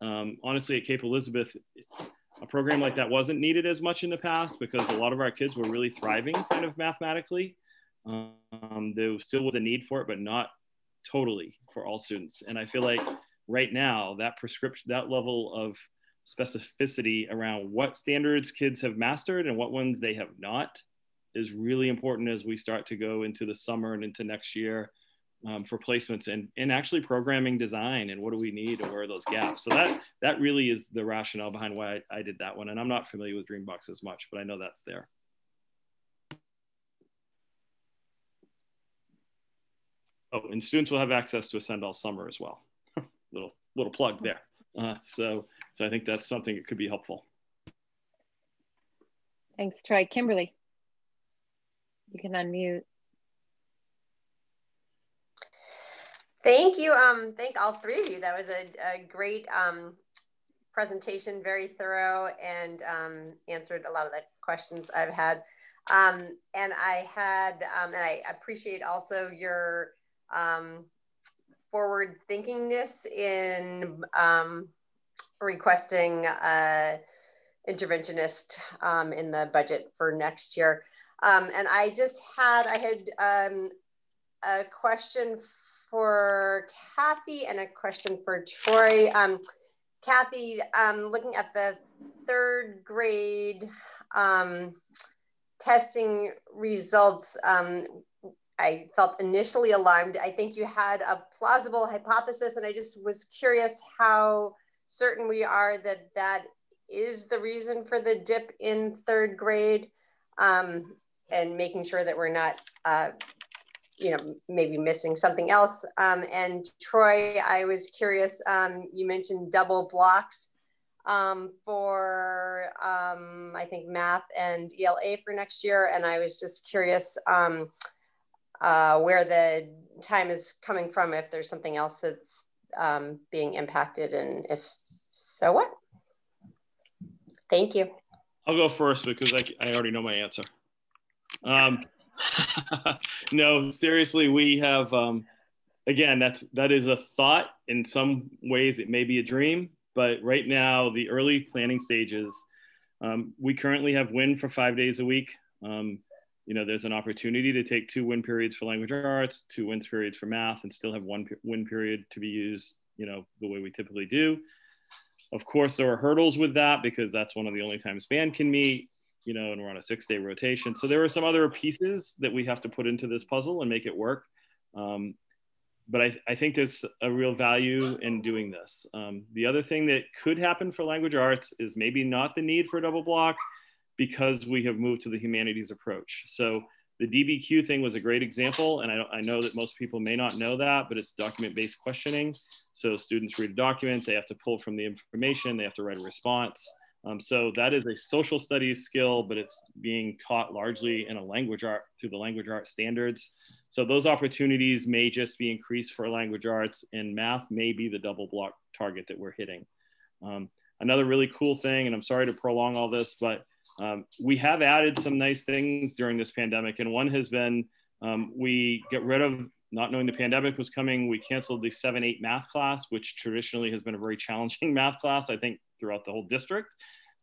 um, honestly, at Cape Elizabeth, a program like that wasn't needed as much in the past because a lot of our kids were really thriving kind of mathematically. Um, there still was a need for it, but not totally for all students. And I feel like right now that prescription, that level of specificity around what standards kids have mastered and what ones they have not is really important as we start to go into the summer and into next year um, for placements and, and actually programming design and what do we need and where are those gaps. So that that really is the rationale behind why I, I did that one. And I'm not familiar with Dreambox as much, but I know that's there. Oh, and students will have access to Ascend all summer as well. little little plug there. Uh, so so I think that's something that could be helpful. Thanks, Troy. Kimberly, you can unmute. Thank you. Um, thank all three of you. That was a, a great um, presentation, very thorough, and um, answered a lot of the questions I've had. Um, and I had, um, and I appreciate also your um, forward thinkingness in um, requesting a interventionist um, in the budget for next year. Um, and I just had, I had um, a question for Kathy and a question for Troy. Um, Kathy, um, looking at the third grade um, testing results, um, I felt initially alarmed. I think you had a plausible hypothesis, and I just was curious how certain we are that that is the reason for the dip in third grade, um, and making sure that we're not uh, you know, maybe missing something else. Um, and Troy, I was curious, um, you mentioned double blocks um, for, um, I think, math and ELA for next year. And I was just curious um, uh, where the time is coming from, if there's something else that's um, being impacted, and if so, what? Thank you. I'll go first because I, I already know my answer. Um, no, seriously, we have. Um, again, that's that is a thought. In some ways, it may be a dream, but right now, the early planning stages. Um, we currently have wind for five days a week. Um, you know, there's an opportunity to take two win periods for language arts, two win periods for math, and still have one win period to be used, you know, the way we typically do. Of course, there are hurdles with that because that's one of the only times band can meet, you know, and we're on a six day rotation. So there are some other pieces that we have to put into this puzzle and make it work. Um, but I, I, think there's a real value in doing this. Um, the other thing that could happen for language arts is maybe not the need for a double block because we have moved to the humanities approach. So the DBQ thing was a great example, and I, I know that most people may not know that, but it's document-based questioning. So students read a document, they have to pull from the information, they have to write a response. Um, so that is a social studies skill, but it's being taught largely in a language art through the language arts standards. So those opportunities may just be increased for language arts and math may be the double block target that we're hitting. Um, another really cool thing, and I'm sorry to prolong all this, but um, we have added some nice things during this pandemic. And one has been um, we get rid of not knowing the pandemic was coming, we canceled the 7 8 math class, which traditionally has been a very challenging math class, I think, throughout the whole district.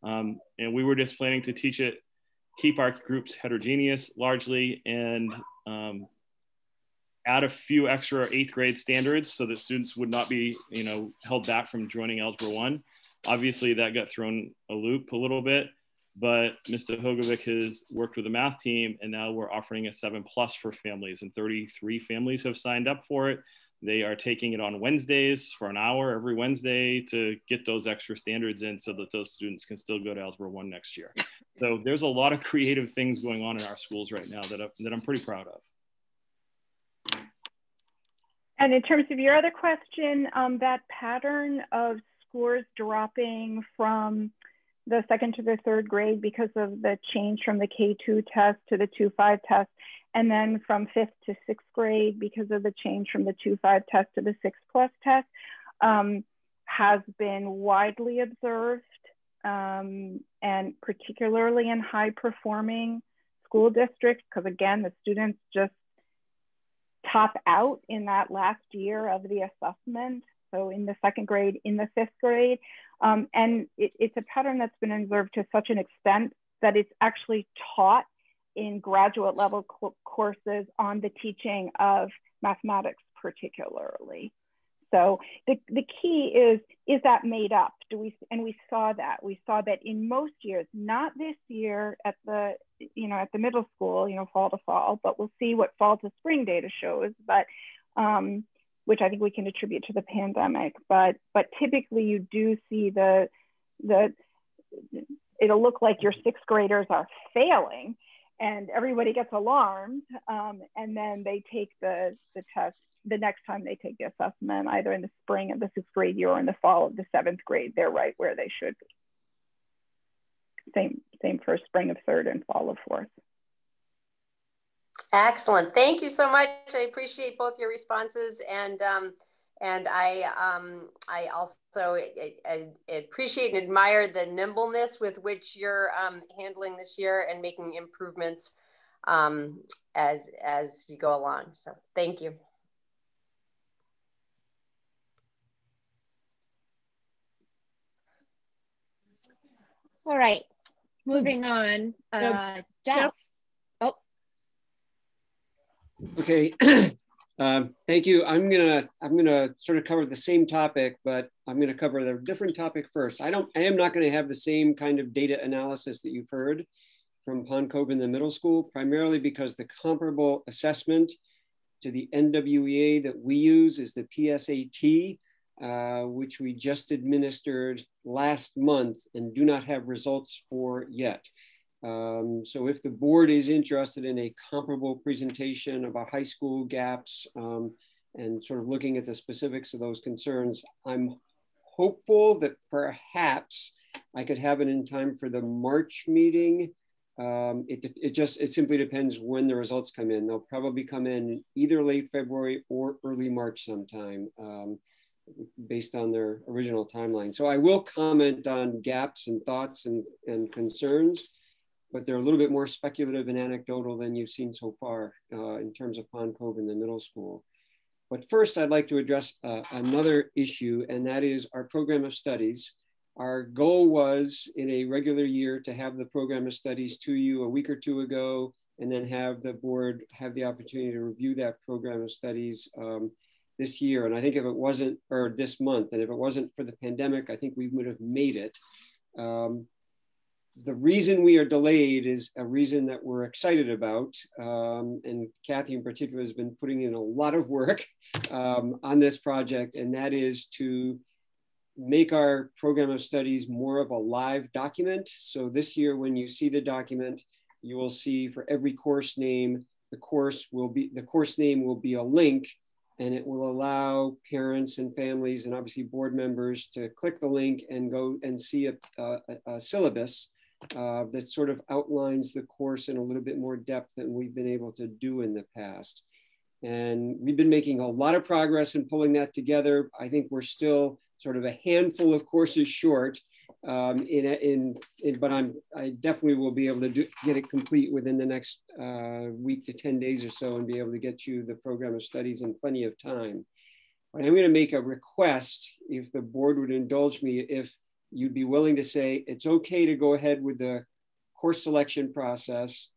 Um, and we were just planning to teach it, keep our groups heterogeneous largely, and um, add a few extra eighth grade standards so that students would not be, you know, held back from joining Algebra 1. Obviously, that got thrown a loop a little bit, but Mr. Hogovic has worked with the math team, and now we're offering a seven plus for families, and 33 families have signed up for it. They are taking it on Wednesdays for an hour every Wednesday to get those extra standards in so that those students can still go to Algebra 1 next year. So there's a lot of creative things going on in our schools right now that, I, that I'm pretty proud of. And in terms of your other question, um, that pattern of scores dropping from the second to the third grade because of the change from the K2 test to the 2-5 test, and then from fifth to sixth grade because of the change from the 2-5 test to the 6 plus test um, has been widely observed um, and particularly in high performing school districts because again the students just top out in that last year of the assessment. So in the second grade in the fifth grade um, and it, it's a pattern that's been observed to such an extent that it's actually taught in graduate level courses on the teaching of mathematics particularly. So the, the key is, is that made up? Do we, and we saw that, we saw that in most years, not this year at the, you know, at the middle school, you know, fall to fall, but we'll see what fall to spring data shows, but, um, which I think we can attribute to the pandemic, but, but typically you do see the, the, it'll look like your sixth graders are failing and everybody gets alarmed um, and then they take the, the test the next time they take the assessment either in the spring of the sixth grade year or in the fall of the seventh grade they're right where they should be. Same same for spring of third and fall of fourth. Excellent. Thank you so much. I appreciate both your responses and um, and I um, I also I, I appreciate and admire the nimbleness with which you're um, handling this year and making improvements um, as as you go along. So thank you. All right, moving on. Uh, Jeff. Jeff. Oh. Okay. Um, thank you. I'm gonna I'm gonna sort of cover the same topic, but I'm gonna cover a different topic first. I don't I am not gonna have the same kind of data analysis that you've heard from Pond Cove in the middle school, primarily because the comparable assessment to the NWEA that we use is the PSAT, uh, which we just administered last month and do not have results for yet. Um, so if the board is interested in a comparable presentation about high school gaps um, and sort of looking at the specifics of those concerns, I'm hopeful that perhaps I could have it in time for the March meeting. Um, it, it just, it simply depends when the results come in. They'll probably come in either late February or early March sometime um, based on their original timeline. So I will comment on gaps and thoughts and, and concerns but they're a little bit more speculative and anecdotal than you've seen so far uh, in terms of Pond Cove in the middle school. But first, I'd like to address uh, another issue, and that is our program of studies. Our goal was in a regular year to have the program of studies to you a week or two ago and then have the board have the opportunity to review that program of studies um, this year. And I think if it wasn't, or this month, and if it wasn't for the pandemic, I think we would have made it. Um, the reason we are delayed is a reason that we're excited about. Um, and Kathy in particular has been putting in a lot of work um, on this project, and that is to make our program of studies more of a live document. So this year, when you see the document, you will see for every course name, the course will be, the course name will be a link and it will allow parents and families and obviously board members to click the link and go and see a, a, a syllabus uh, that sort of outlines the course in a little bit more depth than we've been able to do in the past. And we've been making a lot of progress in pulling that together. I think we're still sort of a handful of courses short, um, in, in, in, but I'm, I definitely will be able to do, get it complete within the next uh, week to 10 days or so and be able to get you the program of studies in plenty of time. But I'm gonna make a request if the board would indulge me, if you'd be willing to say it's okay to go ahead with the course selection process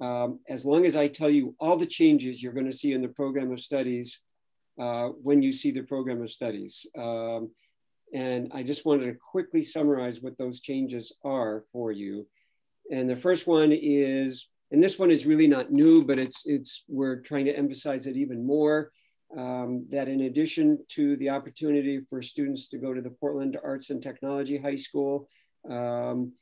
um, as long as I tell you all the changes you're going to see in the program of studies uh, when you see the program of studies. Um, and I just wanted to quickly summarize what those changes are for you. And the first one is, and this one is really not new, but it's, it's we're trying to emphasize it even more um, that in addition to the opportunity for students to go to the Portland Arts and Technology High School, um,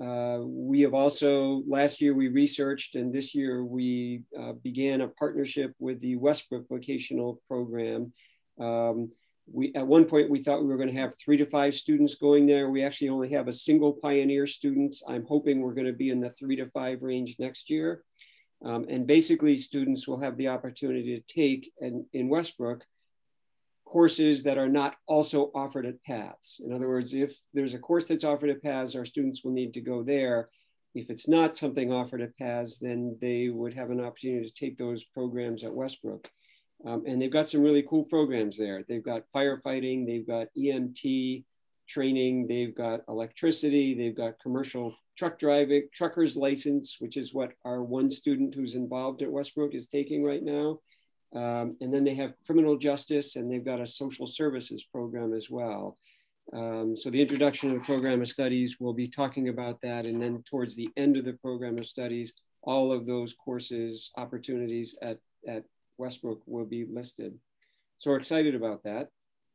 uh, we have also, last year we researched and this year we uh, began a partnership with the Westbrook Vocational Program. Um, we, at one point we thought we were gonna have three to five students going there. We actually only have a single Pioneer students. I'm hoping we're gonna be in the three to five range next year. Um, and basically students will have the opportunity to take and in Westbrook courses that are not also offered at PATHS. In other words, if there's a course that's offered at PATHS, our students will need to go there. If it's not something offered at PATHS, then they would have an opportunity to take those programs at Westbrook. Um, and they've got some really cool programs there. They've got firefighting, they've got EMT training, they've got electricity, they've got commercial truck driving, trucker's license, which is what our one student who's involved at Westbrook is taking right now. Um, and then they have criminal justice and they've got a social services program as well. Um, so the introduction of the program of studies, we'll be talking about that. And then towards the end of the program of studies, all of those courses, opportunities at, at Westbrook will be listed. So we're excited about that.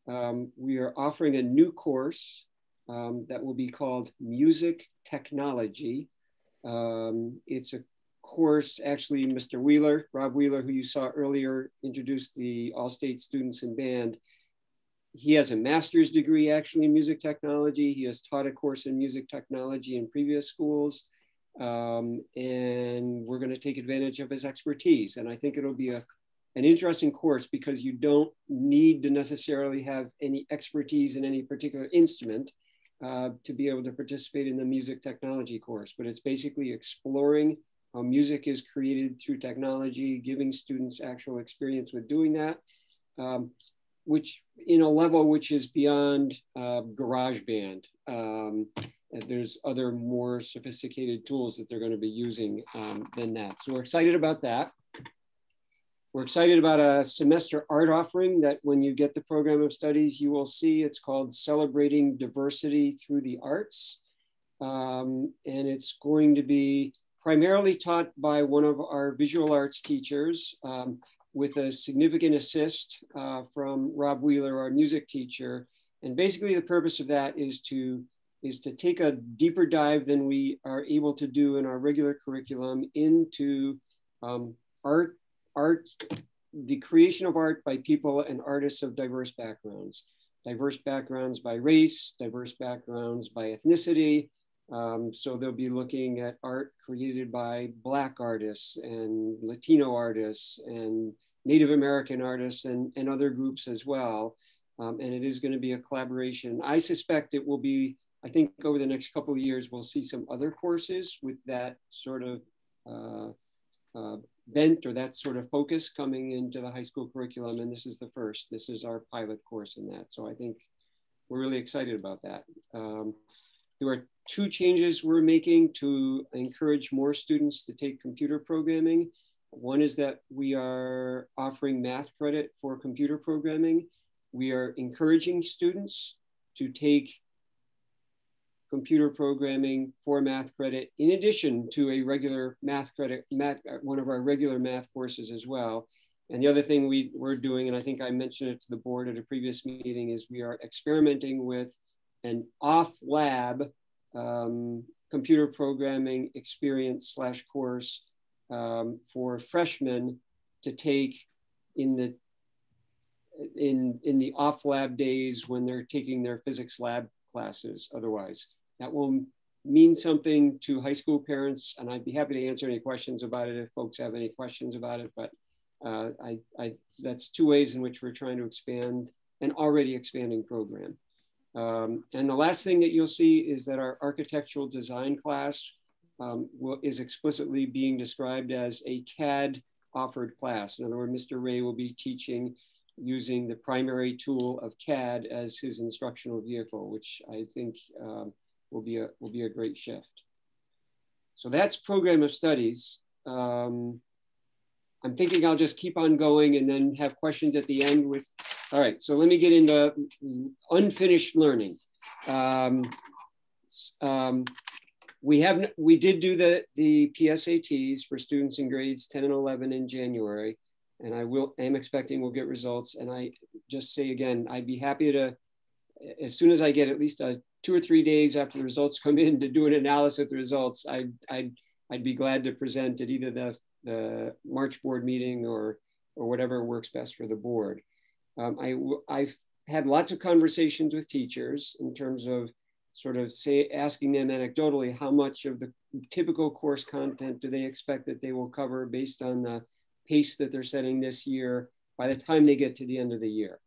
Um, we are offering a new course um, that will be called Music Technology. Um, it's a course, actually, Mr. Wheeler, Rob Wheeler, who you saw earlier, introduced the All-State Students in Band. He has a master's degree actually in music technology. He has taught a course in music technology in previous schools. Um, and we're gonna take advantage of his expertise. And I think it'll be a, an interesting course because you don't need to necessarily have any expertise in any particular instrument uh, to be able to participate in the music technology course. But it's basically exploring how music is created through technology, giving students actual experience with doing that, um, which in a level which is beyond uh, GarageBand. Um, there's other more sophisticated tools that they're going to be using um, than that. So we're excited about that. We're excited about a semester art offering that when you get the program of studies, you will see it's called Celebrating Diversity Through the Arts. Um, and it's going to be primarily taught by one of our visual arts teachers um, with a significant assist uh, from Rob Wheeler, our music teacher. And basically the purpose of that is to is to take a deeper dive than we are able to do in our regular curriculum into um, art art, the creation of art by people and artists of diverse backgrounds, diverse backgrounds by race, diverse backgrounds by ethnicity. Um, so they'll be looking at art created by Black artists and Latino artists and Native American artists and, and other groups as well. Um, and it is going to be a collaboration. I suspect it will be, I think over the next couple of years, we'll see some other courses with that sort of uh, uh, bent or that sort of focus coming into the high school curriculum. And this is the first, this is our pilot course in that. So I think we're really excited about that. Um, there are two changes we're making to encourage more students to take computer programming. One is that we are offering math credit for computer programming. We are encouraging students to take computer programming for math credit in addition to a regular math credit, math, one of our regular math courses as well. And the other thing we, we're doing, and I think I mentioned it to the board at a previous meeting, is we are experimenting with an off lab um, computer programming experience slash course um, for freshmen to take in the in in the off lab days when they're taking their physics lab classes otherwise that will mean something to high school parents and i'd be happy to answer any questions about it if folks have any questions about it but uh, I, I, that's two ways in which we're trying to expand an already expanding program um, and the last thing that you'll see is that our architectural design class um, will, is explicitly being described as a CAD offered class. In other words, Mr. Ray will be teaching using the primary tool of CAD as his instructional vehicle, which I think um, will, be a, will be a great shift. So that's program of studies. Um, I'm thinking I'll just keep on going and then have questions at the end with, all right, so let me get into unfinished learning. Um, um, we have, we did do the, the PSATs for students in grades 10 and 11 in January, and I will, am expecting we'll get results. And I just say again, I'd be happy to, as soon as I get at least a two or three days after the results come in to do an analysis of the results, I'd, I'd, I'd be glad to present at either the the March board meeting or, or whatever works best for the board. Um, I, I've had lots of conversations with teachers in terms of sort of say asking them anecdotally how much of the typical course content do they expect that they will cover based on the pace that they're setting this year by the time they get to the end of the year.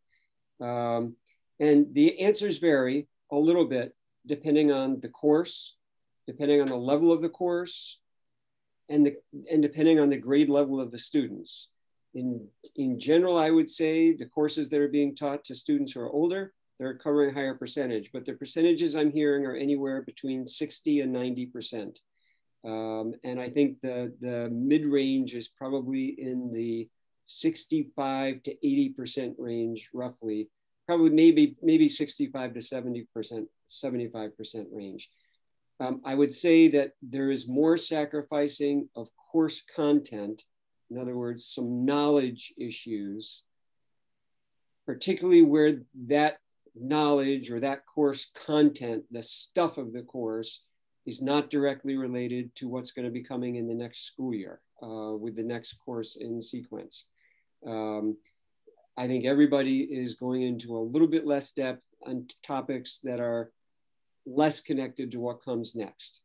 Um, and the answers vary a little bit depending on the course, depending on the level of the course, and, the, and depending on the grade level of the students. In, in general, I would say the courses that are being taught to students who are older, they're covering a higher percentage, but the percentages I'm hearing are anywhere between 60 and 90%. Um, and I think the, the mid-range is probably in the 65 to 80% range, roughly, probably maybe, maybe 65 to 70%, 75% range. Um, I would say that there is more sacrificing of course content, in other words, some knowledge issues, particularly where that knowledge or that course content, the stuff of the course, is not directly related to what's going to be coming in the next school year uh, with the next course in sequence. Um, I think everybody is going into a little bit less depth on topics that are less connected to what comes next.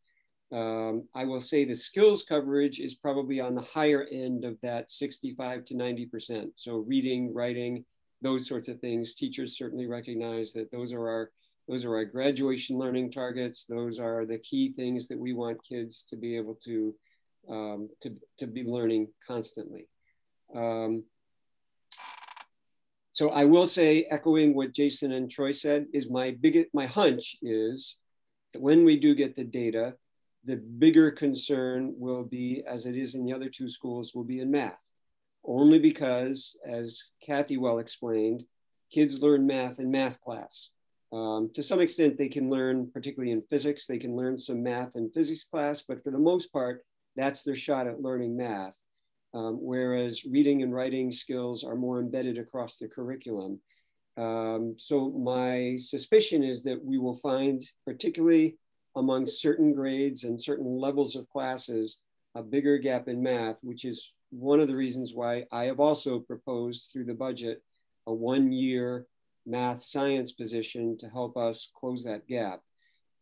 Um, I will say the skills coverage is probably on the higher end of that 65 to 90%. So reading, writing, those sorts of things, teachers certainly recognize that those are our those are our graduation learning targets. Those are the key things that we want kids to be able to um, to, to be learning constantly. Um, so I will say, echoing what Jason and Troy said, is my biggest my hunch is that when we do get the data, the bigger concern will be, as it is in the other two schools, will be in math. Only because, as Kathy well explained, kids learn math in math class. Um, to some extent, they can learn, particularly in physics, they can learn some math in physics class, but for the most part, that's their shot at learning math um, whereas reading and writing skills are more embedded across the curriculum. Um, so my suspicion is that we will find, particularly among certain grades and certain levels of classes, a bigger gap in math, which is one of the reasons why I have also proposed through the budget a one year math science position to help us close that gap.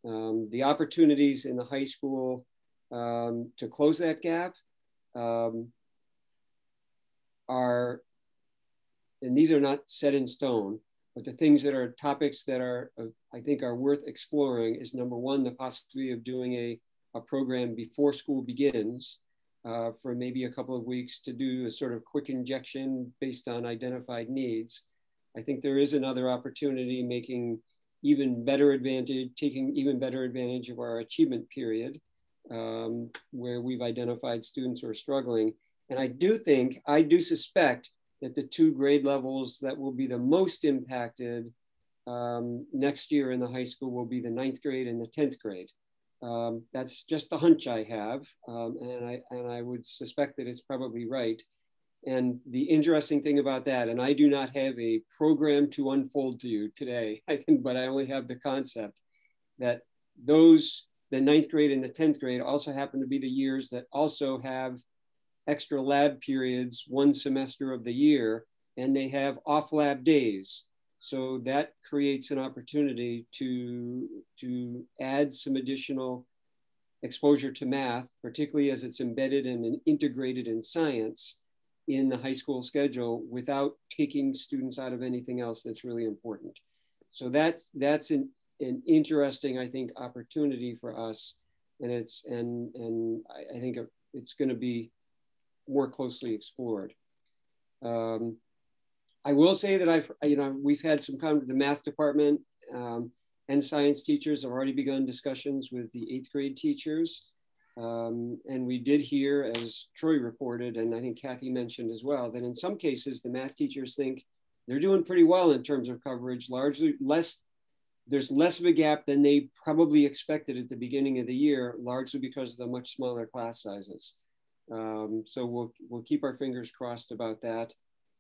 Um, the opportunities in the high school um, to close that gap um, are, and these are not set in stone, but the things that are topics that are, uh, I think, are worth exploring is number one, the possibility of doing a, a program before school begins uh, for maybe a couple of weeks to do a sort of quick injection based on identified needs. I think there is another opportunity making even better advantage, taking even better advantage of our achievement period, um, where we've identified students who are struggling. And I do think, I do suspect that the two grade levels that will be the most impacted um, next year in the high school will be the ninth grade and the 10th grade. Um, that's just a hunch I have, um, and, I, and I would suspect that it's probably right. And the interesting thing about that, and I do not have a program to unfold to you today, I can, but I only have the concept that those, the ninth grade and the 10th grade also happen to be the years that also have extra lab periods one semester of the year, and they have off lab days. So that creates an opportunity to, to add some additional exposure to math, particularly as it's embedded and integrated in science in the high school schedule without taking students out of anything else that's really important. So that's, that's an, an interesting, I think, opportunity for us. And it's, and, and I, I think it's gonna be more closely explored. Um, I will say that I've, you know, we've had some kind of the math department um, and science teachers have already begun discussions with the eighth grade teachers. Um, and we did hear, as Troy reported, and I think Kathy mentioned as well, that in some cases the math teachers think they're doing pretty well in terms of coverage, largely less, there's less of a gap than they probably expected at the beginning of the year, largely because of the much smaller class sizes. Um, so we'll, we'll keep our fingers crossed about that.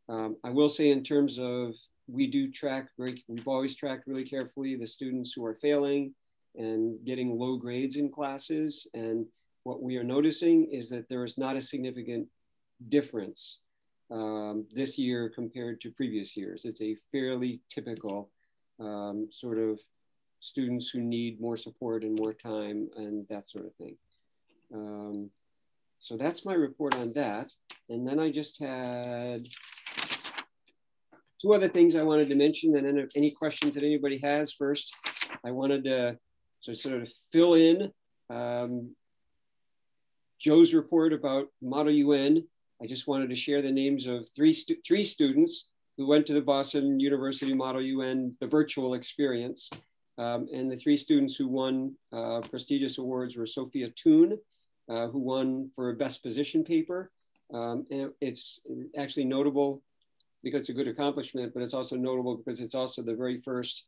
Um, I will say in terms of, we do track, very, we've always tracked really carefully the students who are failing and getting low grades in classes. And what we are noticing is that there is not a significant difference um, this year compared to previous years. It's a fairly typical um, sort of students who need more support and more time and that sort of thing. Um, so that's my report on that. And then I just had two other things I wanted to mention and then any questions that anybody has first, I wanted to so sort of fill in um, Joe's report about Model UN. I just wanted to share the names of three, stu three students who went to the Boston University Model UN, the virtual experience. Um, and the three students who won uh, prestigious awards were Sophia Toon, uh, who won for a best position paper. Um, and it's actually notable because it's a good accomplishment, but it's also notable because it's also the very first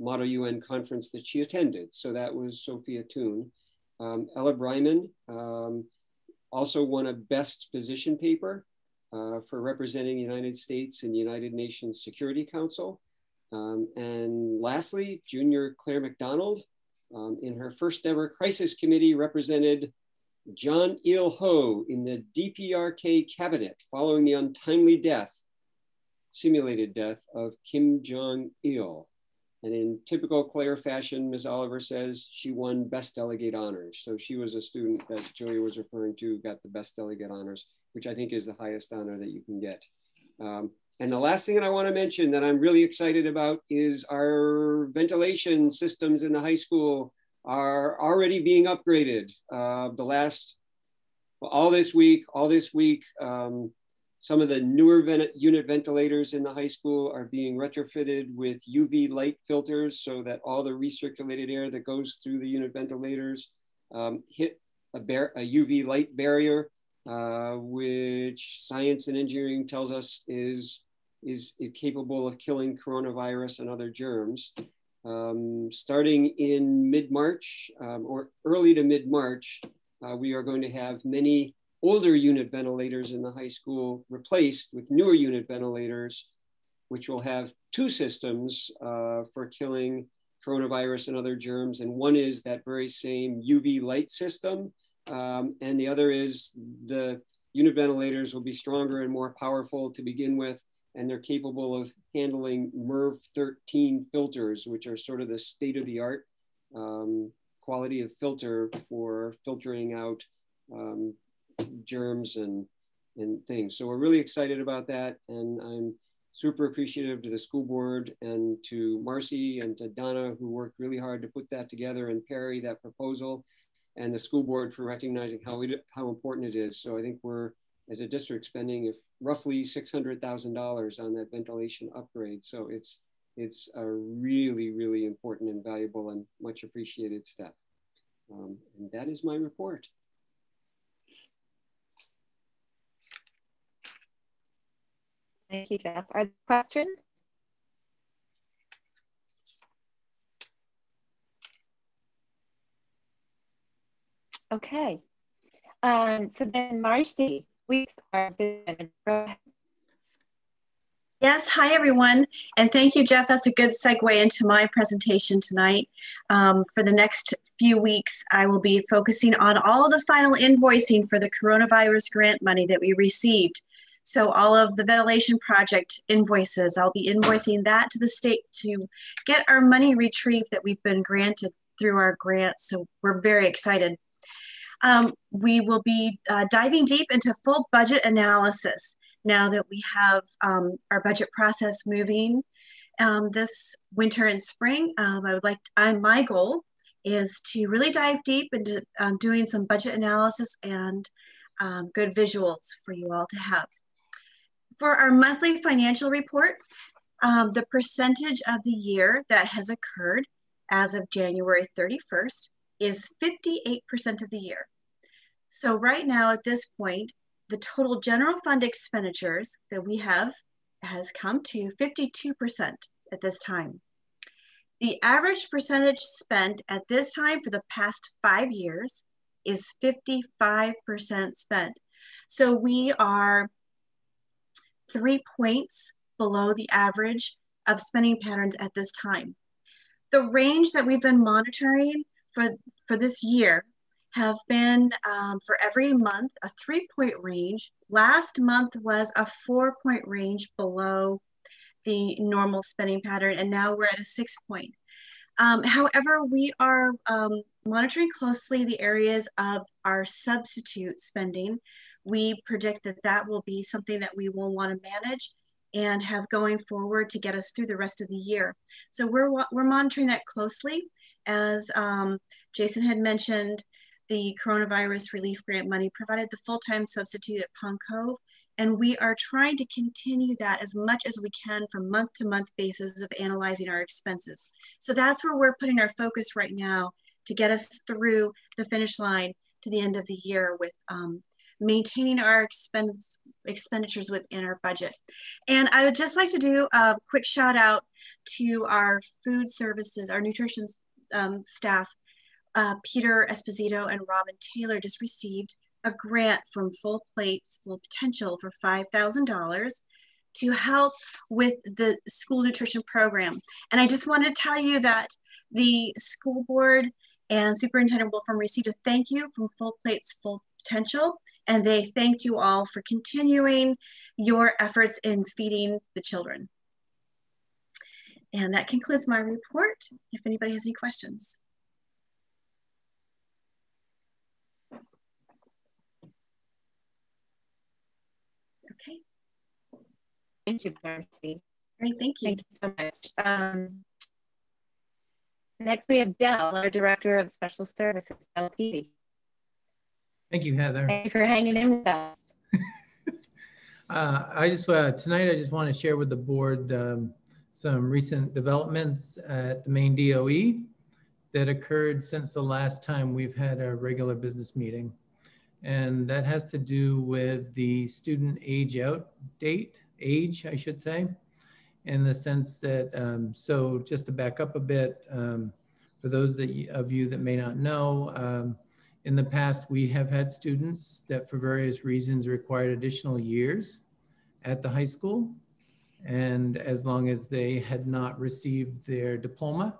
Model UN conference that she attended. So that was Sophia Toon. Um, Ella Bryman, um, also won a best position paper uh, for representing the United States in the United Nations Security Council. Um, and lastly, junior Claire McDonald um, in her first ever crisis committee represented John Il Ho in the DPRK cabinet following the untimely death, simulated death of Kim Jong Il. And in typical Claire fashion, Ms. Oliver says she won best delegate honors. So she was a student that Julia was referring to, got the best delegate honors, which I think is the highest honor that you can get. Um, and the last thing that I want to mention that I'm really excited about is our ventilation systems in the high school are already being upgraded. Uh, the last, all this week, all this week, um, some of the newer unit ventilators in the high school are being retrofitted with UV light filters so that all the recirculated air that goes through the unit ventilators um, hit a, a, UV light barrier, uh, which science and engineering tells us is, is, is capable of killing coronavirus and other germs. Um, starting in mid-March um, or early to mid-March, uh, we are going to have many older unit ventilators in the high school replaced with newer unit ventilators, which will have two systems uh, for killing coronavirus and other germs. And one is that very same UV light system. Um, and the other is the unit ventilators will be stronger and more powerful to begin with. And they're capable of handling MERV 13 filters, which are sort of the state of the art um, quality of filter for filtering out um, germs and, and things. So we're really excited about that. And I'm super appreciative to the school board and to Marcy and to Donna, who worked really hard to put that together and Perry, that proposal, and the school board for recognizing how, we, how important it is. So I think we're, as a district, spending roughly $600,000 on that ventilation upgrade. So it's, It's a really, really important and valuable and much appreciated step. Um, and that is my report. Thank you, Jeff. Are there questions? Okay. Um, so then Marcy, Yes, hi everyone, and thank you, Jeff. That's a good segue into my presentation tonight. Um, for the next few weeks, I will be focusing on all the final invoicing for the coronavirus grant money that we received. So all of the ventilation project invoices, I'll be invoicing that to the state to get our money retrieved that we've been granted through our grant. So we're very excited. Um, we will be uh, diving deep into full budget analysis now that we have um, our budget process moving um, this winter and spring. Um, I would like, to, my goal is to really dive deep into um, doing some budget analysis and um, good visuals for you all to have. For our monthly financial report, the percentage of the year that has occurred as of January 31st is 58% of the year. So right now at this point, the total general fund expenditures that we have has come to 52% at this time. The average percentage spent at this time for the past five years is 55% spent. So we are three points below the average of spending patterns at this time. The range that we've been monitoring for, for this year have been um, for every month a three point range. Last month was a four point range below the normal spending pattern, and now we're at a six point. Um, however, we are um, monitoring closely the areas of our substitute spending. We predict that that will be something that we will want to manage and have going forward to get us through the rest of the year. So we're, we're monitoring that closely. As um, Jason had mentioned, the coronavirus relief grant money provided the full-time substitute at Pond Cove. And we are trying to continue that as much as we can from month to month basis of analyzing our expenses. So that's where we're putting our focus right now to get us through the finish line to the end of the year with um, maintaining our expense expenditures within our budget. And I would just like to do a quick shout out to our food services, our nutrition um, staff uh, Peter Esposito and Robin Taylor just received a grant from Full Plates Full Potential for $5,000 to help with the school nutrition program. And I just wanted to tell you that the school board and Superintendent Wolfrom received a thank you from Full Plates Full Potential, and they thanked you all for continuing your efforts in feeding the children. And that concludes my report. If anybody has any questions. Okay. Thank you, Darcy. Great, thank you. Thank you so much. Um, next, we have Dell, our Director of Special Services, Dell Thank you, Heather. Thank you for hanging in with us. uh, I just, uh, tonight, I just want to share with the board um, some recent developments at the Maine DOE that occurred since the last time we've had a regular business meeting. And that has to do with the student age out date age, I should say, in the sense that, um, so just to back up a bit, um, for those that, of you that may not know, um, in the past, we have had students that for various reasons required additional years at the high school. And as long as they had not received their diploma,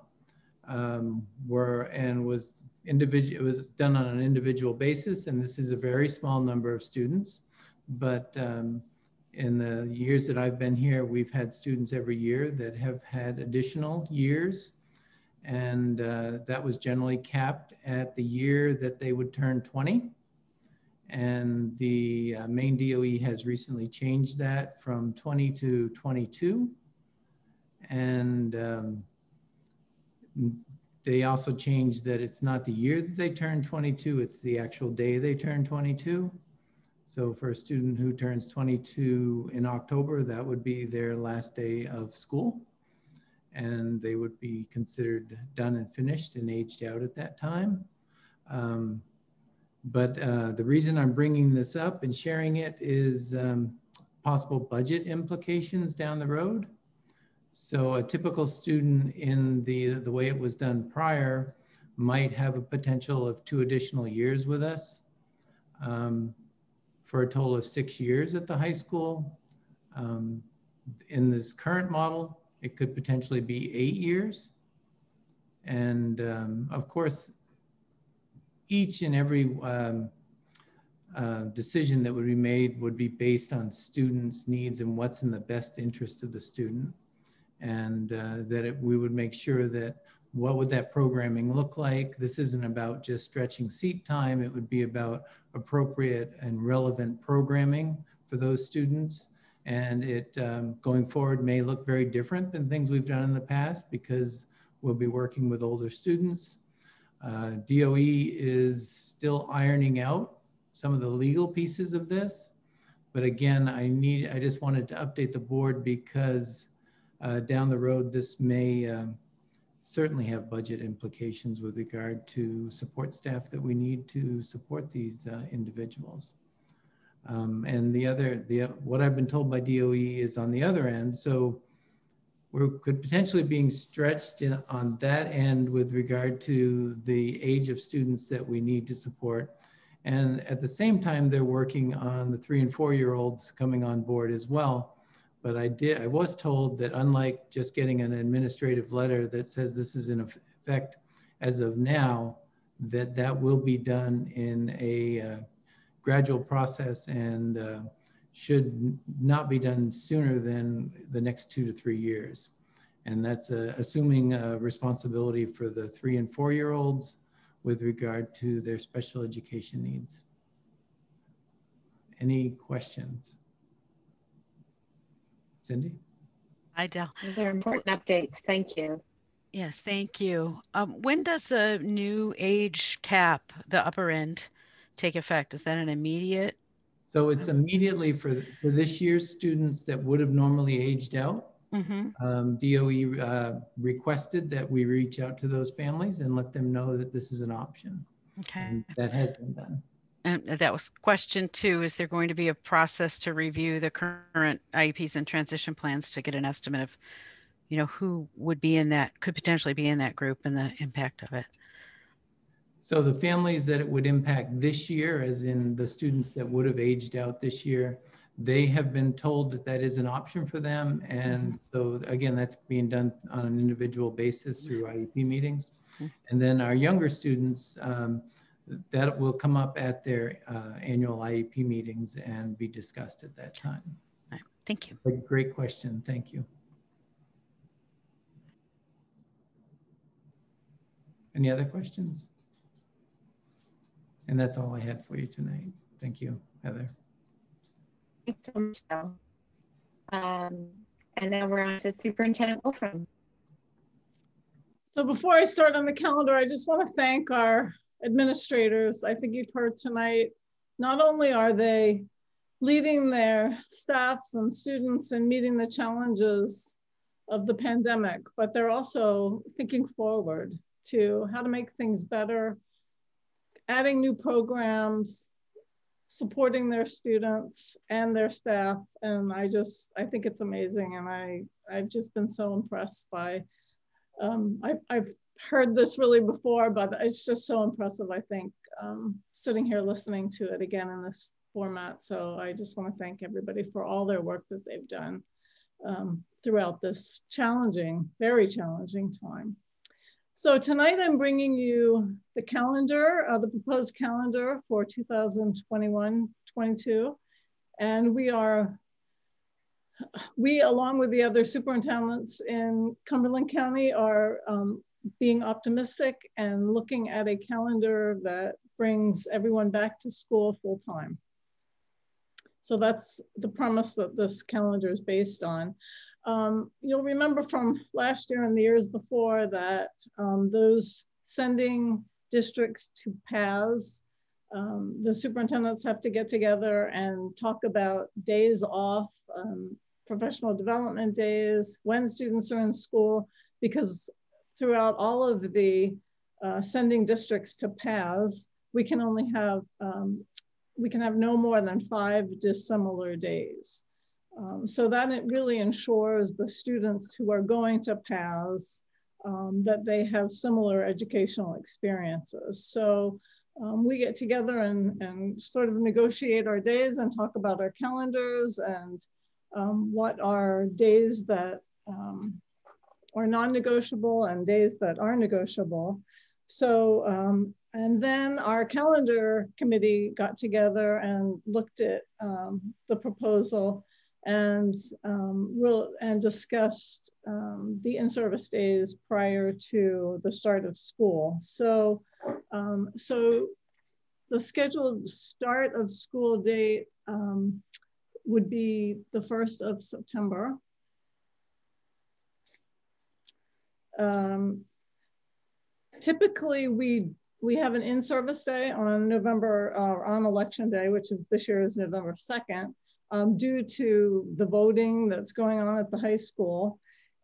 um, were and was individual, it was done on an individual basis. And this is a very small number of students, but um, in the years that I've been here, we've had students every year that have had additional years. And uh, that was generally capped at the year that they would turn 20. And the uh, Maine DOE has recently changed that from 20 to 22. And um, they also changed that it's not the year that they turn 22, it's the actual day they turn 22. So for a student who turns 22 in October, that would be their last day of school. and they would be considered done and finished and aged out at that time. Um, but uh, the reason I'm bringing this up and sharing it is um, possible budget implications down the road. So a typical student in the, the way it was done prior might have a potential of two additional years with us um, for a total of six years at the high school. Um, in this current model, it could potentially be eight years. And um, of course, each and every um, uh, decision that would be made would be based on students' needs and what's in the best interest of the student. And uh, that it, we would make sure that what would that programming look like? This isn't about just stretching seat time. It would be about appropriate and relevant programming for those students. And it um, going forward may look very different than things we've done in the past because we'll be working with older students. Uh, DOE is still ironing out some of the legal pieces of this. But again, I need, I just wanted to update the board because uh, down the road, this may uh, certainly have budget implications with regard to support staff that we need to support these uh, individuals. Um, and the other, the what I've been told by DOE is on the other end. So we could potentially being stretched in, on that end with regard to the age of students that we need to support. And at the same time, they're working on the three and four year olds coming on board as well. But I did, I was told that unlike just getting an administrative letter that says this is in effect as of now, that that will be done in a uh, gradual process and uh, should not be done sooner than the next two to three years. And that's uh, assuming responsibility for the three and four year olds with regard to their special education needs. Any questions? Cindy? Hi, Del. Those are important updates. Thank you. Yes, thank you. Um, when does the new age cap, the upper end, take effect? Is that an immediate so it's immediately for, for this year's students that would have normally aged out. Mm-hmm. Um, DOE uh, requested that we reach out to those families and let them know that this is an option. Okay. And that has been done. And that was question two. Is there going to be a process to review the current IEPs and transition plans to get an estimate of, you know, who would be in that, could potentially be in that group and the impact of it? So the families that it would impact this year, as in the students that would have aged out this year, they have been told that that is an option for them. And mm-hmm. so again, that's being done on an individual basis through IEP meetings. Mm-hmm. And then our younger students, um, that will come up at their uh, annual IEP meetings and be discussed at that time. Thank you. Great question. Thank you. Any other questions? And that's all I had for you tonight. Thank you, Heather. Thanks so much, Bill. Um, and now we're on to Superintendent Wolfrom. So before I start on the calendar, I just want to thank our administrators. I think you've heard tonight, not only are they leading their staffs and students in meeting the challenges of the pandemic, but they're also thinking forward to how to make things better, adding new programs, supporting their students and their staff. And I just, I think it's amazing. And I, I've just been so impressed by, um, I, I've heard this really before, but it's just so impressive, I think, um, sitting here listening to it again in this format. So I just want to thank everybody for all their work that they've done um, throughout this challenging, very challenging time. So tonight I'm bringing you the calendar, uh, the proposed calendar for 2021-22. And we are, we along with the other superintendents in Cumberland County are um, being optimistic and looking at a calendar that brings everyone back to school full time. So that's the promise that this calendar is based on. Um, you'll remember from last year and the years before that um, those sending districts to PATHS, um, the superintendents have to get together and talk about days off, um, professional development days, when students are in school, because throughout all of the uh, sending districts to PATHS, we can only have, um, we can have no more than five dissimilar days. Um, so that it really ensures the students who are going to PATHS um, that they have similar educational experiences. So um, we get together and, and sort of negotiate our days and talk about our calendars and um, what are days that um, are non-negotiable and days that are negotiable. So, um, and then our calendar committee got together and looked at um, the proposal and um, and discussed um, the in-service days prior to the start of school. So, um, so the scheduled start of school date um, would be the 1st of September. Um, typically, we we have an in-service day on November, uh, on election day, which is this year is November 2nd um, due to the voting that's going on at the high school.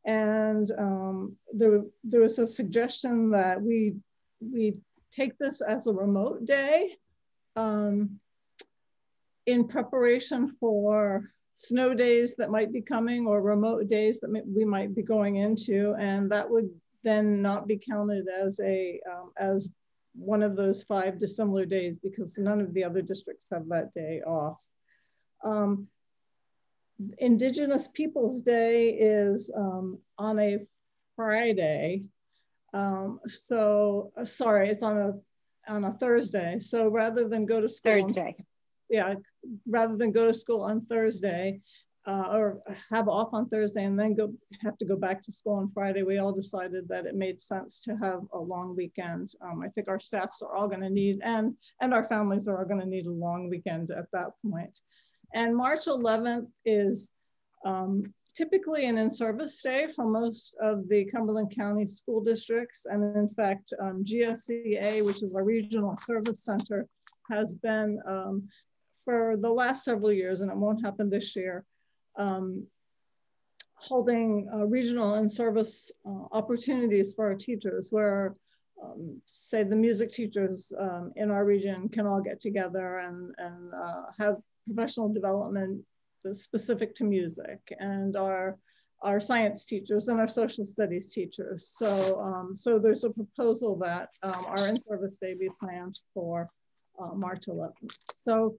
And um, there, there was a suggestion that we, we take this as a remote day um, in preparation for snow days that might be coming or remote days that we might be going into. And that would then not be counted as a um, as one of those five dissimilar days because none of the other districts have that day off. Um, Indigenous Peoples Day is um, on a Friday. Um, so uh, sorry, it's on a on a Thursday. So rather than go to school Thursday, on, yeah, rather than go to school on Thursday uh, or have off on Thursday and then go have to go back to school on Friday, we all decided that it made sense to have a long weekend. Um, I think our staffs are all going to need and and our families are all going to need a long weekend at that point. And March 11th is um, typically an in-service day for most of the Cumberland County school districts. And in fact, um, GSEA, which is our regional service center, has been um, for the last several years, and it won't happen this year, um, holding uh, regional and service uh, opportunities for our teachers where um, say the music teachers um, in our region can all get together and, and uh, have professional development specific to music and our our science teachers and our social studies teachers. So, um, so there's a proposal that um, our in-service day be planned for uh, March 11th. So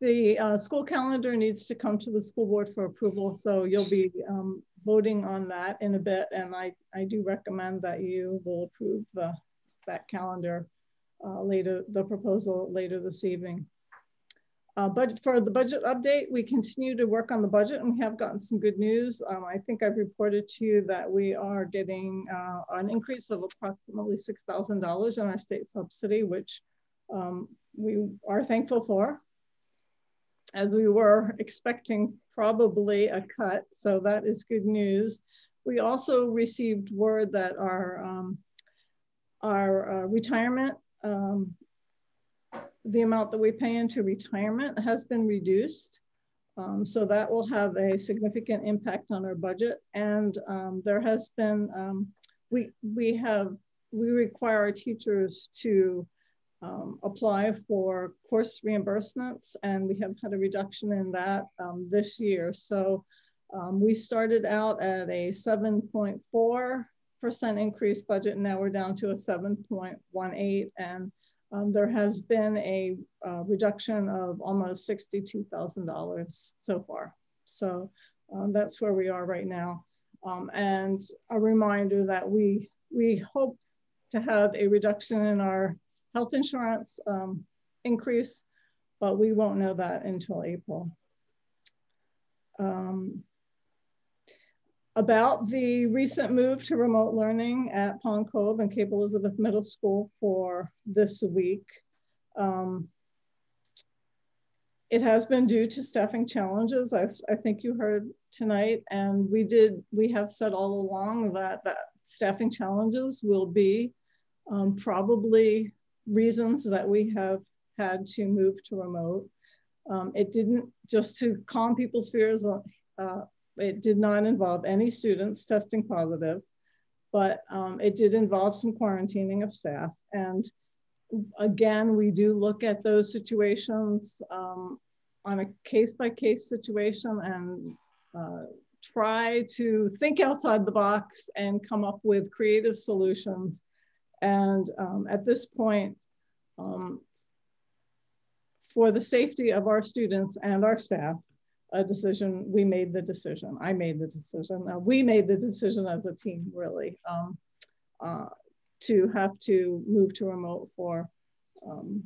the uh, school calendar needs to come to the school board for approval. So you'll be um, voting on that in a bit. And I, I do recommend that you will approve the, that calendar uh, later, the proposal later this evening. Uh, but for the budget update, we continue to work on the budget and we have gotten some good news. Um, I think I've reported to you that we are getting uh, an increase of approximately $6,000 in our state subsidy, which um, we are thankful for as we were expecting probably a cut. So that is good news. We also received word that our, um, our uh, retirement um, the amount that we pay into retirement has been reduced. Um, so that will have a significant impact on our budget. And um, there has been, um, we, we have, we require our teachers to um, apply for course reimbursements and we have had a reduction in that um, this year. So um, we started out at a 7.4% increase budget and now we're down to a 7.18 and um, there has been a uh, reduction of almost $62,000 so far. So um, that's where we are right now. Um, and a reminder that we, we hope to have a reduction in our health insurance um, increase, but we won't know that until April. Um, about the recent move to remote learning at Pond Cove and Cape Elizabeth Middle School for this week. Um, it has been due to staffing challenges, I, I, think you heard tonight, and we did, we have said all along that, that staffing challenges will be um, probably reasons that we have had to move to remote. Um, it didn't, just to calm people's fears, uh, uh, it did not involve any students testing positive, but um, it did involve some quarantining of staff. And again, we do look at those situations um, on a case by case situation and uh, try to think outside the box and come up with creative solutions. And um, at this point, um, for the safety of our students and our staff, a decision, we made the decision. I made the decision. Uh, we made the decision as a team, really, um, uh, to have to move to remote for um,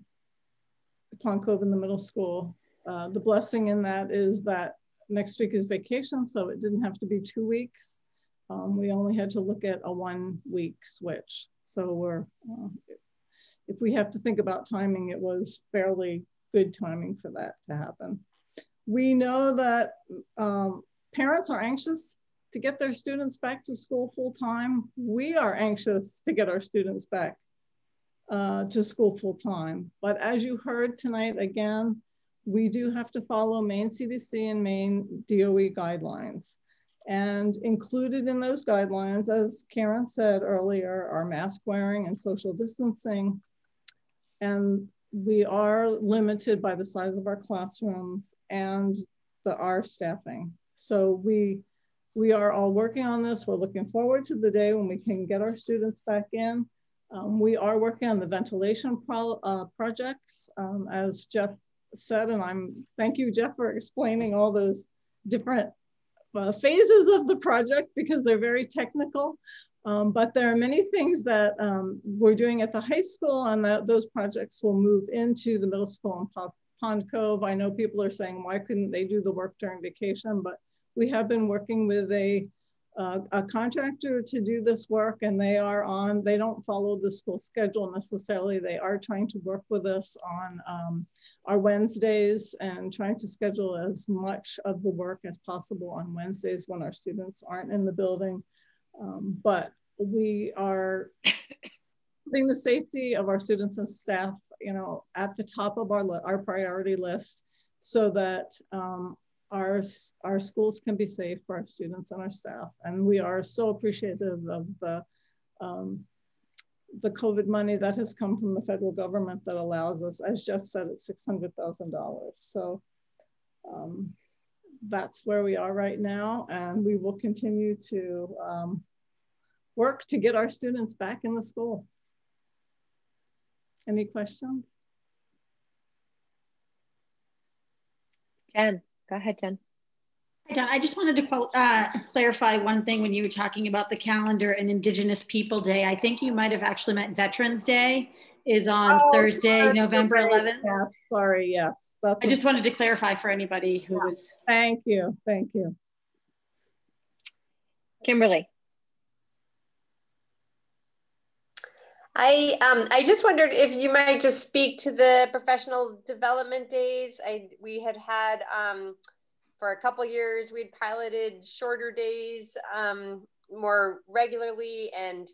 Pond Cove in the middle school. Uh, the blessing in that is that next week is vacation, so it didn't have to be two weeks. Um, we only had to look at a one week switch. So we're, uh, if we have to think about timing, it was fairly good timing for that to happen. We know that um, parents are anxious to get their students back to school full time. We are anxious to get our students back uh, to school full time. But as you heard tonight, again, we do have to follow Maine CDC and Maine DOE guidelines. And included in those guidelines, as Karen said earlier, are mask wearing and social distancing. And we are limited by the size of our classrooms and the R staffing. So we, we are all working on this. We're looking forward to the day when we can get our students back in. Um, we are working on the ventilation pro uh, projects. Um, as Jeff said, and I'm thank you, Jeff, for explaining all those different uh, phases of the project because they're very technical. Um, but there are many things that um, we're doing at the high school and that those projects will move into the middle school and Pond Cove. I know people are saying, why couldn't they do the work during vacation? But we have been working with a, uh, a contractor to do this work and they are on, they don't follow the school schedule necessarily. They are trying to work with us on um, our Wednesdays and trying to schedule as much of the work as possible on Wednesdays when our students aren't in the building. Um, but we are putting the safety of our students and staff, you know, at the top of our, our priority list so that um, our, our schools can be safe for our students and our staff. And we are so appreciative of the um, the COVID money that has come from the federal government that allows us, as Jeff said, it's $600,000. So um, that's where we are right now. And we will continue to um, work to get our students back in the school. Any questions? Jen, go ahead, Jen. Don, I just wanted to uh, clarify one thing when you were talking about the calendar and Indigenous People Day. I think you might have actually meant Veterans Day is on oh, Thursday, November 11th. Yes, sorry, yes. That's I just wanted to clarify for anybody who yeah. was. Thank you, thank you. Kimberly. I um, I just wondered if you might just speak to the professional development days. I we had had um, for a couple years we'd piloted shorter days um, more regularly and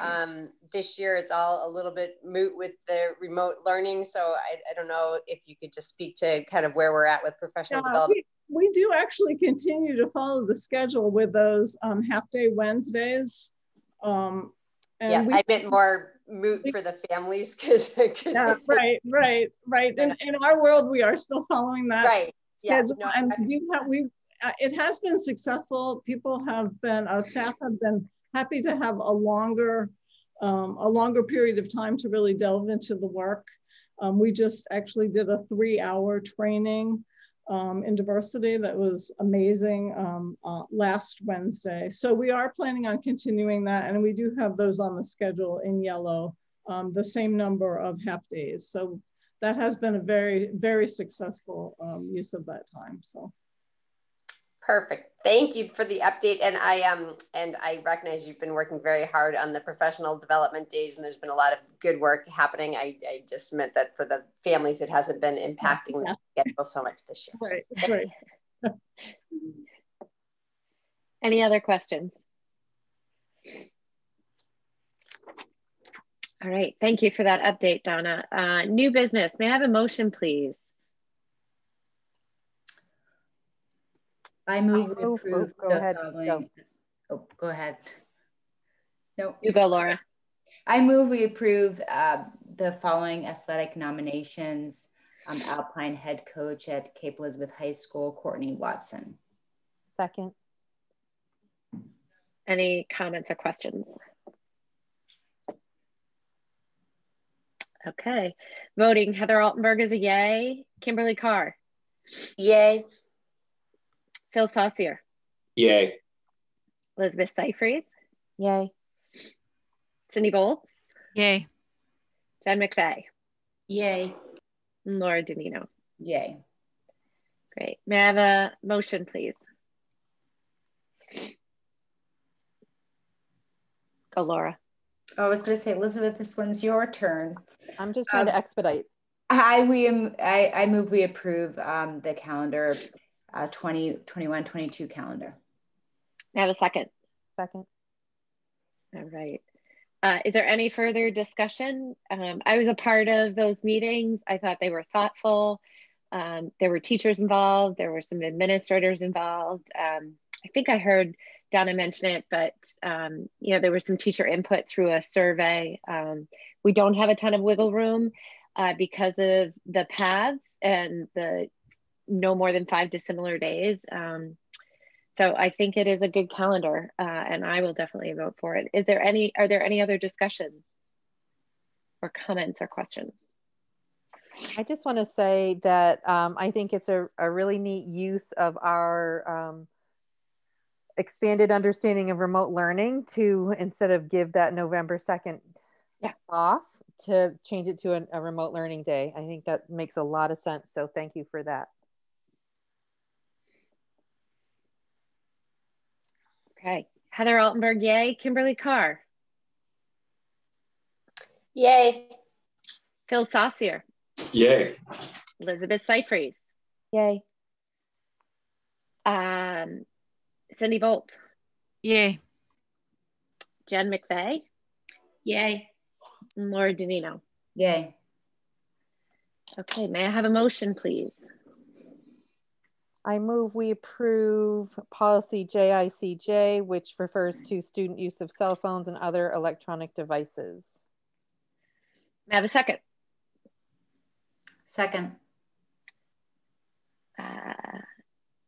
um, this year it's all a little bit moot with the remote learning so I, I don't know if you could just speak to kind of where we're at with professional yeah, development we, we, do actually continue to follow the schedule with those um, half day wednesdays um, yeah we, i meant more moot for the families because yeah, right right right. In, in our world we are still following that right yes, no, and do have we uh, it has been successful. People have been uh, staff have been happy to have a longer um, a longer period of time to really delve into the work. Um, we just actually did a three hour training um, in diversity that was amazing um, uh, last Wednesday. So we are planning on continuing that and we do have those on the schedule in yellow, um, the same number of half days. So that has been a very, very successful um, use of that time. So. Perfect. Thank you for the update. And I um and I recognize you've been working very hard on the professional development days, and there's been a lot of good work happening. I, I just meant that for the families, it hasn't been impacting yeah. the schedule so much this year. Right. right. Any other questions? All right, thank you for that update, Donna. Uh, new business, may I have a motion, please? I move we Oh, approve oh, go the ahead, following. go. Oh, go ahead. No. You go, Laura. I move we approve uh, the following athletic nominations. Um, Alpine head coach at Cape Elizabeth High School, Courtney Watson. Second. Any comments or questions? Okay. Voting, Heather Altenberg is a yay. Kimberly Carr. Yay. Phil Saucier. Yay. Elizabeth Seyfried. Yay. Cindy Volz. Yay. Jen McVeigh. Yay. And Laura Danino. Yay. Great. May I have a motion, please? Go, Laura. Oh, I was going to say, Elizabeth, this one's your turn. I'm just trying to expedite. I we am I, I move we approve um, the calendar uh, 20, 21, 22 calendar. I have a second? Second. All right. Uh, is there any further discussion? Um, I was a part of those meetings. I thought they were thoughtful. Um, there were teachers involved. There were some administrators involved. Um, I think I heard Donna mention it, but um, you know there was some teacher input through a survey. Um, we don't have a ton of wiggle room uh, because of the PATHS and the no more than five dissimilar days. Um, so I think it is a good calendar, uh, and I will definitely vote for it. Is there any? Are there any other discussions, or comments, or questions? I just want to say that um, I think it's a, a really neat use of our um, expanded understanding of remote learning to instead of give that November 2nd yeah. off to change it to a, a remote learning day. I think that makes a lot of sense. So thank you for that. Okay. Heather Altenberg, yay. Kimberly Carr. Yay. Phil Saucier. Yay. Elizabeth Seyfried. Yay. Um, Cindy Volz. Yay. Jen McVeigh. Yay. And Laura Danino. Yay. Okay, may I have a motion, please? I move we approve policy JICJ, which refers to student use of cell phones and other electronic devices. May I have a second? Second. Uh,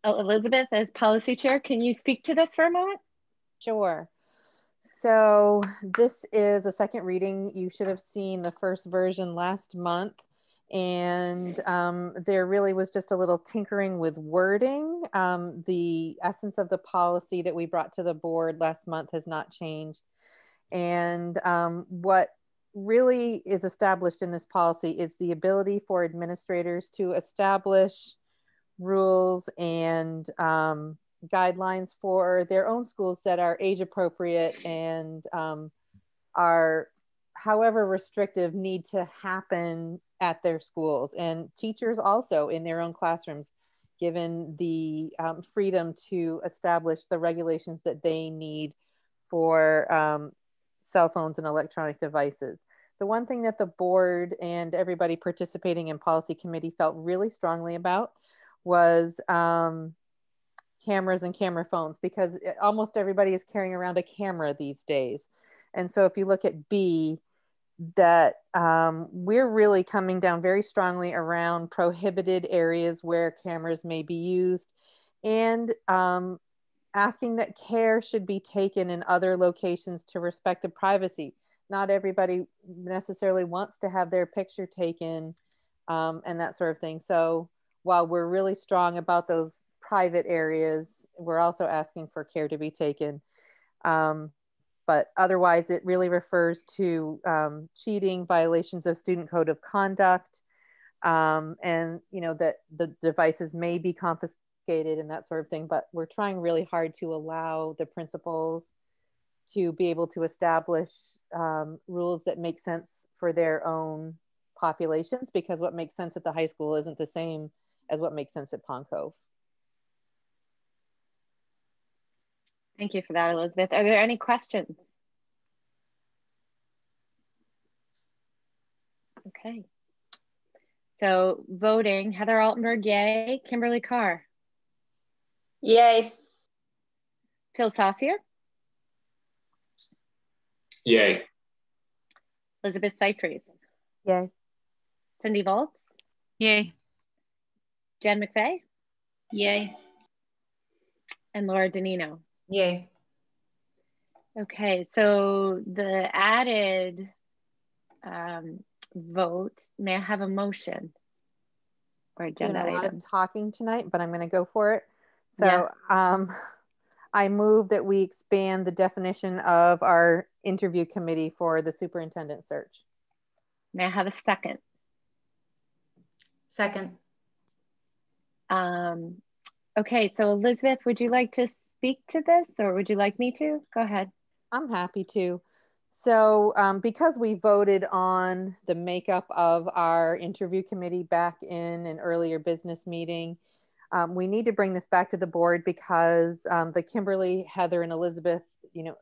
Elizabeth, as policy chair, can you speak to this for a moment? Sure. So this is a second reading. You should have seen the first version last month. And um, there really was just a little tinkering with wording. Um, the essence of the policy that we brought to the board last month has not changed. And um, what really is established in this policy is the ability for administrators to establish rules and um, guidelines for their own schools that are age appropriate and um, are however restrictive need to happen at their schools and teachers also in their own classrooms given the um, freedom to establish the regulations that they need for um, cell phones and electronic devices the one thing that the board and everybody participating in policy committee felt really strongly about was um, cameras and camera phones because it, almost everybody is carrying around a camera these days. And so if you look at B, that um, we're really coming down very strongly around prohibited areas where cameras may be used and um, asking that care should be taken in other locations to respect the privacy. Not everybody necessarily wants to have their picture taken um, and that sort of thing. So while we're really strong about those private areas, we're also asking for care to be taken. Um, but otherwise, it really refers to um, cheating, violations of student code of conduct, um, and you know that the devices may be confiscated and that sort of thing. But we're trying really hard to allow the principals to be able to establish um, rules that make sense for their own populations because what makes sense at the high school isn't the same as what makes sense at Pond Cove. Thank you for that, Elizabeth. Are there any questions? Okay. So voting, Heather Altenberg, yay. Kimberly Carr. Yay. Phil Saucier? Yay. Elizabeth Seyfried? Yay. Cindy Volz? Yay. Jen McVeigh. Yay. And Laura Danino? Yay. Okay, so the added um, vote, may I have a motion? Or Doing agenda a lot item? of talking tonight, but I'm going to go for it. So um, I move that we expand the definition of our interview committee for the superintendent search. May I have a second? Second. Um, okay, so Elizabeth, would you like to speak to this or would you like me to? Go ahead. I'm happy to. So, um, because we voted on the makeup of our interview committee back in an earlier business meeting, um, we need to bring this back to the board because um, the Kimberly, Heather, and Elizabeth, you know,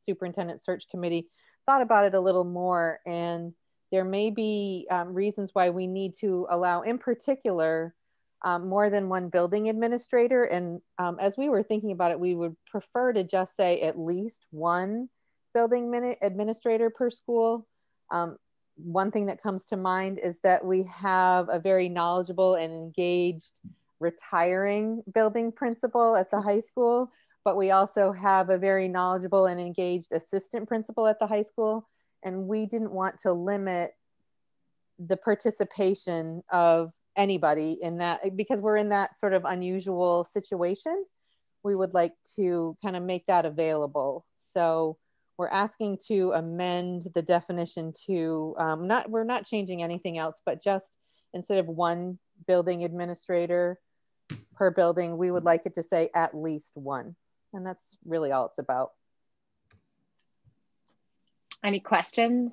superintendent search committee thought about it a little more, and there may be um, reasons why we need to allow, in particular, um, more than one building administrator. And um, as we were thinking about it, we would prefer to just say at least one building administrator per school. Um, one thing that comes to mind is that we have a very knowledgeable and engaged retiring building principal at the high school, but we also have a very knowledgeable and engaged assistant principal at the high school. And we didn't want to limit the participation of anybody in that because we're in that sort of unusual situation. We would like to kind of make that available. So we're asking to amend the definition to um, not, we're not changing anything else, but just instead of one building administrator per building, we would like it to say at least one. And that's really all it's about. Any questions?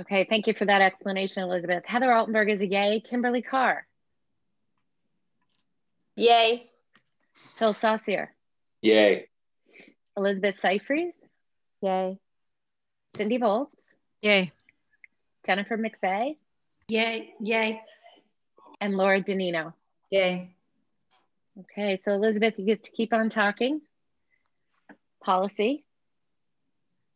Okay, thank you for that explanation, Elizabeth. Heather Altenberg is a yay. Kimberly Carr. Yay. Phil Saucier. Yay. Elizabeth Seyfried. Yay. Cindy Volz. Yay. Jennifer McVeigh. Yay. Yay. And Laura Danino. Yay. Okay, so Elizabeth, you get to keep on talking. Policy.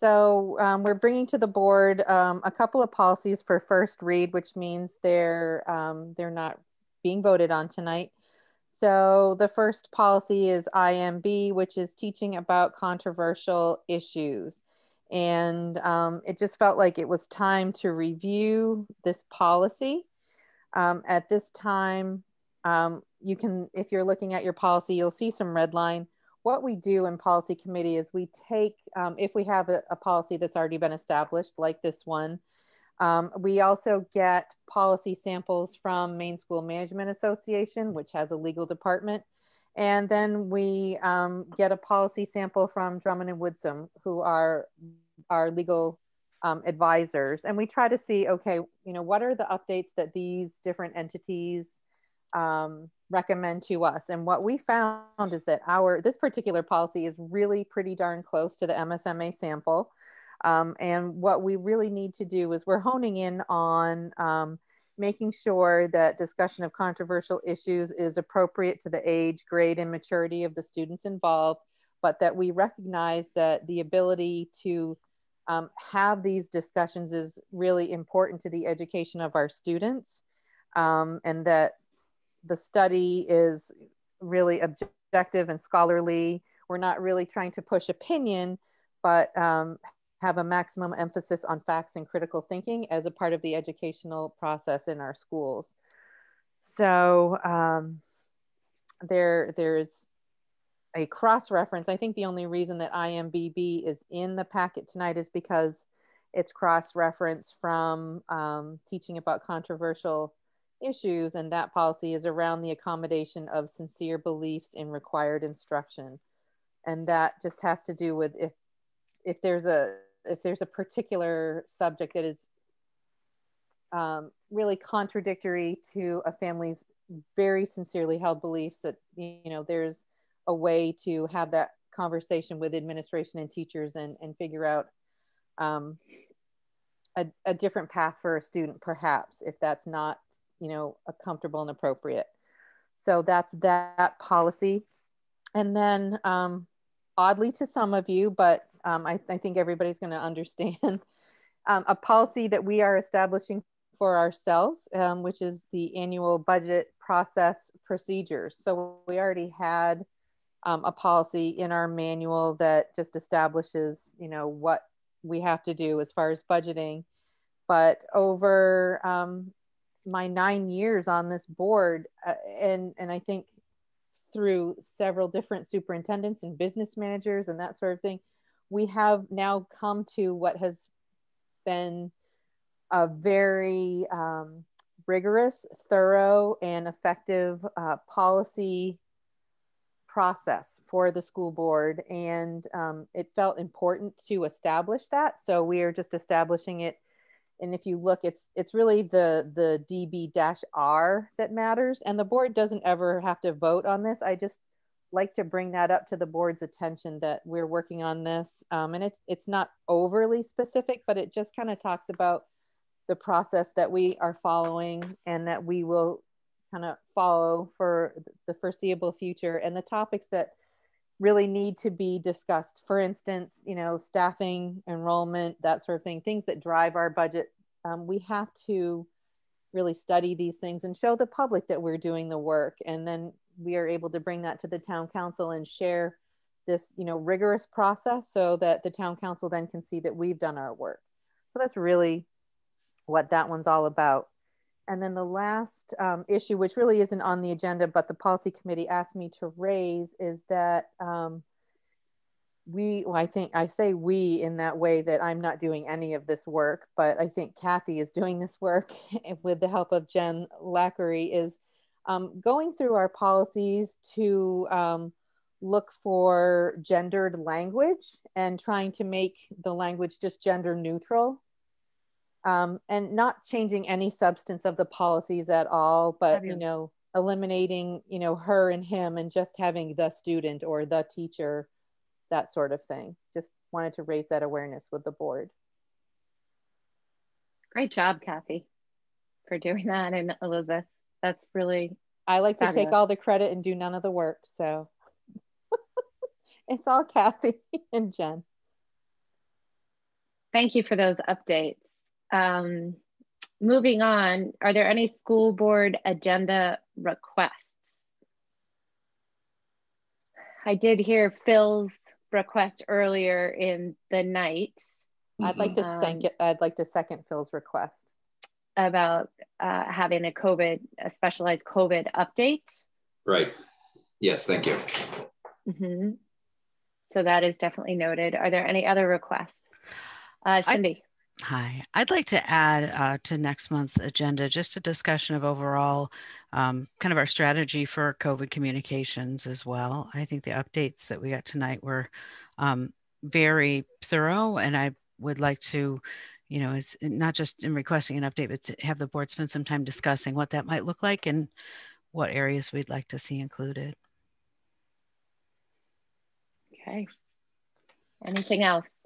So um, we're bringing to the board um, a couple of policies for first read, which means they're um, they're not being voted on tonight. So the first policy is IMB, which is teaching about controversial issues. And um, it just felt like it was time to review this policy. Um, at this time, um, you can, if you're looking at your policy, you'll see some red line. What we do in policy committee is we take, um, if we have a, a, policy that's already been established, like this one, um, we also get policy samples from Maine School Management Association, which has a legal department. And then we um, get a policy sample from Drummond and Woodsum, who are our legal um, advisors. And we try to see, okay, you know, what are the updates that these different entities um, recommend to us? And what we found is that our, this particular policy is really pretty darn close to the MSMA sample. Um, and what we really need to do is we're honing in on um, making sure that discussion of controversial issues is appropriate to the age, grade, and maturity of the students involved, but that we recognize that the ability to um, have these discussions is really important to the education of our students, um, and that the study is really objective and scholarly. We're not really trying to push opinion, but um, have a maximum emphasis on facts and critical thinking as a part of the educational process in our schools. So um, there, there's a cross-reference. I think the only reason that IMBB is in the packet tonight is because it's cross-reference from um, teaching about controversial issues and that policy is around the accommodation of sincere beliefs in required instruction. And that just has to do with if if there's a if there's a particular subject that is um, really contradictory to a family's very sincerely held beliefs that you know there's a way to have that conversation with administration and teachers and, and figure out um, a, a different path for a student perhaps if that's not you know, a comfortable and appropriate. So that's that policy. And then um, oddly to some of you, but um, I, I, think everybody's going to understand, um, a policy that we are establishing for ourselves, um, which is the annual budget process procedures. So we already had um, a policy in our manual that just establishes, you know, what we have to do as far as budgeting. But over um, my nine years on this board, uh, and and I think through several different superintendents and business managers and that sort of thing, we have now come to what has been a very um, rigorous, thorough, and effective uh, policy process for the school board. And um, it felt important to establish that. So we are just establishing it. And if you look, it's it's really the the DB dash R that matters. And the board doesn't ever have to vote on this. I just like to bring that up to the board's attention that we're working on this. Um, and it, it's not overly specific, but it just kind of talks about the process that we are following and that we will kind of follow for the foreseeable future and the topics that really need to be discussed. For instance, you know, staffing, enrollment, that sort of thing, things that drive our budget. Um, we have to really study these things and show the public that we're doing the work. And then we are able to bring that to the town council and share this, you know, rigorous process so that the town council then can see that we've done our work. So that's really what that one's all about. And then the last um, issue, which really isn't on the agenda, but the policy committee asked me to raise, is that um, we, well, I think I say we in that way that I'm not doing any of this work, but I think Kathy is doing this work with the help of Jen Lackery, is um, going through our policies to um, look for gendered language and trying to make the language just gender neutral um, and not changing any substance of the policies at all, but you know, eliminating you know her and him and just having the student or the teacher, that sort of thing. Just wanted to raise that awareness with the board. Great job, Kathy, for doing that, and Elizabeth. That's really. I like fabulous. to take all the credit and do none of the work, so it's all Kathy and Jen. Thank you for those updates. Um, moving on, are there any school board agenda requests? I did hear Phil's request earlier in the night. I'd like to um, second. I'd like to second Phil's request about uh, having a COVID, a specialized COVID update. Right. Yes. Thank you. Mm -hmm. So that is definitely noted. Are there any other requests? Uh, Cindy. Hi, I'd like to add uh, to next month's agenda just a discussion of overall um, kind of our strategy for COVID communications as well. I think the updates that we got tonight were um, very thorough, and I would like to, you know, it's not just in requesting an update, but to have the board spend some time discussing what that might look like and what areas we'd like to see included. Okay. Anything else?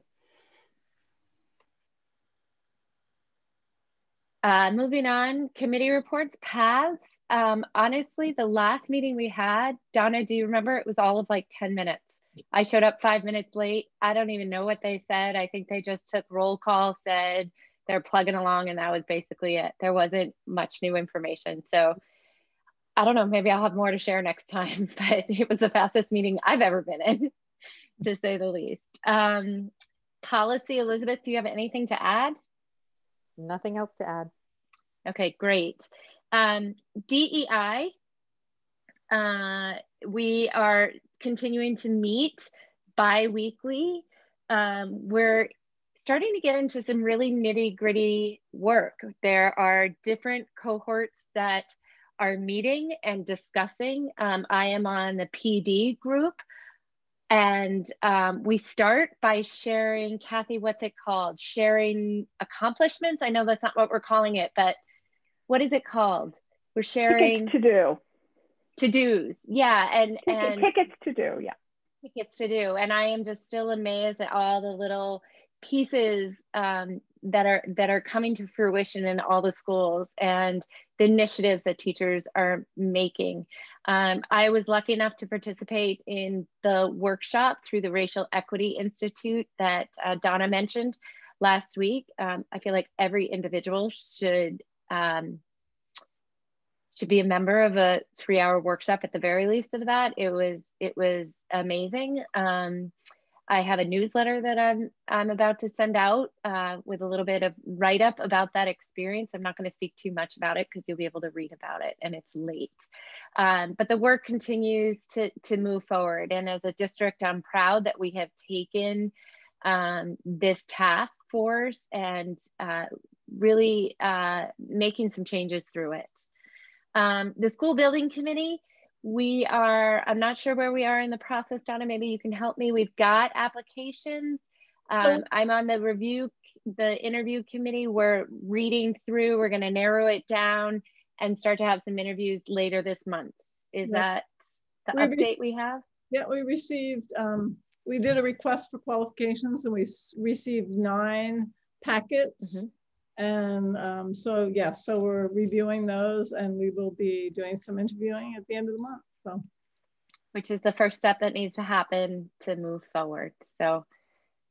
Uh, moving on, committee reports, PATHS. Um, honestly, the last meeting we had, Donna, do you remember? It was all of like 10 minutes. I showed up five minutes late. I don't even know what they said. I think they just took roll call, said they're plugging along, and that was basically it. There wasn't much new information. So I don't know, maybe I'll have more to share next time, but it was the fastest meeting I've ever been in, to say the least. Um, policy, Elizabeth, do you have anything to add? Nothing else to add. Okay, great. Um, DEI, uh, we are continuing to meet bi-weekly. Um, we're starting to get into some really nitty gritty work. There are different cohorts that are meeting and discussing. Um, I am on the PD group, and um, we start by sharing, Kathy, what's it called? Sharing accomplishments. I know that's not what we're calling it, but what is it called? We're sharing tickets to do. To dos. Yeah. And, and tickets to do. Yeah. Tickets to do. And I am just still amazed at all the little pieces um, that are that are coming to fruition in all the schools and the initiatives that teachers are making. Um, I was lucky enough to participate in the workshop through the Racial Equity Institute that uh, Donna mentioned last week. Um, I feel like every individual should um, should be a member of a three-hour workshop at the very least of that. It was it was amazing. Um, I have a newsletter that I'm I'm about to send out uh, with a little bit of write up about that experience. I'm not going to speak too much about it because you'll be able to read about it, and it's late. Um, but the work continues to to move forward, and as a district, I'm proud that we have taken um, this task force and uh, really uh, making some changes through it. Um, the school building committee we are, I'm not sure where we are in the process, Donna, maybe you can help me. We've got applications. Um, I'm on the review, the interview committee. We're reading through, we're gonna narrow it down and start to have some interviews later this month. Is that the we update we have? Yeah, we received, um, we did a request for qualifications and we received nine packets. Mm -hmm. And um, so, yes, yeah, so we're reviewing those and we will be doing some interviewing at the end of the month. So, which is the first step that needs to happen to move forward. So,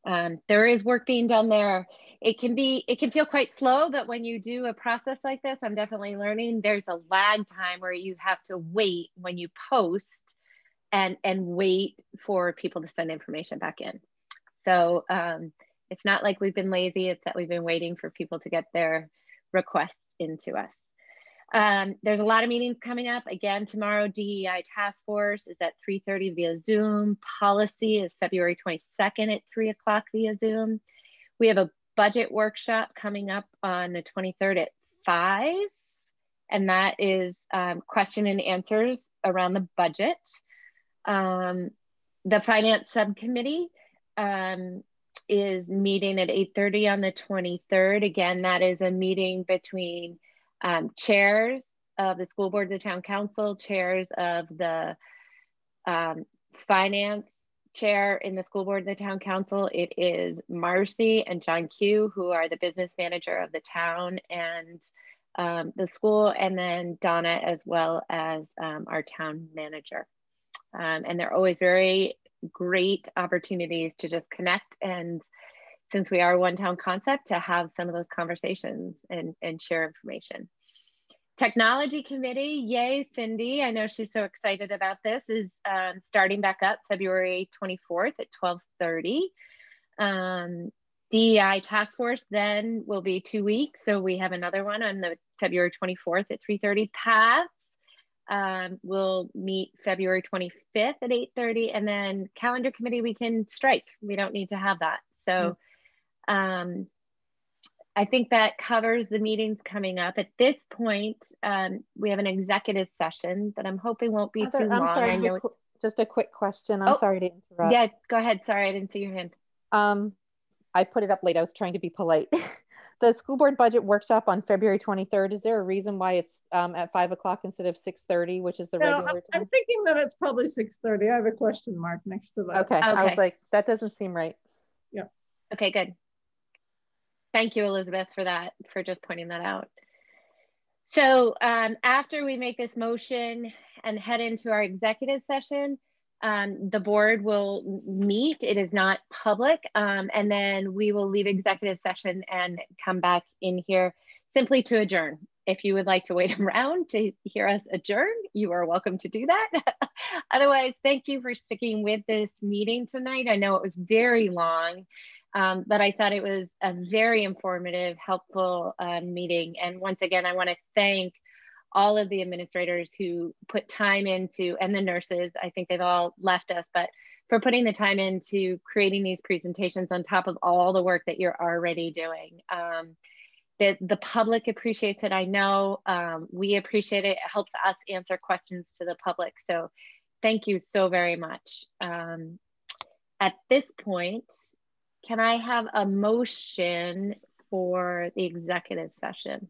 um, there is work being done there. It can be, it can feel quite slow, but when you do a process like this, I'm definitely learning there's a lag time where you have to wait when you post and and wait for people to send information back in. So, um, it's not like we've been lazy, it's that we've been waiting for people to get their requests into us. Um, there's a lot of meetings coming up. Again, tomorrow, DEI Task Force is at 3.30 via Zoom. Policy is February 22nd at 3 o'clock via Zoom. We have a budget workshop coming up on the 23rd at 5, and that is um, question and answers around the budget. Um, the Finance Subcommittee um, is meeting at 8.30 on the 23rd. Again, that is a meeting between um, chairs of the school board, the town council, chairs of the um, finance chair in the school board, the town council. It is Marcy and John Q, who are the business manager of the town and um, the school, and then Donna as well as um, our town manager. Um, and they're always very great opportunities to just connect and since we are one town concept to have some of those conversations and, and share information. Technology committee, yay, Cindy. I know she's so excited about this, is um, starting back up February 24th at 1230. Um, DEI task force then will be two weeks. So we have another one on the February 24th at 3.30. PATHS um, we'll meet February 25th at 8.30 and then calendar committee, we can strike. We don't need to have that. So um, I think that covers the meetings coming up. At this point, um, we have an executive session that I'm hoping won't be too I'm long. Sorry, I know just a quick question. I'm oh, sorry to interrupt. Yeah, go ahead. Sorry, I didn't see your hand. Um, I put it up late. I was trying to be polite. the school board budget workshop on February 23rd. Is there a reason why it's um, at five o'clock instead of 6:30, which is the no, regular time? I'm thinking that it's probably 6:30. I have a question mark next to that. Okay. okay. I was like, that doesn't seem right. Yeah. Okay, good. Thank you, Elizabeth, for that, for just pointing that out. So um, after we make this motion and head into our executive session, um, the board will meet. It is not public. Um, and then we will leave executive session and come back in here simply to adjourn. If you would like to wait around to hear us adjourn, you are welcome to do that. Otherwise, thank you for sticking with this meeting tonight. I know it was very long, um, but I thought it was a very informative, helpful uh, meeting. And once again, I want to thank all of the administrators who put time into, and the nurses, I think they've all left us, but for putting the time into creating these presentations on top of all the work that you're already doing. Um, the, the public appreciates it, I know. Um, we appreciate it. It helps us answer questions to the public. So thank you so very much. Um, at this point, can I have a motion for the executive session?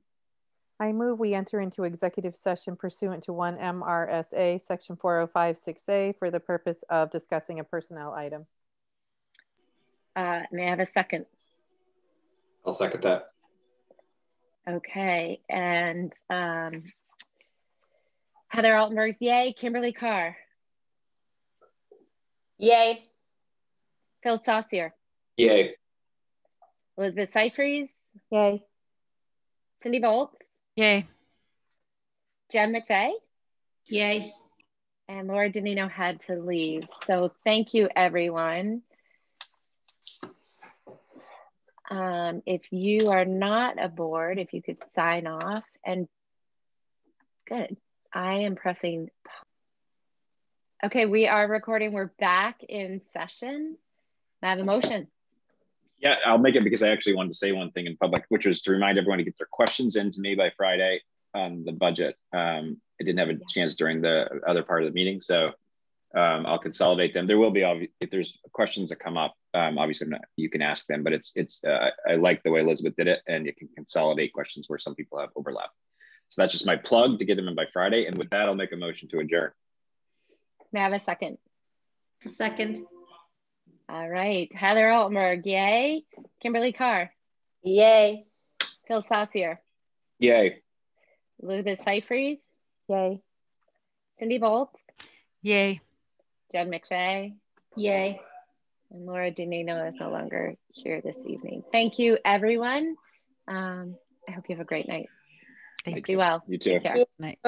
I move we enter into executive session pursuant to 1 MRSA Section 4056A for the purpose of discussing a personnel item. Uh, may I have a second? I'll second that. Okay, and um, Heather Altenberg's yay. Kimberly Carr. Yay. Phil Saucier. Yay. Elizabeth Seyfried. Yay. Cindy Volz. Yay. Jen McVeigh. Yay. And Laura Danino had to leave. So thank you, everyone. Um, if you are not aboard, if you could sign off and good. I am pressing. Okay, we are recording. We're back in session. I have a motion. Yeah, I'll make it because I actually wanted to say one thing in public, which was to remind everyone to get their questions in to me by Friday on the budget. Um, I didn't have a chance during the other part of the meeting, so um, I'll consolidate them. There will be, if there's questions that come up, um, obviously not, you can ask them, but it's, it's uh, I like the way Elizabeth did it and you can consolidate questions where some people have overlap. So that's just my plug to get them in by Friday. And with that, I'll make a motion to adjourn. May I have a second? A second. All right. Heather Altenberg, yay. Kimberly Carr. Yay. Phil Saucier. Yay. Elizabeth Seyfried. Yay. Cindy Volz. Yay. Jen McVeigh. Yay. And Laura Danino is no longer here this evening. Thank you, everyone. Um, I hope you have a great night. Thanks. Be well. You too. Take care. Night.